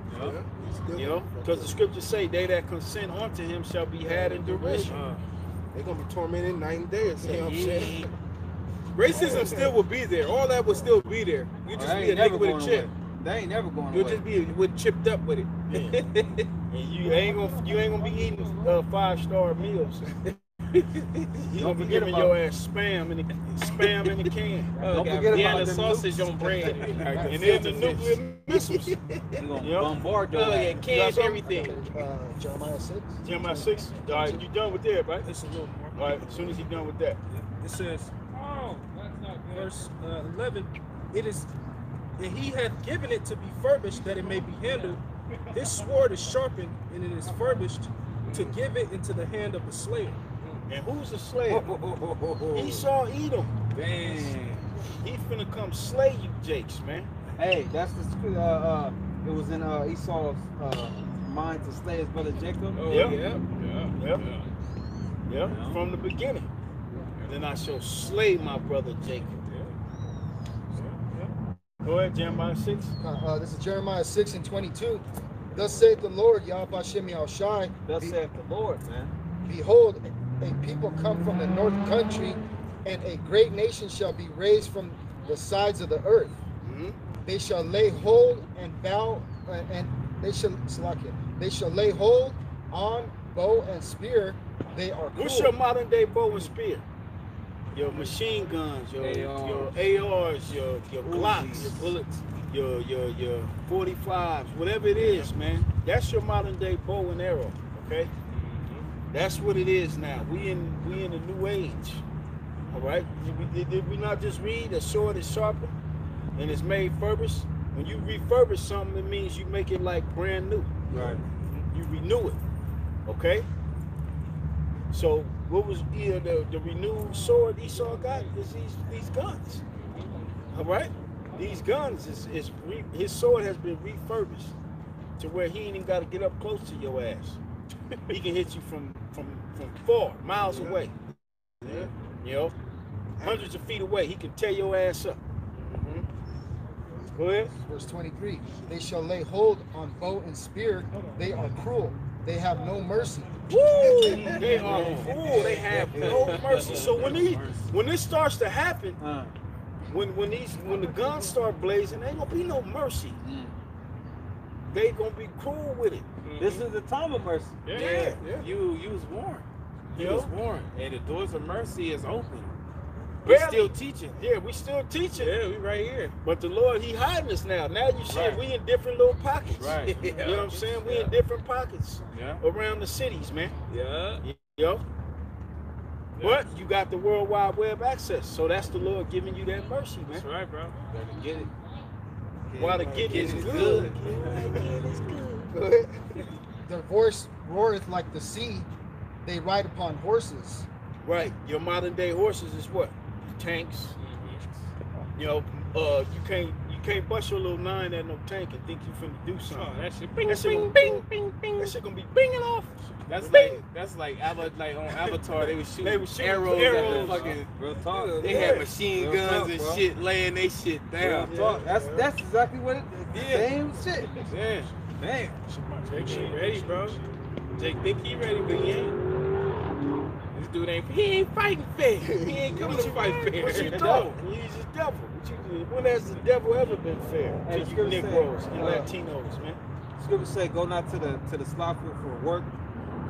Speaker 2: You know, because the scriptures say, "They that consent unto him shall be had in derision."
Speaker 6: Uh,
Speaker 1: They're gonna be tormented night and day. You know what I'm saying? Racism still will be there. All that will still be there. You just
Speaker 3: They
Speaker 1: be a nigga with a chip.
Speaker 3: away. They ain't never going to.
Speaker 1: You'll
Speaker 3: away.
Speaker 1: just be with chipped up with it. [laughs]
Speaker 2: And you ain't gonna you ain't gonna be eating uh, five star meals. [laughs] you gonna giving
Speaker 3: about-
Speaker 2: your ass spam in the spam in the can.
Speaker 6: oh, [laughs]
Speaker 3: Don't
Speaker 6: got
Speaker 3: forget about
Speaker 6: Vienna
Speaker 3: them
Speaker 6: sausage on bread. [laughs]
Speaker 2: And then the nuclear missiles. [laughs]
Speaker 3: They gonna
Speaker 2: Yep.
Speaker 3: bombard your
Speaker 6: Oh, yeah,
Speaker 3: ass.
Speaker 6: Cans, everything.
Speaker 7: Uh, Jeremiah 6.
Speaker 2: Jeremiah 6. All right, you done with that, right?
Speaker 5: It's a little more.
Speaker 2: All right, as soon as you done with that.
Speaker 5: It says, "Oh, that's not good." verse uh, 11, it is, and he hath given it to be furbished that it may be handled. His sword is sharpened, and it is furbished to give it into the hand of the slayer.
Speaker 2: And who's the slave? Esau Edom.
Speaker 3: Damn.
Speaker 2: He finna come slay you, Jakes, man.
Speaker 3: Hey, that's the script. Uh, uh, it was in uh, Esau's uh, mind to slay his brother Jacob.
Speaker 6: Oh,
Speaker 2: Yeah.
Speaker 6: yeah. Yeah.
Speaker 2: Yep. Yeah, from the beginning. Then I shall slay my brother Jacob. Go ahead, Jeremiah 6.
Speaker 7: Uh, uh, this is Jeremiah 6 and 22. Thus saith the Lord, Yahweh Hashem Shai,
Speaker 3: Thus saith the Lord, man.
Speaker 7: Behold, a people come from the north country, and a great nation shall be raised from the sides of the earth.
Speaker 2: Mhm.
Speaker 7: They shall lay hold and bow, uh, and they shall Salakia, they shall lay hold on bow and spear. They are
Speaker 2: What's
Speaker 7: cruel.
Speaker 2: your modern day bow and spear? Your machine guns, your your ARs, your your Glocks, your bullets, your your your 45s, whatever it is, man. That's your modern day bow and arrow, okay? That's what it is now. We in we in a new age. All right? Did we, did, did we not just read a sword is sharpened and it's made furbished? When you refurbish something, it means you make it like brand new.
Speaker 3: Right.
Speaker 2: You renew it. Okay? So what was you know, the, the renewed sword Esau got is these these guns. All right? These guns is, is re, his sword has been refurbished to where he ain't even got to get up close to your ass. [laughs] he can hit you from from from far miles away.
Speaker 1: Yeah.
Speaker 2: You know, hundreds of feet away, he can tear your ass up. Go ahead.
Speaker 7: Verse 23 They shall lay hold on bow and spear. They are cruel. They have no mercy.
Speaker 2: Woo! [laughs] They are cruel. They have no mercy. So when he when this starts to happen,
Speaker 3: Uh,
Speaker 2: when when these when the guns start blazing, ain't gonna be no mercy. They gonna be cruel with it. Mm-hmm.
Speaker 3: this is the time of mercy.
Speaker 4: Yeah,
Speaker 2: Yeah,
Speaker 1: yeah.
Speaker 4: You you was warned. You
Speaker 2: Yeah.
Speaker 4: was warned. And the doors of mercy is open. We're still teaching.
Speaker 2: Yeah, we still teaching.
Speaker 6: Yeah, we right here.
Speaker 2: But the Lord, He hiding us now. Now you see
Speaker 4: Right.
Speaker 2: we in different little pockets.
Speaker 4: Right. [laughs]
Speaker 2: You know what I'm saying? We in different pockets
Speaker 4: Yeah.
Speaker 2: around the cities, man.
Speaker 6: Yeah.
Speaker 2: You know? But you got the World Wide Web access. So that's the Lord giving you that mercy, man.
Speaker 4: That's right, bro. Better get it.
Speaker 2: While the getting is
Speaker 4: Getting
Speaker 2: good. Go ahead. [laughs]
Speaker 7: Their voice roareth like the sea. They ride upon horses.
Speaker 2: Right. Your modern day horses is what? Tanks.
Speaker 4: Mm-hmm.
Speaker 2: You know, uh, you can't you can't bust your little nine at no tank and think you finna do something.
Speaker 6: Oh,
Speaker 2: something.
Speaker 6: that shit. Bing,
Speaker 2: That shit
Speaker 6: bing,
Speaker 2: gonna
Speaker 6: bing, bing, bing.
Speaker 2: That shit gonna be binging off.
Speaker 4: That's like that's like like on Avatar they was shooting,
Speaker 2: They was shooting
Speaker 4: arrows,
Speaker 2: arrows.
Speaker 4: at the fucking
Speaker 3: Real talk.
Speaker 4: they had machine
Speaker 3: Real
Speaker 4: guns
Speaker 3: talk,
Speaker 4: and
Speaker 3: bro.
Speaker 4: shit laying they shit
Speaker 3: Real
Speaker 4: down.
Speaker 3: talk. That's that's exactly what it is.
Speaker 4: Yeah.
Speaker 3: Same shit.
Speaker 4: Yeah.
Speaker 3: Man.
Speaker 6: Jake ain't ready, bro. Jake think he ready, but he ain't. This dude ain't. He ain't fighting fair. He ain't [laughs] coming to fight fair.
Speaker 2: What you [laughs] thought? He's the devil. What you, when has the devil ever been fair
Speaker 3: Hey,
Speaker 2: to
Speaker 3: it's
Speaker 2: you
Speaker 3: good to
Speaker 2: Negroes
Speaker 3: say,
Speaker 2: and
Speaker 3: uh,
Speaker 2: Latinos, man?
Speaker 3: Scripture say, go not to the to the slothful for work.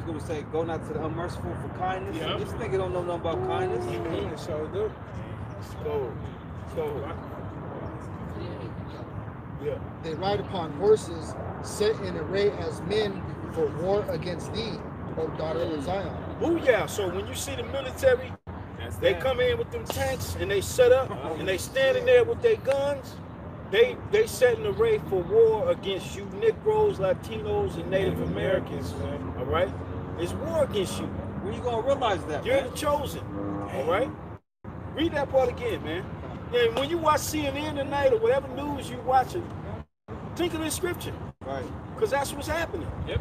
Speaker 3: Scripture say, go not to the unmerciful for kindness.
Speaker 6: Yeah.
Speaker 3: This nigga don't know nothing about kindness.
Speaker 6: Mhm, So do.
Speaker 2: Let's go. Let's go. Yeah.
Speaker 7: They ride upon horses, set in array as men for war against thee, O daughter of Zion.
Speaker 2: Oh yeah. So when you see the military,
Speaker 4: That's
Speaker 2: they
Speaker 4: that.
Speaker 2: come in with them tanks and they set up and they standing there with their guns. They they set an array for war against you Negroes, Latinos, and Native Americans. All right, it's war against you.
Speaker 3: When you gonna realize that?
Speaker 2: You're
Speaker 3: man?
Speaker 2: the chosen. All right. Read that part again, man. And when you watch CNN tonight or whatever news you're watching, think of this scripture,
Speaker 3: Right.
Speaker 2: because that's what's happening.
Speaker 6: Yep.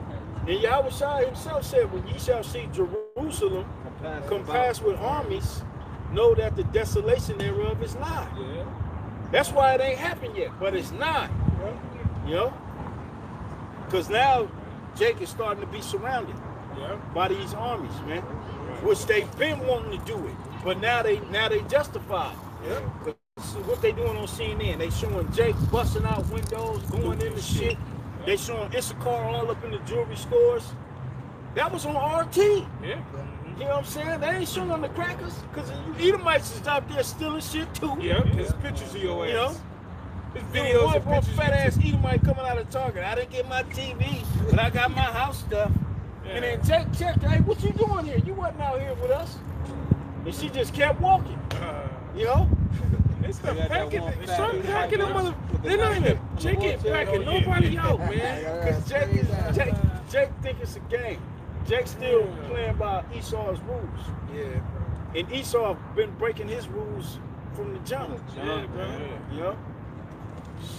Speaker 2: And Yahweh himself said, when ye shall see Jerusalem
Speaker 3: Compass.
Speaker 2: compassed with armies, know that the desolation thereof is nigh.
Speaker 6: Yeah.
Speaker 2: That's why it ain't happened yet, but it's not. nigh. You know? Because now Jake is starting to be surrounded
Speaker 6: Yeah.
Speaker 2: by these armies, man. Which they've been wanting to do it. But now they now they justify it.
Speaker 6: Yeah.
Speaker 2: What they doing on CNN. They showing Jake busting out windows, going into shit. They showing Issachar all up in the jewelry stores. That was on RT.
Speaker 6: Yeah.
Speaker 2: You know what I'm saying? They ain't showing on the crackers. Because Edomites is out there stealing shit too.
Speaker 6: Yeah. There's pictures of your ass.
Speaker 2: You know?
Speaker 6: There's
Speaker 2: Videos
Speaker 6: of
Speaker 2: fat ass Edomite coming out of Target. I didn't get my TV, but I got my house stuff. And then Jake checked, hey, what you doing here? You wasn't out here with us. And she just kept walking,
Speaker 6: Uh,
Speaker 2: you know?
Speaker 6: they start
Speaker 3: They got that
Speaker 6: packing.
Speaker 3: one
Speaker 6: They
Speaker 3: fat
Speaker 6: start
Speaker 3: dude
Speaker 6: packing them
Speaker 3: like
Speaker 6: mother.
Speaker 3: with the
Speaker 6: They're not even.
Speaker 3: on the
Speaker 6: Jake ain't packing
Speaker 2: Oh, yeah.
Speaker 6: nobody out, man.
Speaker 2: Because Jake, is, Jake, Jake think it's a game. Jake still playing by Esau's rules.
Speaker 6: Yeah.
Speaker 2: And Esau been breaking his rules from the jump.
Speaker 6: Yeah, bro.
Speaker 2: You know?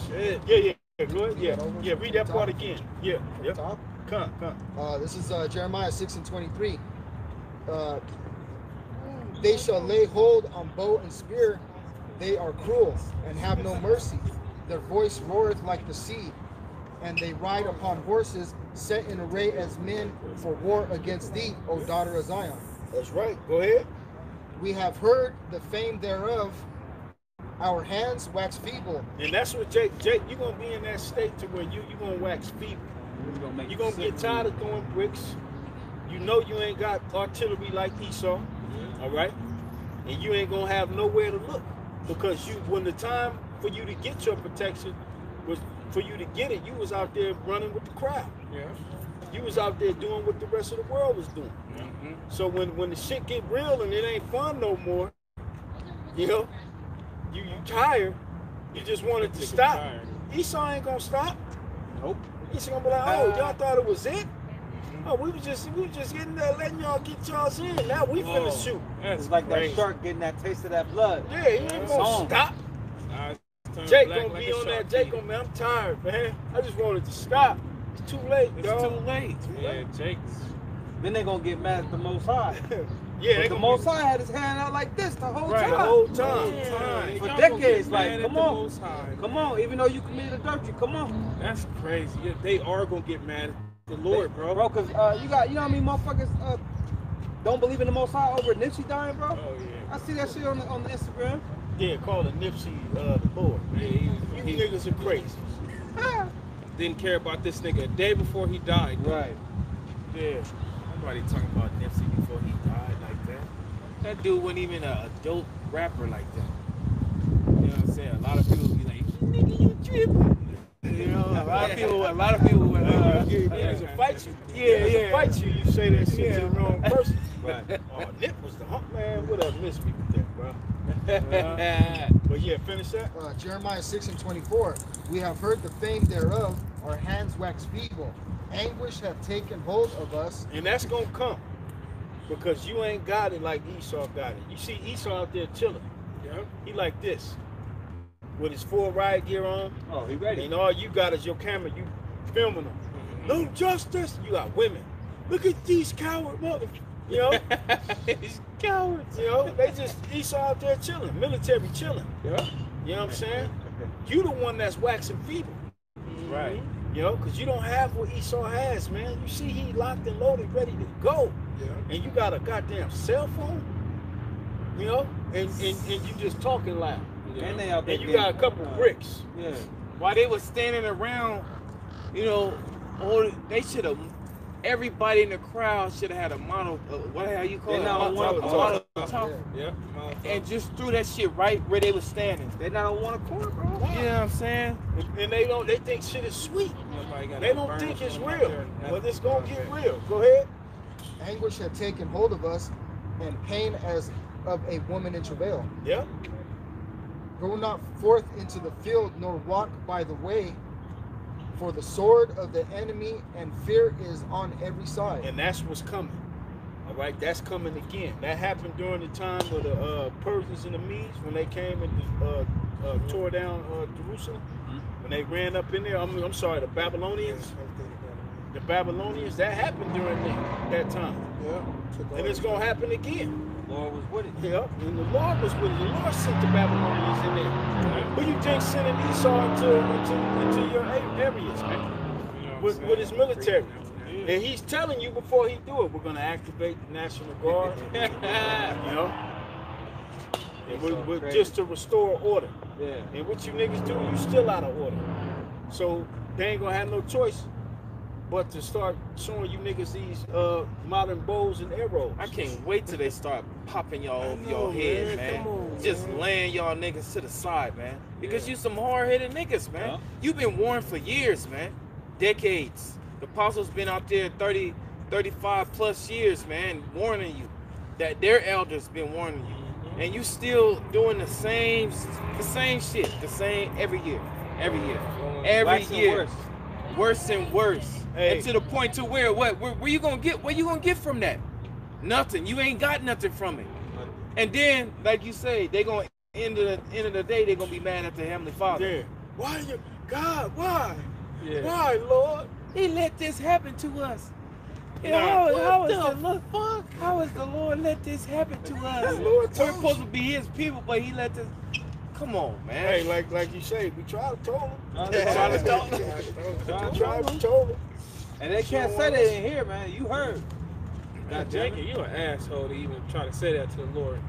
Speaker 2: Shit. Yeah, yeah. yeah. Go ahead. Yeah. Yeah, read that part again. Yeah. Yeah.
Speaker 7: Top.
Speaker 2: Come, come.
Speaker 7: Uh, this is uh, Jeremiah 6 and 23. Uh, they shall lay hold on bow and spear. They are cruel and have no mercy. Their voice roareth like the sea, and they ride upon horses set in array as men for war against thee, O daughter of Zion.
Speaker 2: That's right. Go ahead.
Speaker 7: We have heard the fame thereof. Our hands wax feeble.
Speaker 2: And that's what Jake, Jake, you're gonna be in that state to where you you gonna wax feeble.
Speaker 3: Gonna make
Speaker 2: You're gonna get tired of throwing bricks. You know you ain't got artillery like Esau, all right? And you ain't gonna have nowhere to look because you, when the time for you to get your protection was for you to get it, you was out there running with the crowd.
Speaker 6: Yeah.
Speaker 2: You was out there doing what the rest of the world was doing.
Speaker 6: Mm-hmm.
Speaker 2: So when when the shit get real and it ain't fun no more, you know, you you tired, you just wanted to stop. Esau ain't gonna stop.
Speaker 3: Nope.
Speaker 2: He's gonna be like, oh, y'all uh, thought it was it? Oh, we was just we was just getting there, letting y'all get y'all's in. Now we finna shoot.
Speaker 6: That's
Speaker 3: It's like
Speaker 6: crazy.
Speaker 3: that shark getting that taste of that blood.
Speaker 2: Yeah, he ain't
Speaker 3: It's
Speaker 2: gonna
Speaker 3: on.
Speaker 2: stop.
Speaker 6: Nah,
Speaker 2: Jake
Speaker 6: black
Speaker 2: gonna
Speaker 6: like
Speaker 2: be on that. Jake
Speaker 6: fin.
Speaker 2: gonna be. I'm tired, man. I just wanted to stop. It's too late,
Speaker 6: It's
Speaker 2: dog.
Speaker 6: too late. Yeah, Jake's
Speaker 3: then they gonna get mad at the Most High. [laughs]
Speaker 2: Yeah,
Speaker 3: But
Speaker 2: they
Speaker 3: the Most High had his hand out like this the whole
Speaker 2: right,
Speaker 3: time.
Speaker 2: the whole time.
Speaker 6: Time.
Speaker 3: For decades, like, come on.
Speaker 6: Most High.
Speaker 3: Come on, even though you committed adultery, come on,
Speaker 6: That's crazy. Yeah, they are gonna get mad at the Lord, bro.
Speaker 3: bro. Cause uh, you got, you know what I mean, motherfuckers uh, don't believe in the Most High over Nipsey dying, bro.
Speaker 6: Oh yeah.
Speaker 3: I see that shit on the on the Instagram.
Speaker 2: Yeah, call it Nipsey uh, the Lord.
Speaker 6: Yeah, he,
Speaker 2: You niggas are crazy. [laughs]
Speaker 6: didn't care about this nigga a day before he died.
Speaker 3: Right.
Speaker 2: Yeah.
Speaker 4: Nobody talking about Nipsey before he died like that. That dude wasn't even a adult rapper like that. You know what I'm saying? A lot of people be like, nigga, you tripping. You know, a lot of people, a lot of people would, uh,
Speaker 2: Niggas will fight you.
Speaker 4: Yeah, yeah.
Speaker 2: Fight you. You say that shit to the wrong person. [laughs]
Speaker 4: Right.
Speaker 2: Oh, Nip was the hump man. What up, miss me with that, bro? [laughs] But yeah, finish that.
Speaker 7: Uh, Jeremiah 6 and 24. We have heard the fame thereof, our hands wax feeble. Anguish hath taken hold of us.
Speaker 2: And that's gonna come. Because you ain't got it like Esau got it. You see Esau out there chilling.
Speaker 6: Yeah.
Speaker 2: He like this. With his full riot gear on.
Speaker 3: Oh, he ready.
Speaker 2: And all you got is your camera, you filming them. Mm-hmm. No justice. You got women. Look at these coward mother. You know? [laughs]
Speaker 4: He's cowards.
Speaker 2: you know, they just Esau out there chilling, military chilling.
Speaker 6: Yeah.
Speaker 2: You know what I'm saying? You the one that's waxing feeble.
Speaker 4: Right.
Speaker 2: You know, because you don't have what Esau has, man. You see he locked and loaded, ready to go.
Speaker 6: Yeah.
Speaker 2: And you got a goddamn cell phone. You know? And and, and you just talking loud.
Speaker 3: And they out there.
Speaker 2: And you got a couple
Speaker 3: uh,
Speaker 2: bricks.
Speaker 3: Yeah.
Speaker 4: While they was standing around, you know, or they should have. Everybody in the crowd should have had a model. Uh, what the hell you call
Speaker 3: They
Speaker 4: it?
Speaker 3: not
Speaker 4: A
Speaker 3: on
Speaker 4: mono-
Speaker 3: one
Speaker 4: a
Speaker 3: accord.
Speaker 4: mono-
Speaker 6: Yeah.
Speaker 4: and just threw that shit right where they was standing.
Speaker 3: They not on one accord, bro.
Speaker 4: You know what I'm saying?
Speaker 2: And, and they don't they think shit is sweet. They don't think it's real. But it's gonna get real. Go ahead.
Speaker 7: Anguish had taken hold of us, and pain as of a woman in travail.
Speaker 2: Yeah.
Speaker 7: Go not forth into the field, nor walk by the way, for the sword of the enemy and fear is on every side.
Speaker 2: And that's what's coming. All right, that's coming again. That happened during the time of the uh, Persians and the Medes when they came and uh, uh, tore down uh, Jerusalem. When they ran up in there, I'm, I'm sorry, the Babylonians. The Babylonians, that happened during that, that time.
Speaker 6: Yeah.
Speaker 2: And it's going to happen again.
Speaker 3: Lord was with it.
Speaker 2: Yep. And the Lord was with it. The Lord sent the Babylonians in there. Who you think sending Esau into, into, into your areas, man?
Speaker 6: You know
Speaker 2: With, with his military.
Speaker 6: Yeah.
Speaker 2: And he's telling you before he do it, we're gonna activate the National Guard. [laughs] you know? And we're, we're just to restore order.
Speaker 3: Yeah.
Speaker 2: And what you niggas do, you still out of order. So they ain't gonna have no choice but to start showing you niggas these uh, modern bows and arrows.
Speaker 4: I can't wait till they start popping y'all
Speaker 2: I
Speaker 4: over
Speaker 2: know,
Speaker 4: your head,
Speaker 2: man.
Speaker 4: man.
Speaker 2: On,
Speaker 4: Just
Speaker 2: man.
Speaker 4: laying y'all niggas to the side, man. Because
Speaker 6: Yeah.
Speaker 4: you some hard-headed niggas, man.
Speaker 3: Yeah.
Speaker 4: You've been warned for years, man. Decades. The apostles been out there 30, 35 plus years, man, warning you. That their elders been warning you.
Speaker 2: Mm-hmm.
Speaker 4: And you still doing the same the same shit, the same every year. Every year. Every
Speaker 3: Waxing
Speaker 4: year.
Speaker 3: Worse.
Speaker 4: And worse.
Speaker 2: Hey.
Speaker 4: And to the point to where what where, where you gonna get what you gonna get from that? Nothing. You ain't got nothing from it. And then, like you say, they gonna end of the end of the day, they're gonna be mad at the Heavenly Father.
Speaker 2: Yeah. Why you God, why?
Speaker 6: Yeah.
Speaker 2: Why, Lord?
Speaker 4: He let this happen to us. Know, how, how is
Speaker 2: the
Speaker 4: the Lord, how is the Lord let this happen to us? We're supposed to be His people, but He let this. Come on, man.
Speaker 2: Hey, like like you say, we try to tell them.
Speaker 3: No,
Speaker 2: We
Speaker 3: they
Speaker 2: try to
Speaker 3: don't.
Speaker 2: tell them. We try to tell them.
Speaker 3: And they can't say that in here, man. You heard.
Speaker 6: Now,
Speaker 3: God damn
Speaker 6: Jacob, you an asshole to even try to say that to the Lord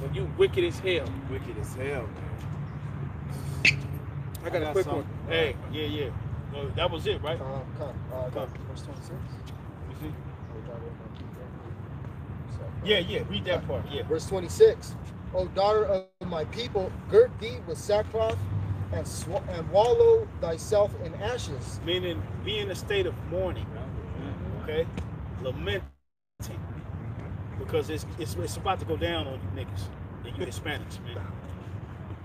Speaker 6: when you wicked as hell.
Speaker 4: wicked as hell, man.
Speaker 2: I got a
Speaker 3: got
Speaker 2: quick
Speaker 3: some.
Speaker 2: one. Hey, yeah, yeah. No, that was it, right?
Speaker 7: Uh, cut, uh,
Speaker 2: Cut.
Speaker 7: verse 26.
Speaker 2: You see?
Speaker 7: Oh, daughter of my people. So,
Speaker 2: Yeah, yeah. Read that part. Yeah.
Speaker 7: Verse 26. Oh, daughter of my people, gird thee with sackcloth and, sw- and wallow thyself in ashes.
Speaker 2: Meaning, be in a state of mourning. Okay, lamenting because it's it's, it's about to go down on you niggas and you Hispanics, man.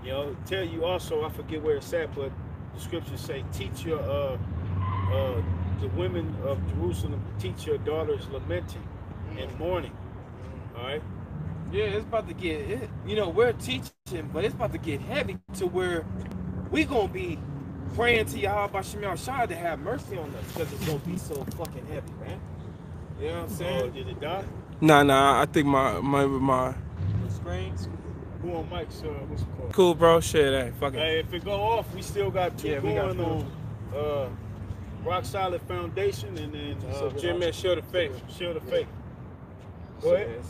Speaker 2: You know, tell you also. I forget where it's at, but the scriptures say, teach your uh uh the women of Jerusalem, teach your daughters lamenting and mourning. All right.
Speaker 4: Yeah, it's about to get. It, you know, we're teaching, but it's about to get heavy to where we gonna be praying to Yahweh Shem Shah to have mercy on us because it's gonna be so fucking heavy, man.
Speaker 6: You know what I'm
Speaker 2: Oh,
Speaker 6: saying?
Speaker 2: did it die?
Speaker 6: Nah, nah. I think my my my
Speaker 3: The screens.
Speaker 2: Who on Mike's? Uh, what's it called?
Speaker 6: cool, bro. Shit, hey, fuck it.
Speaker 2: Hey, if it go off, we still got two
Speaker 6: Yeah, we got
Speaker 2: going on. Uh, Rock Solid Foundation and then uh,
Speaker 6: Jim Man, show the faith.
Speaker 2: Shield of Faith. Go ahead.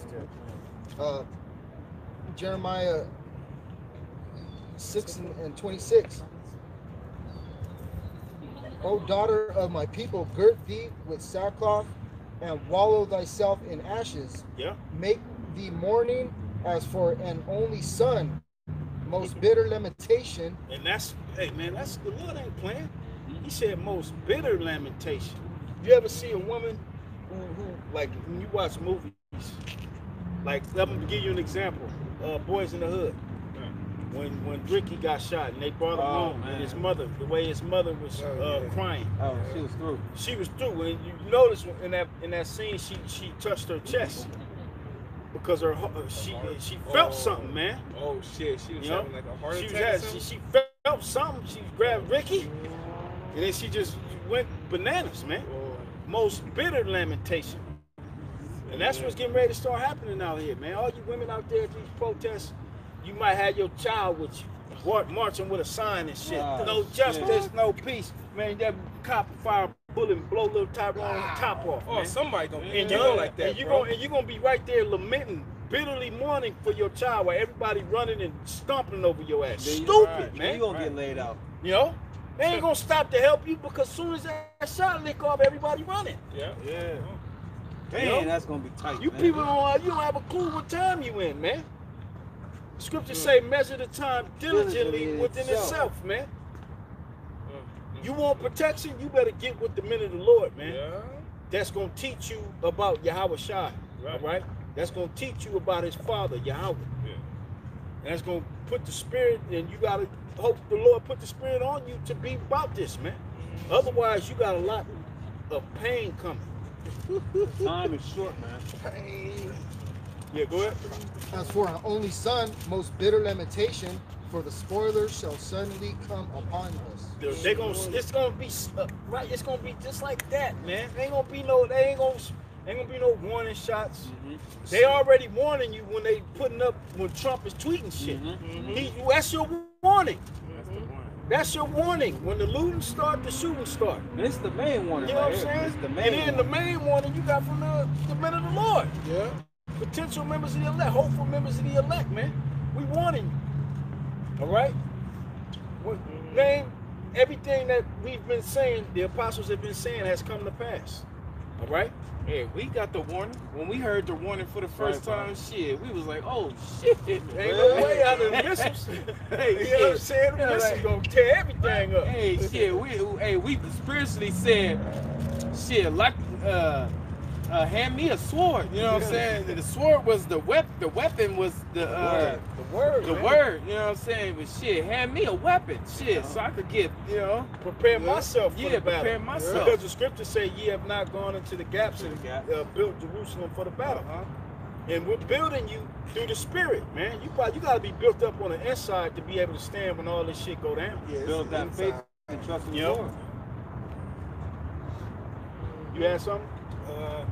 Speaker 7: Uh, Jeremiah 6 and, and 26. O daughter of my people, girt thee with sackcloth and wallow thyself in ashes.
Speaker 2: Yeah.
Speaker 7: Make thee mourning as for an only son, most bitter lamentation.
Speaker 2: And that's, hey man, that's the Lord ain't playing. He said most bitter lamentation. You ever see a woman who, who like when you watch movies, like let me give you an example. Uh, Boyz n the Hood. When when Ricky got shot and they brought him
Speaker 3: Oh,
Speaker 2: home
Speaker 3: man.
Speaker 2: and his mother, the way his mother was
Speaker 1: Oh,
Speaker 2: uh,
Speaker 1: yeah.
Speaker 2: crying.
Speaker 3: Oh, she was through.
Speaker 2: She was through, and you notice in that in that scene, she she touched her chest because her she she felt
Speaker 6: Oh.
Speaker 2: something, man.
Speaker 6: Oh shit, she was
Speaker 2: You know?
Speaker 6: having like a heart
Speaker 2: She was
Speaker 6: attack. or
Speaker 2: she, she felt something. She grabbed Ricky, and then she just went bananas, man.
Speaker 6: Oh,
Speaker 2: Most bitter lamentation, and that's what's getting ready to start happening out here, man. All you women out there at these protests, you might have your child with you. Marching with a sign and shit. No
Speaker 3: shit.
Speaker 2: justice, no peace. Man, that cop fire bullet and blow little Tyrone top off.
Speaker 6: oh
Speaker 2: man.
Speaker 6: somebody gonna
Speaker 2: And
Speaker 6: do
Speaker 2: you
Speaker 6: it like that,
Speaker 2: and you
Speaker 6: bro.
Speaker 2: gonna and you gonna be right there lamenting, bitterly mourning for your child while everybody running and stomping over your ass.
Speaker 3: Then
Speaker 2: Stupid,
Speaker 6: right.
Speaker 2: man.
Speaker 3: You gonna get laid out.
Speaker 2: You know? They ain't gonna stop to help you because soon as that shot lick off, everybody running.
Speaker 6: yeah.
Speaker 2: Yeah. Oh.
Speaker 3: Man, that's gonna be tight.
Speaker 2: You
Speaker 3: man.
Speaker 2: people don't you don't have a clue what time you in, man. Scripture say measure the time diligently within
Speaker 3: itself.
Speaker 2: itself, man.
Speaker 6: Mm,
Speaker 2: You want protection, you better get with the men of the Lord, man.
Speaker 6: Yeah.
Speaker 2: That's gonna teach you about Yahweh Shai,
Speaker 6: Right.
Speaker 2: all right? That's gonna teach you about his father, Yahweh.
Speaker 6: Yeah.
Speaker 2: And that's gonna put the spirit, and you gotta hope the Lord put the spirit on you to be about this, man. Otherwise, you got a lot of pain coming.
Speaker 3: Time is short, man.
Speaker 2: Yeah, go ahead.
Speaker 7: As for an only son, most bitter lamentation, for the spoilers shall suddenly come upon us.
Speaker 2: They're, they gonna, it's gonna be uh, right. It's gonna be just like that, man. Ain't gonna be no, they ain't gonna, ain't gonna be no warning shots. They already warning you when they putting up when Trump is tweeting shit. He, that's your warning.
Speaker 6: That's the one.
Speaker 2: That's your warning. When the looting start, the shooting start.
Speaker 3: And it's the main warning.
Speaker 2: You know
Speaker 3: right
Speaker 2: what I'm saying?
Speaker 3: It's the main
Speaker 2: and then the main warning you got from the, the men of the Lord.
Speaker 1: Yeah.
Speaker 2: Potential members of the elect, hopeful members of the elect, man. We warning you. All right? What, mm-hmm. name everything that we've been saying, the apostles have been saying has come to pass. All right?
Speaker 4: Hey, we got the warning. When we heard the warning for the first
Speaker 3: Right,
Speaker 4: time, shit, we was like, oh shit. [laughs]
Speaker 2: Ain't no way out of the missiles.
Speaker 4: Hey, [laughs]
Speaker 2: you [laughs] know what I'm saying? The
Speaker 4: Yeah,
Speaker 2: missiles
Speaker 4: like-
Speaker 2: gonna tear everything up.
Speaker 4: Hey, shit, we hey we spiritually said, shit, like uh, uh, hand me a sword. You know what I'm saying? The sword was the weapon. The weapon was the uh,
Speaker 2: The word.
Speaker 4: the
Speaker 2: man.
Speaker 4: word. You know what I'm saying? But shit, hand me a weapon. Shit, so I could get you know.
Speaker 2: Prepare myself for
Speaker 4: Yeah,
Speaker 2: the battle.
Speaker 4: prepare myself.
Speaker 2: Because the scriptures say ye have not gone into the gaps and
Speaker 3: the gap.
Speaker 2: uh, built Jerusalem for the battle.
Speaker 4: Uh-huh.
Speaker 2: And we're building you through the spirit, man. You probably, you got to be built up on the inside to be able to stand when all this shit go down.
Speaker 1: Yeah,
Speaker 3: Build that faith and trust in the Lord.
Speaker 2: You had something?
Speaker 6: Uh,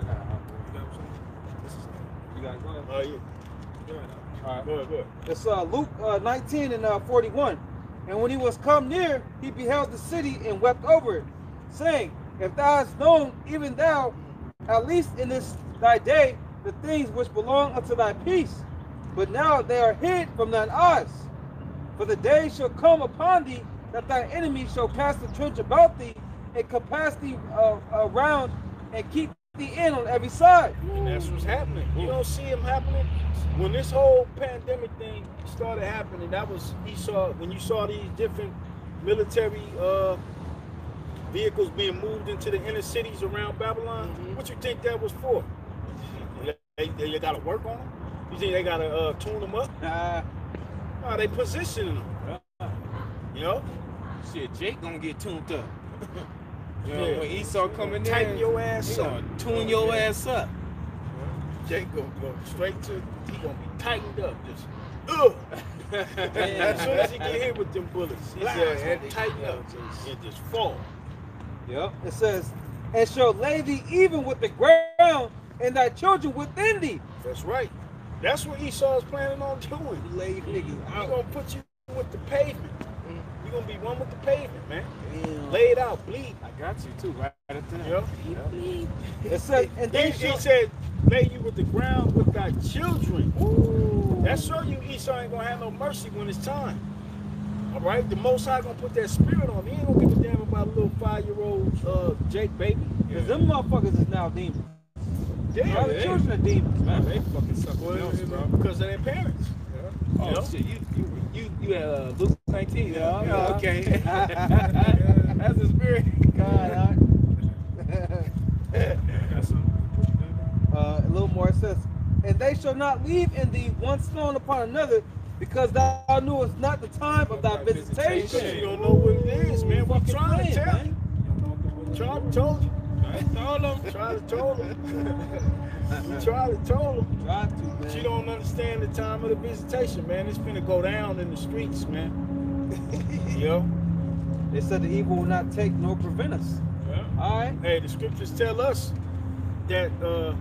Speaker 3: I got it.
Speaker 6: you got something?
Speaker 3: You got it. Go ahead.
Speaker 2: Oh, yeah.
Speaker 6: Go ahead.
Speaker 3: All right.
Speaker 2: Go ahead, go ahead.
Speaker 3: It's uh, Luke uh, 19 and uh, 41. And when he was come near, he beheld the city and wept over it, saying, If thou hast known, even thou, at least in this thy day, the things which belong unto thy peace, but now they are hid from thine eyes. For the day shall come upon thee that thy enemies shall cast a trench about thee and compass thee uh, around and keep the in on every side.
Speaker 2: And that's what's happening. You don't see him happening. When this whole pandemic thing started happening, that was he saw when you saw these different military uh, vehicles being moved into the inner cities around Babylon. What you think that was for? They, they, they got to work on them. You think they got to uh, tune them up?
Speaker 3: Uh,
Speaker 2: No, they positioning them. You know,
Speaker 4: Shit, Jake gonna get tuned up. [laughs] You know,
Speaker 2: Yeah.
Speaker 4: when Esau coming
Speaker 2: tighten
Speaker 4: in,
Speaker 2: your
Speaker 4: he
Speaker 2: ass up.
Speaker 4: gonna tune your ass up.
Speaker 2: Jake gonna go straight to. He gonna be tightened up. Just ugh. [laughs] as soon as he get hit with them bullets, his ass gonna tighten up and just fall.
Speaker 3: Yep. It says, and shall lay thee even with the ground, and thy children within thee.
Speaker 2: That's right. That's what Esau is planning on doing.
Speaker 6: Lay niggas
Speaker 2: He's
Speaker 6: out.
Speaker 2: gonna put you with the pavement. You're gonna be one with the pavement, man.
Speaker 6: Damn.
Speaker 2: Lay it out, bleed.
Speaker 4: I got you too, right at the
Speaker 2: Yeah.
Speaker 3: It said, and
Speaker 2: He,
Speaker 3: they
Speaker 2: he
Speaker 3: shall
Speaker 2: said, lay you with the ground with thy children. That show you Esau ain't gonna have no mercy when it's time. All right, the Most High gonna put that spirit on. him. He ain't gonna give a damn about a little five-year-old uh, Jake baby.
Speaker 3: Because them motherfuckers is now demons.
Speaker 2: Damn,
Speaker 3: All the
Speaker 2: they-
Speaker 3: children are demons,
Speaker 6: Man,
Speaker 3: man.
Speaker 6: they fucking something
Speaker 2: Well,
Speaker 6: else, bro.
Speaker 2: because of their parents.
Speaker 4: Oh
Speaker 2: You know?
Speaker 4: shit, you you you you had uh, Luke 19.
Speaker 3: Yeah,
Speaker 4: Yeah,
Speaker 3: yeah.
Speaker 4: okay. [laughs] That's the spirit.
Speaker 3: God,
Speaker 5: some- [laughs]
Speaker 3: uh, a little more. It says, and they shall not leave in thee one stone upon another, because thou knewest not the time of thy
Speaker 2: Because you don't know what it is, man. We
Speaker 3: Fucking
Speaker 2: trying to
Speaker 3: playing,
Speaker 2: tell
Speaker 3: man.
Speaker 2: you. To told you.
Speaker 5: Told 'em.
Speaker 2: Trying to told him. we tried to told him.
Speaker 3: Try to, man.
Speaker 2: But you don't understand the time of the visitation, man. It's finna go down in the streets, man. [laughs] Yo.
Speaker 3: They said the evil will not take nor prevent us.
Speaker 5: Yeah.
Speaker 3: All right.
Speaker 2: Hey, the scriptures tell us that uh,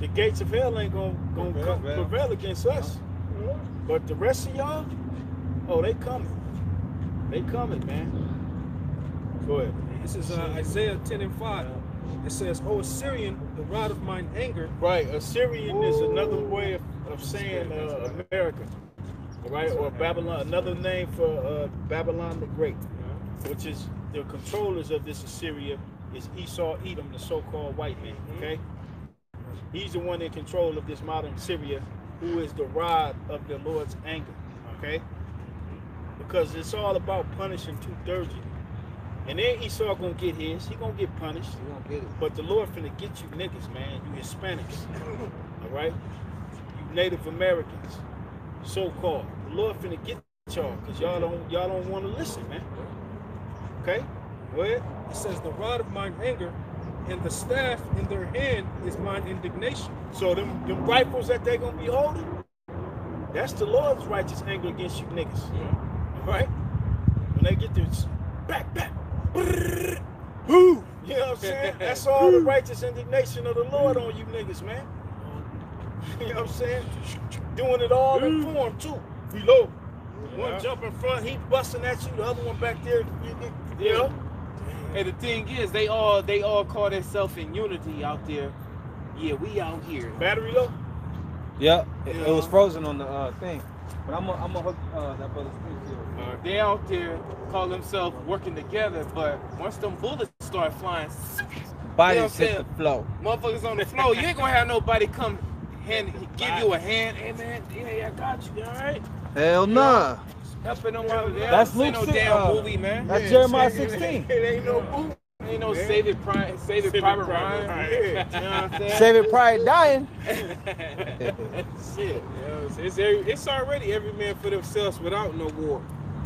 Speaker 2: the gates of hell ain't gonna, gonna
Speaker 3: Prevail,
Speaker 2: come,
Speaker 3: prevail.
Speaker 2: prevail against us. But the rest of y'all, oh, they coming. They coming, man. Go ahead.
Speaker 5: This is uh, Isaiah 10 and 5. It says, O Assyrian, the rod of mine anger,
Speaker 2: Right, Assyrian is another way of, of saying uh, America, all right, or Babylon. Another name for uh, Babylon the Great, which is the controllers of this Assyria is Esau, Edom, the so-called white man. Okay, he's the one in control of this modern Syria, who is the rod of the Lord's anger. Okay, because it's all about punishing two thirds of you. And then Esau gonna get his. He gonna get punished.
Speaker 3: He gonna get it.
Speaker 2: But the Lord finna get you niggas, man. You Hispanics. [laughs] All right? You Native Americans, so-called. The Lord finna get y'all, cause y'all don't y'all don't want to listen, man. Okay? Ahead.
Speaker 5: it says, the rod of mine anger, and the staff in their hand is mine indignation.
Speaker 2: So them them rifles that they're gonna be holding, that's the Lord's righteous anger against you niggas. All right? When they get this back, back, whoo, you know what I'm saying? [laughs] That's all the righteous indignation of the Lord on you niggas, man. [laughs] You know what I'm saying? Doing it all in form too. Reload. One
Speaker 5: Yeah.
Speaker 2: jump in front, he busting at you. The other one back there, you, you know.
Speaker 4: And the thing is, they all they all call themselves in unity out there. Yeah, we out here.
Speaker 2: Battery low.
Speaker 3: Yeah, it, it was frozen on the uh, thing. But I'm gonna I'm hook uh, that brother Springfield.
Speaker 4: They out there call themselves working together, but once them bullets start flying,
Speaker 3: Bodies
Speaker 4: You know what I'm
Speaker 3: hit
Speaker 4: saying?
Speaker 3: the flow.
Speaker 4: motherfuckers on the floor, you ain't gonna have nobody come hand give you a hand. Hey man, yeah, yeah, I got you. All right,
Speaker 3: Hell nah.
Speaker 4: helping them out of.
Speaker 3: That's
Speaker 4: This ain't
Speaker 3: Luke
Speaker 4: no
Speaker 3: six,
Speaker 4: damn
Speaker 3: uh,
Speaker 4: movie, man.
Speaker 3: That's
Speaker 2: Yeah,
Speaker 3: Jeremiah [laughs] 16.
Speaker 2: It ain't no boo.
Speaker 4: Ain't no
Speaker 2: Yeah.
Speaker 4: save it, prime, save it,
Speaker 2: Save
Speaker 4: private
Speaker 2: Private
Speaker 4: Ryan.
Speaker 2: Ryan. [laughs] [laughs]
Speaker 4: You know what I'm saying?
Speaker 3: Save it, pride dying.
Speaker 4: Shit.
Speaker 6: Yeah, it's, it's, every, it's already every man for themselves without no war.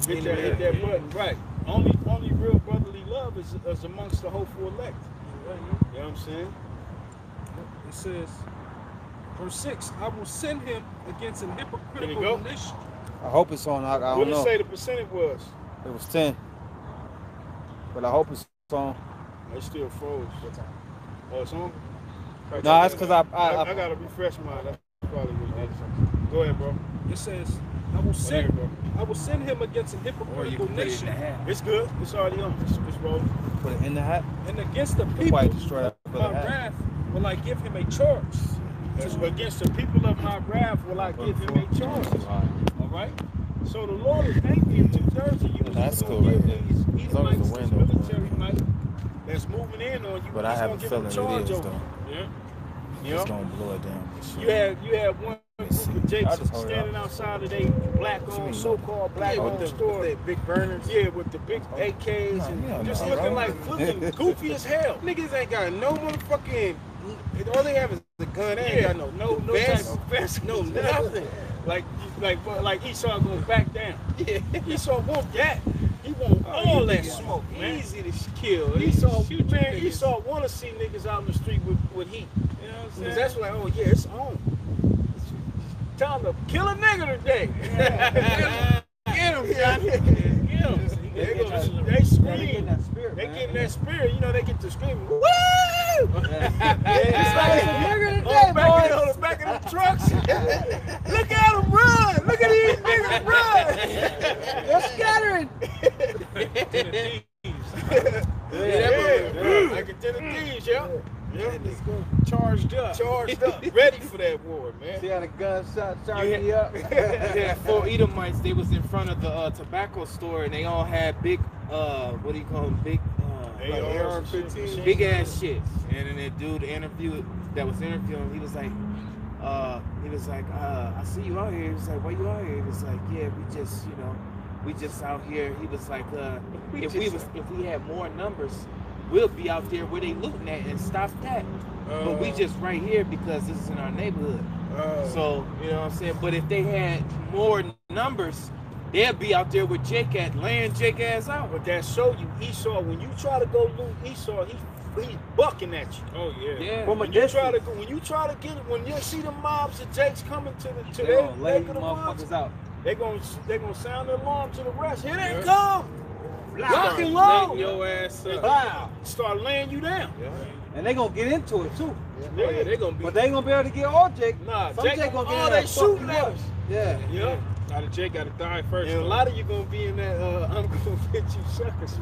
Speaker 2: Hit that, hit that button. Right. Only only real brotherly love is, is amongst the hopeful elect. You know what I'm saying?
Speaker 5: It says, verse 6, I will send him against an hypocritical
Speaker 2: go.
Speaker 5: nation.
Speaker 3: I hope it's on. I, I
Speaker 2: What
Speaker 3: don't
Speaker 2: did it
Speaker 3: know.
Speaker 2: say the percentage was?
Speaker 3: It was 10. But I hope it's on.
Speaker 2: It's still froze. What time? Oh, it's on?
Speaker 3: No, that's because I,
Speaker 2: I,
Speaker 3: I,
Speaker 2: I,
Speaker 3: I,
Speaker 2: gotta refresh mine. That's probably what it is. Go ahead, bro.
Speaker 5: It says, I will
Speaker 2: There you
Speaker 5: send
Speaker 2: go.
Speaker 5: I will send him against an hypocritical
Speaker 4: can put it
Speaker 5: nation.
Speaker 2: It's good. It's already on. It's, it's rolling.
Speaker 3: put it in the hat.
Speaker 5: and against the
Speaker 3: That's
Speaker 5: people
Speaker 3: why I destroyed that
Speaker 5: my
Speaker 3: the
Speaker 5: wrath will I give him a charge.
Speaker 2: Against the people of my wrath will I give him a charge. All right. So the Lord is angry at two thirds of you.
Speaker 8: Yeah, that's cool right there. As long as the window-
Speaker 2: military might that's moving in on you.
Speaker 8: But I
Speaker 2: he's
Speaker 8: have a feeling it is though.
Speaker 2: you.
Speaker 5: Yeah.
Speaker 2: You
Speaker 8: It's gonna blow it down. sure.
Speaker 2: You had you had one
Speaker 8: Let
Speaker 2: group of Jakes
Speaker 8: I'll just hold it
Speaker 2: standing outside of they black owned so-called black
Speaker 6: Yeah,
Speaker 2: owned store.
Speaker 6: with big burners.
Speaker 2: Yeah, with the big oh, AKs
Speaker 8: No,
Speaker 2: and just
Speaker 8: no,
Speaker 2: looking
Speaker 8: bro.
Speaker 2: like looking [laughs] goofy as hell.
Speaker 6: Niggas ain't got no motherfucking. All they have is the gun. Ain't
Speaker 2: Yeah,
Speaker 6: got no
Speaker 2: no, no
Speaker 6: vest,
Speaker 2: type of vest,
Speaker 6: no [laughs]
Speaker 2: nothing. Like, like, like Esau gonna back down.
Speaker 6: Yeah.
Speaker 2: Esau want that. He want
Speaker 6: Oh,
Speaker 2: all that smoke, man.
Speaker 6: Easy to kill.
Speaker 2: Esau,
Speaker 6: Shoot
Speaker 2: man. Esau want to see niggas out in the street with, with heat.
Speaker 6: You know what I'm saying?
Speaker 2: that's like, oh yeah, it's on. It's time to kill a nigga today. [laughs]
Speaker 6: Get him,
Speaker 2: Yeah,
Speaker 6: Johnny.
Speaker 2: Get 'em. They,
Speaker 3: They
Speaker 2: gonna-
Speaker 3: getting Yeah, they getting
Speaker 2: scream.
Speaker 3: that spirit,
Speaker 2: They
Speaker 3: man.
Speaker 2: in that spirit, you know, they get to screaming, woo! [laughs]
Speaker 3: It's like some nigga
Speaker 2: on,
Speaker 3: today,
Speaker 2: the back of, on the back of the trucks. [laughs] Look at them run! Look at these niggas run! [laughs]
Speaker 3: They're scattering.
Speaker 5: To the thieves.
Speaker 2: Yeah, yeah, like a ten of thieves, yeah. Yeah, let's go. charged up, charged up, [laughs] ready for that war, man.
Speaker 3: See how the gunshot shot
Speaker 4: Yeah.
Speaker 3: me up. [laughs]
Speaker 4: yeah, four Edomites. They was in front of the uh, tobacco store, and they all had big, uh, what do you call them? Big, uh, like AR-15,
Speaker 2: shit.
Speaker 4: big ass shit. And then that dude interviewed that was interviewing, he was like, uh, he was like, uh, I see you out here. He was like, why you out here? He was like, yeah, we just, you know, we just out here. He was like, uh, [laughs] if we was, if we had more numbers, we'll be out there where they looting at and stop that. but we
Speaker 6: Uh,
Speaker 4: just right here because this is in our neighborhood.
Speaker 6: uh,
Speaker 4: So, you know what I'm saying? But if they had more numbers, they'd be out there with Jake at laying Jake ass out.
Speaker 2: But that show you Esau, when you try to go loot Esau, he he's bucking at you.
Speaker 6: oh yeah.
Speaker 4: Yeah.
Speaker 3: From
Speaker 2: When you try to go, when you try to get it, when you see the mobs and Jake's coming to the to
Speaker 3: They
Speaker 2: their
Speaker 3: gonna lay
Speaker 2: of the woods,
Speaker 3: motherfuckers out.
Speaker 2: they gonna they gonna sound the alarm to the rest. Here they come. Lock and load.
Speaker 6: Your ass up.
Speaker 2: Wow. Start laying you down.
Speaker 3: And they gonna get into it too.
Speaker 6: Oh, yeah, they gonna be.
Speaker 3: But they ain't gonna be able to get all Jake.
Speaker 2: Nah,
Speaker 3: Some
Speaker 2: Jake,
Speaker 3: Jake gonna get
Speaker 2: oh,
Speaker 3: in
Speaker 2: they
Speaker 3: there and fuck
Speaker 2: shooting
Speaker 3: you
Speaker 2: at
Speaker 3: up.
Speaker 2: us.
Speaker 3: Yeah.
Speaker 2: Yeah.
Speaker 6: Now the Jake got to die first.
Speaker 2: And a lot of you gonna be in that uh, I'm gonna [laughs] get you suckers.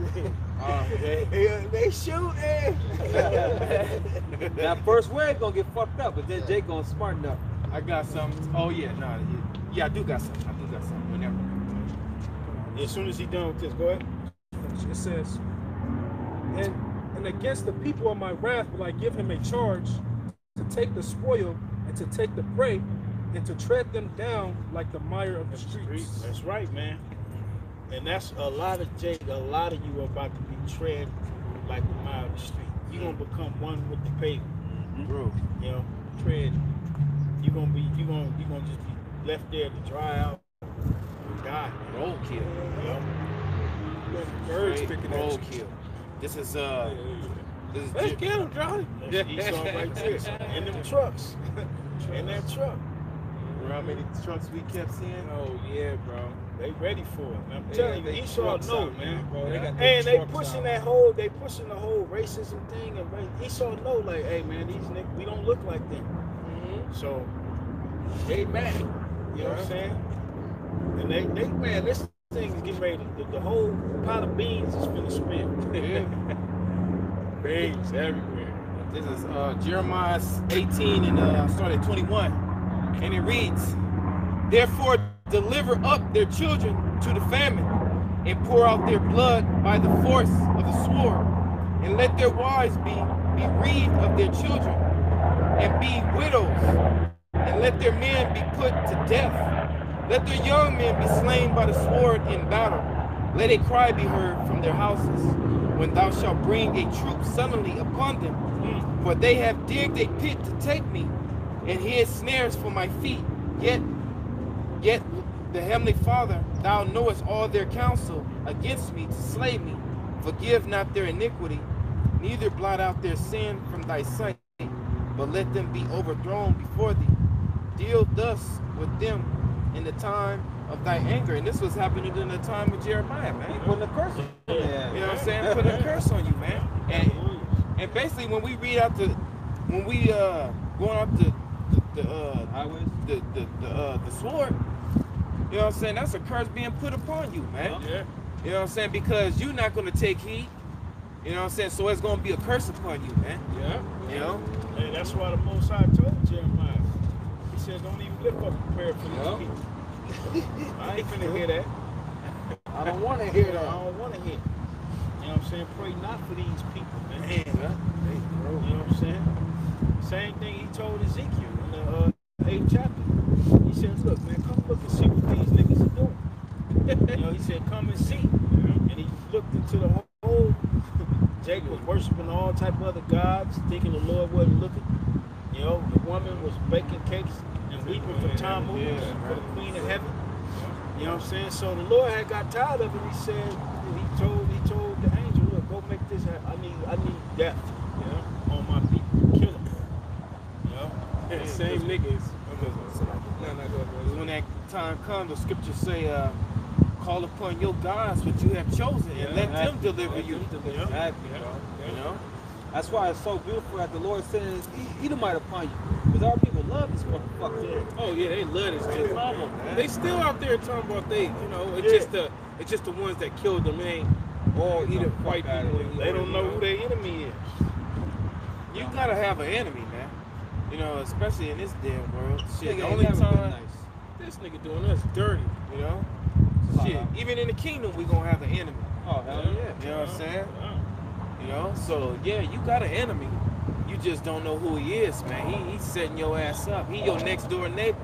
Speaker 4: Uh,
Speaker 2: they, they, they shooting. [laughs]
Speaker 3: That first wave gonna get fucked up, but then Jake gonna smarten up.
Speaker 4: I got some. Oh yeah, nah, yeah, yeah, I do got some. I do got some. Whenever.
Speaker 2: as soon as he done with this, go ahead.
Speaker 5: It says, and and against the people of my wrath will I give him a charge to take the spoil and to take the prey and to tread them down like the mire of the streets.
Speaker 2: That's right, man. And that's a lot of Jake. A lot of you are about to be tread like the mire of the street. You're gonna become one with the pavement. Mm-hmm.
Speaker 4: Bro.
Speaker 2: You know,
Speaker 6: tread.
Speaker 2: you're gonna be you gonna you gonna just be left there to dry out and die.
Speaker 4: Roadkill.
Speaker 2: You know?
Speaker 6: Birds picking at you.
Speaker 4: roadkill. This is uh. This is
Speaker 6: Let's get him, Johnny. [laughs]
Speaker 2: Esau right there. [laughs] In them trucks. [laughs] In that truck.
Speaker 4: Remember how many trucks we kept seeing?
Speaker 6: Oh yeah, bro.
Speaker 2: They ready for it. I'm
Speaker 6: They
Speaker 2: telling you, Esau know, man.
Speaker 6: bro. They got
Speaker 2: And they pushing
Speaker 6: out.
Speaker 2: that whole, they pushing the whole racism thing, and ra- Esau know, like, hey man, these niggas, we don't look like them.
Speaker 6: Mhm.
Speaker 2: So they mad. You know what I'm saying? And they, they man, this thing is getting ready. To, the, the whole pot of beans is finna spin.
Speaker 4: Yeah. [laughs]
Speaker 6: Beans everywhere.
Speaker 4: This is uh, Jeremiah 18 and uh, start at 21. And it reads, Therefore deliver up their children to the famine, and pour out their blood by the force of the sword, and let their wives be bereaved of their children, and be widows, and let their men be put to death. Let their young men be slain by the sword in battle. Let a cry be heard from their houses, when thou shalt bring a troop suddenly upon them. For they have digged a pit to take me, and hid snares for my feet. Yet, yet the heavenly Father, thou knowest all their counsel against me to slay me. Forgive not their iniquity, neither blot out their sin from thy sight, but let them be overthrown before thee. Deal thus with them in the time of thy anger. And this was happening in the time of Jeremiah, man.
Speaker 3: Putting a curse on you.
Speaker 4: You know what I'm saying? Put a curse on you, man. And and basically when we read out the when we uh going out the the, the uh
Speaker 3: Highways.
Speaker 4: the the the, uh, the sword, you know what I'm saying? That's a curse being put upon you, man.
Speaker 6: Yeah.
Speaker 4: You know what I'm saying? Because you're not gonna take heed. You know what I'm saying? So it's gonna be a curse upon you, man.
Speaker 6: Yeah.
Speaker 4: You know?
Speaker 2: And that's why the Most High told Jeremiah. He said, "Don't even lift up a prayer for these
Speaker 3: Yeah.
Speaker 2: people." I ain't finna hear that.
Speaker 3: I don't want to hear that.
Speaker 2: I don't want to hear. You know what I'm saying? Pray not for these people, man.
Speaker 4: Man,
Speaker 2: You know what I'm saying? Same thing he told Ezekiel in the uh, eighth chapter. He said, "Look, man, come look and see what these niggas are doing." [laughs] you know, he said, "Come and see." And he looked into the whole. Jake was worshiping all type of other gods, thinking the Lord wasn't looking. You know, the woman was baking cakes weeping for Tammuz,
Speaker 4: Yeah.
Speaker 2: for the Queen of Heaven. You know what I'm saying? So the Lord had got tired of it. He said, he told, he told the angel, look, go make this. happen. I need, I need death. You know, on my people, kill them. You know.
Speaker 6: Yeah, same niggas. No, no, go ahead,
Speaker 4: When that time comes, the scriptures say, uh, call upon your gods, which you have chosen, and let them deliver you.
Speaker 3: Exactly, bro.
Speaker 4: You know?
Speaker 3: That's why it's so beautiful that the Lord sends Edomite upon you. Because our people love this motherfucker.
Speaker 6: Oh yeah, they love this
Speaker 4: They
Speaker 6: shit. They still out there talking about they, you know, it's
Speaker 2: Yeah.
Speaker 6: just the it's just the ones that killed them. It ain't all either white people.
Speaker 2: They don't know who their enemy is.
Speaker 4: You gotta have an enemy, man. You know, especially in this damn world. Shit, the only time,
Speaker 3: nice.
Speaker 6: This nigga doing us dirty.
Speaker 4: you know, shit, even in the kingdom, we gonna have an enemy.
Speaker 3: Oh, hell yeah.
Speaker 4: You know what I'm saying? You know, so yeah, you got an enemy. You just don't know who he is, man. He, he's setting your ass up. He your next door neighbor.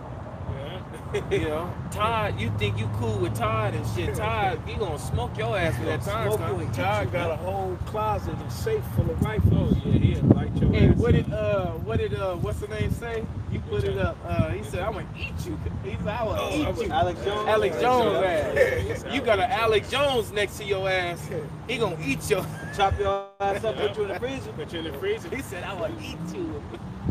Speaker 4: Yeah. [laughs] You know, Todd, you think you cool with Todd and shit. Todd, he gonna smoke your ass when that time
Speaker 3: Smoke you
Speaker 4: comes.
Speaker 3: and
Speaker 2: Todd got a whole closet and safe full of rifles.
Speaker 6: Oh yeah, he light your
Speaker 4: Hey,
Speaker 6: ass.
Speaker 4: what did uh what did uh what's the name say? You put it up. Uh he said I'm gonna eat you. He said I will
Speaker 6: Oh,
Speaker 4: eat
Speaker 6: would-
Speaker 4: you.
Speaker 3: Alex Jones.
Speaker 4: Alex Jones
Speaker 6: Yeah,
Speaker 4: ass. You got an Alex Jones next to your ass. He gonna eat you. [laughs]
Speaker 3: Chop your ass up, put you in the freezer.
Speaker 6: Put you in the freezer.
Speaker 4: He said I will eat you.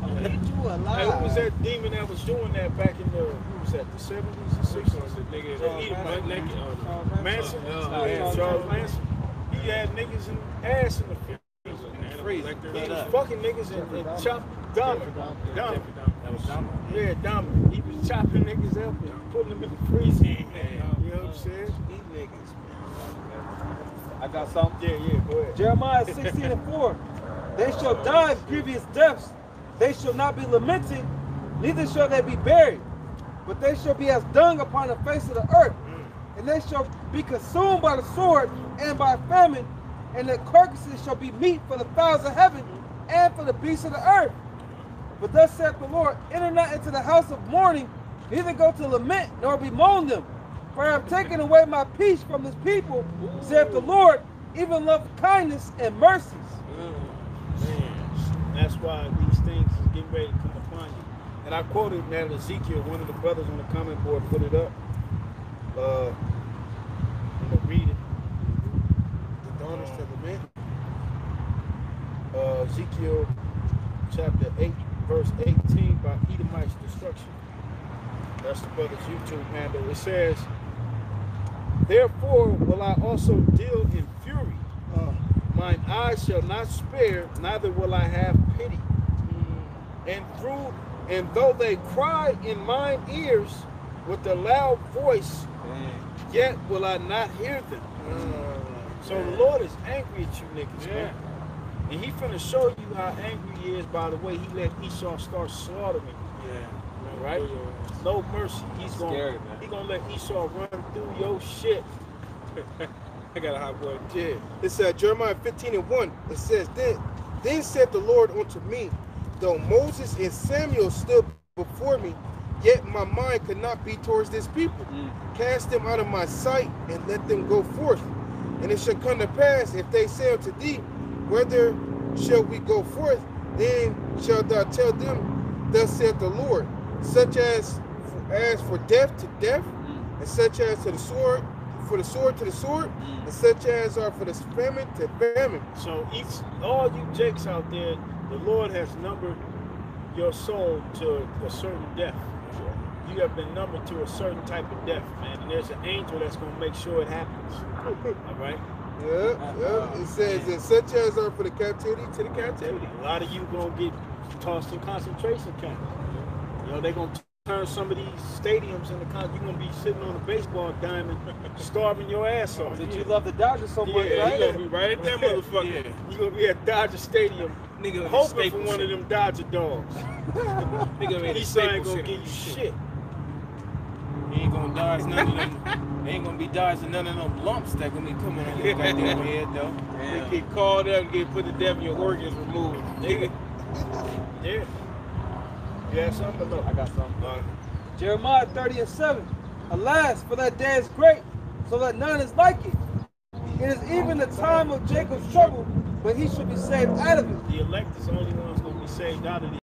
Speaker 3: I'm gonna eat you alive.
Speaker 2: Hey, who was that demon that was doing that back in the who was that the seventies and sixties?
Speaker 6: The nigga
Speaker 3: Charles
Speaker 6: that eat him butt naked.
Speaker 3: Charles
Speaker 6: Uh,
Speaker 2: Manson,
Speaker 6: Oh,
Speaker 3: Charles
Speaker 2: yeah,
Speaker 3: Manson.
Speaker 2: Charles Manson. He had niggas and ass in the freezer.
Speaker 4: Freeze.
Speaker 6: Electric-
Speaker 2: He
Speaker 4: Cut
Speaker 2: was
Speaker 4: up.
Speaker 2: fucking niggas and, and chopped Dahmer. Dahmer.
Speaker 4: That was dumb.
Speaker 2: Yeah, Dahmer. He was chopping niggas up and putting them in the freezer. You know what I'm saying?
Speaker 6: Eat niggas.
Speaker 3: I got something.
Speaker 2: Yeah, yeah, go ahead.
Speaker 3: Jeremiah 16 and 4. They shall die of grievous deaths. They shall not be lamented, neither shall they be buried. But they shall be as dung upon the face of the earth. Mm. And they shall be consumed by the sword and by famine. And their carcasses shall be meat for the fowls of heaven and for the beasts of the earth. But thus saith the Lord, enter not into the house of mourning, neither go to lament, nor bemoan them. For I have taken away my peace from this people, saith the Lord, even love kindness and mercies.
Speaker 2: Man, that's why these things is getting ready to come upon you. And I quoted that Ezekiel, one of the brothers on the comment board put it up. Uh, I'm gonna read it.
Speaker 1: The daughters to the man.
Speaker 2: Uh, Ezekiel chapter 8, verse 18 by Edomite's destruction. That's the brother's YouTube handle. It says, Therefore will I also deal in fury.
Speaker 1: Uh,
Speaker 2: Mine eyes shall not spare, neither will I have pity. And through and though they cry in mine ears with a loud voice, yet will I not hear them. So the Lord is angry at you niggas, man. And he finna show you how angry he is by the way he let Esau start slaughtering you.
Speaker 4: Yeah.
Speaker 2: Right? No mercy. He's gonna
Speaker 3: Scary, man.
Speaker 2: he gonna let Esau run through your shit. [laughs]
Speaker 6: I got a hot boy.
Speaker 1: Yeah, it's uh, Jeremiah 15 and 1. It says, Then, then said the Lord unto me, Though Moses and Samuel stood before me, yet my mind could not be towards this people. Cast them out of my sight and let them go forth. And it shall come to pass, if they say unto thee, Whether shall we go forth? Then shalt thou tell them, Thus saith the Lord, such as as for death to death, mm. and such as to the sword, for the sword to the sword, mm. and such as are for the famine to famine.
Speaker 2: So each all you jakes out there, the Lord has numbered your soul to a certain death. You have been numbered to a certain type of death, man. And there's an angel that's gonna make sure it happens. [laughs] All right.
Speaker 1: Yeah, yeah. It says, and such as are for the captivity to the captivity.
Speaker 2: A lot of you gonna get tossed in concentration camps. You know, they're gonna turn some of these stadiums into con- you're gonna be sitting on a baseball diamond, [laughs] starving your ass off.
Speaker 3: Did you love the Dodgers so much,
Speaker 2: Yeah,
Speaker 3: right?
Speaker 2: you gonna be right at that [laughs] motherfucker.
Speaker 6: Yeah.
Speaker 2: You gonna be at Dodger Stadium,
Speaker 6: Nigga,
Speaker 2: hoping for one of them Dodger dogs. [laughs]
Speaker 6: Nigga made a
Speaker 2: ain't gonna give you shit.
Speaker 4: He ain't gonna dodge none of them. [laughs] He ain't gonna be dodging none of them lumps that gonna be coming on your goddamn [laughs] head though.
Speaker 6: You get called up and get put to death and your organs removed. Nigga. [laughs]
Speaker 2: Yeah. You have something no?
Speaker 3: I got something.
Speaker 2: Uh,
Speaker 3: Jeremiah 30 and 7. Alas, for that day is great, so that none is like it. It is even the time of Jacob's trouble, but he should be saved out of it.
Speaker 2: the elect is the only ones gonna be saved out of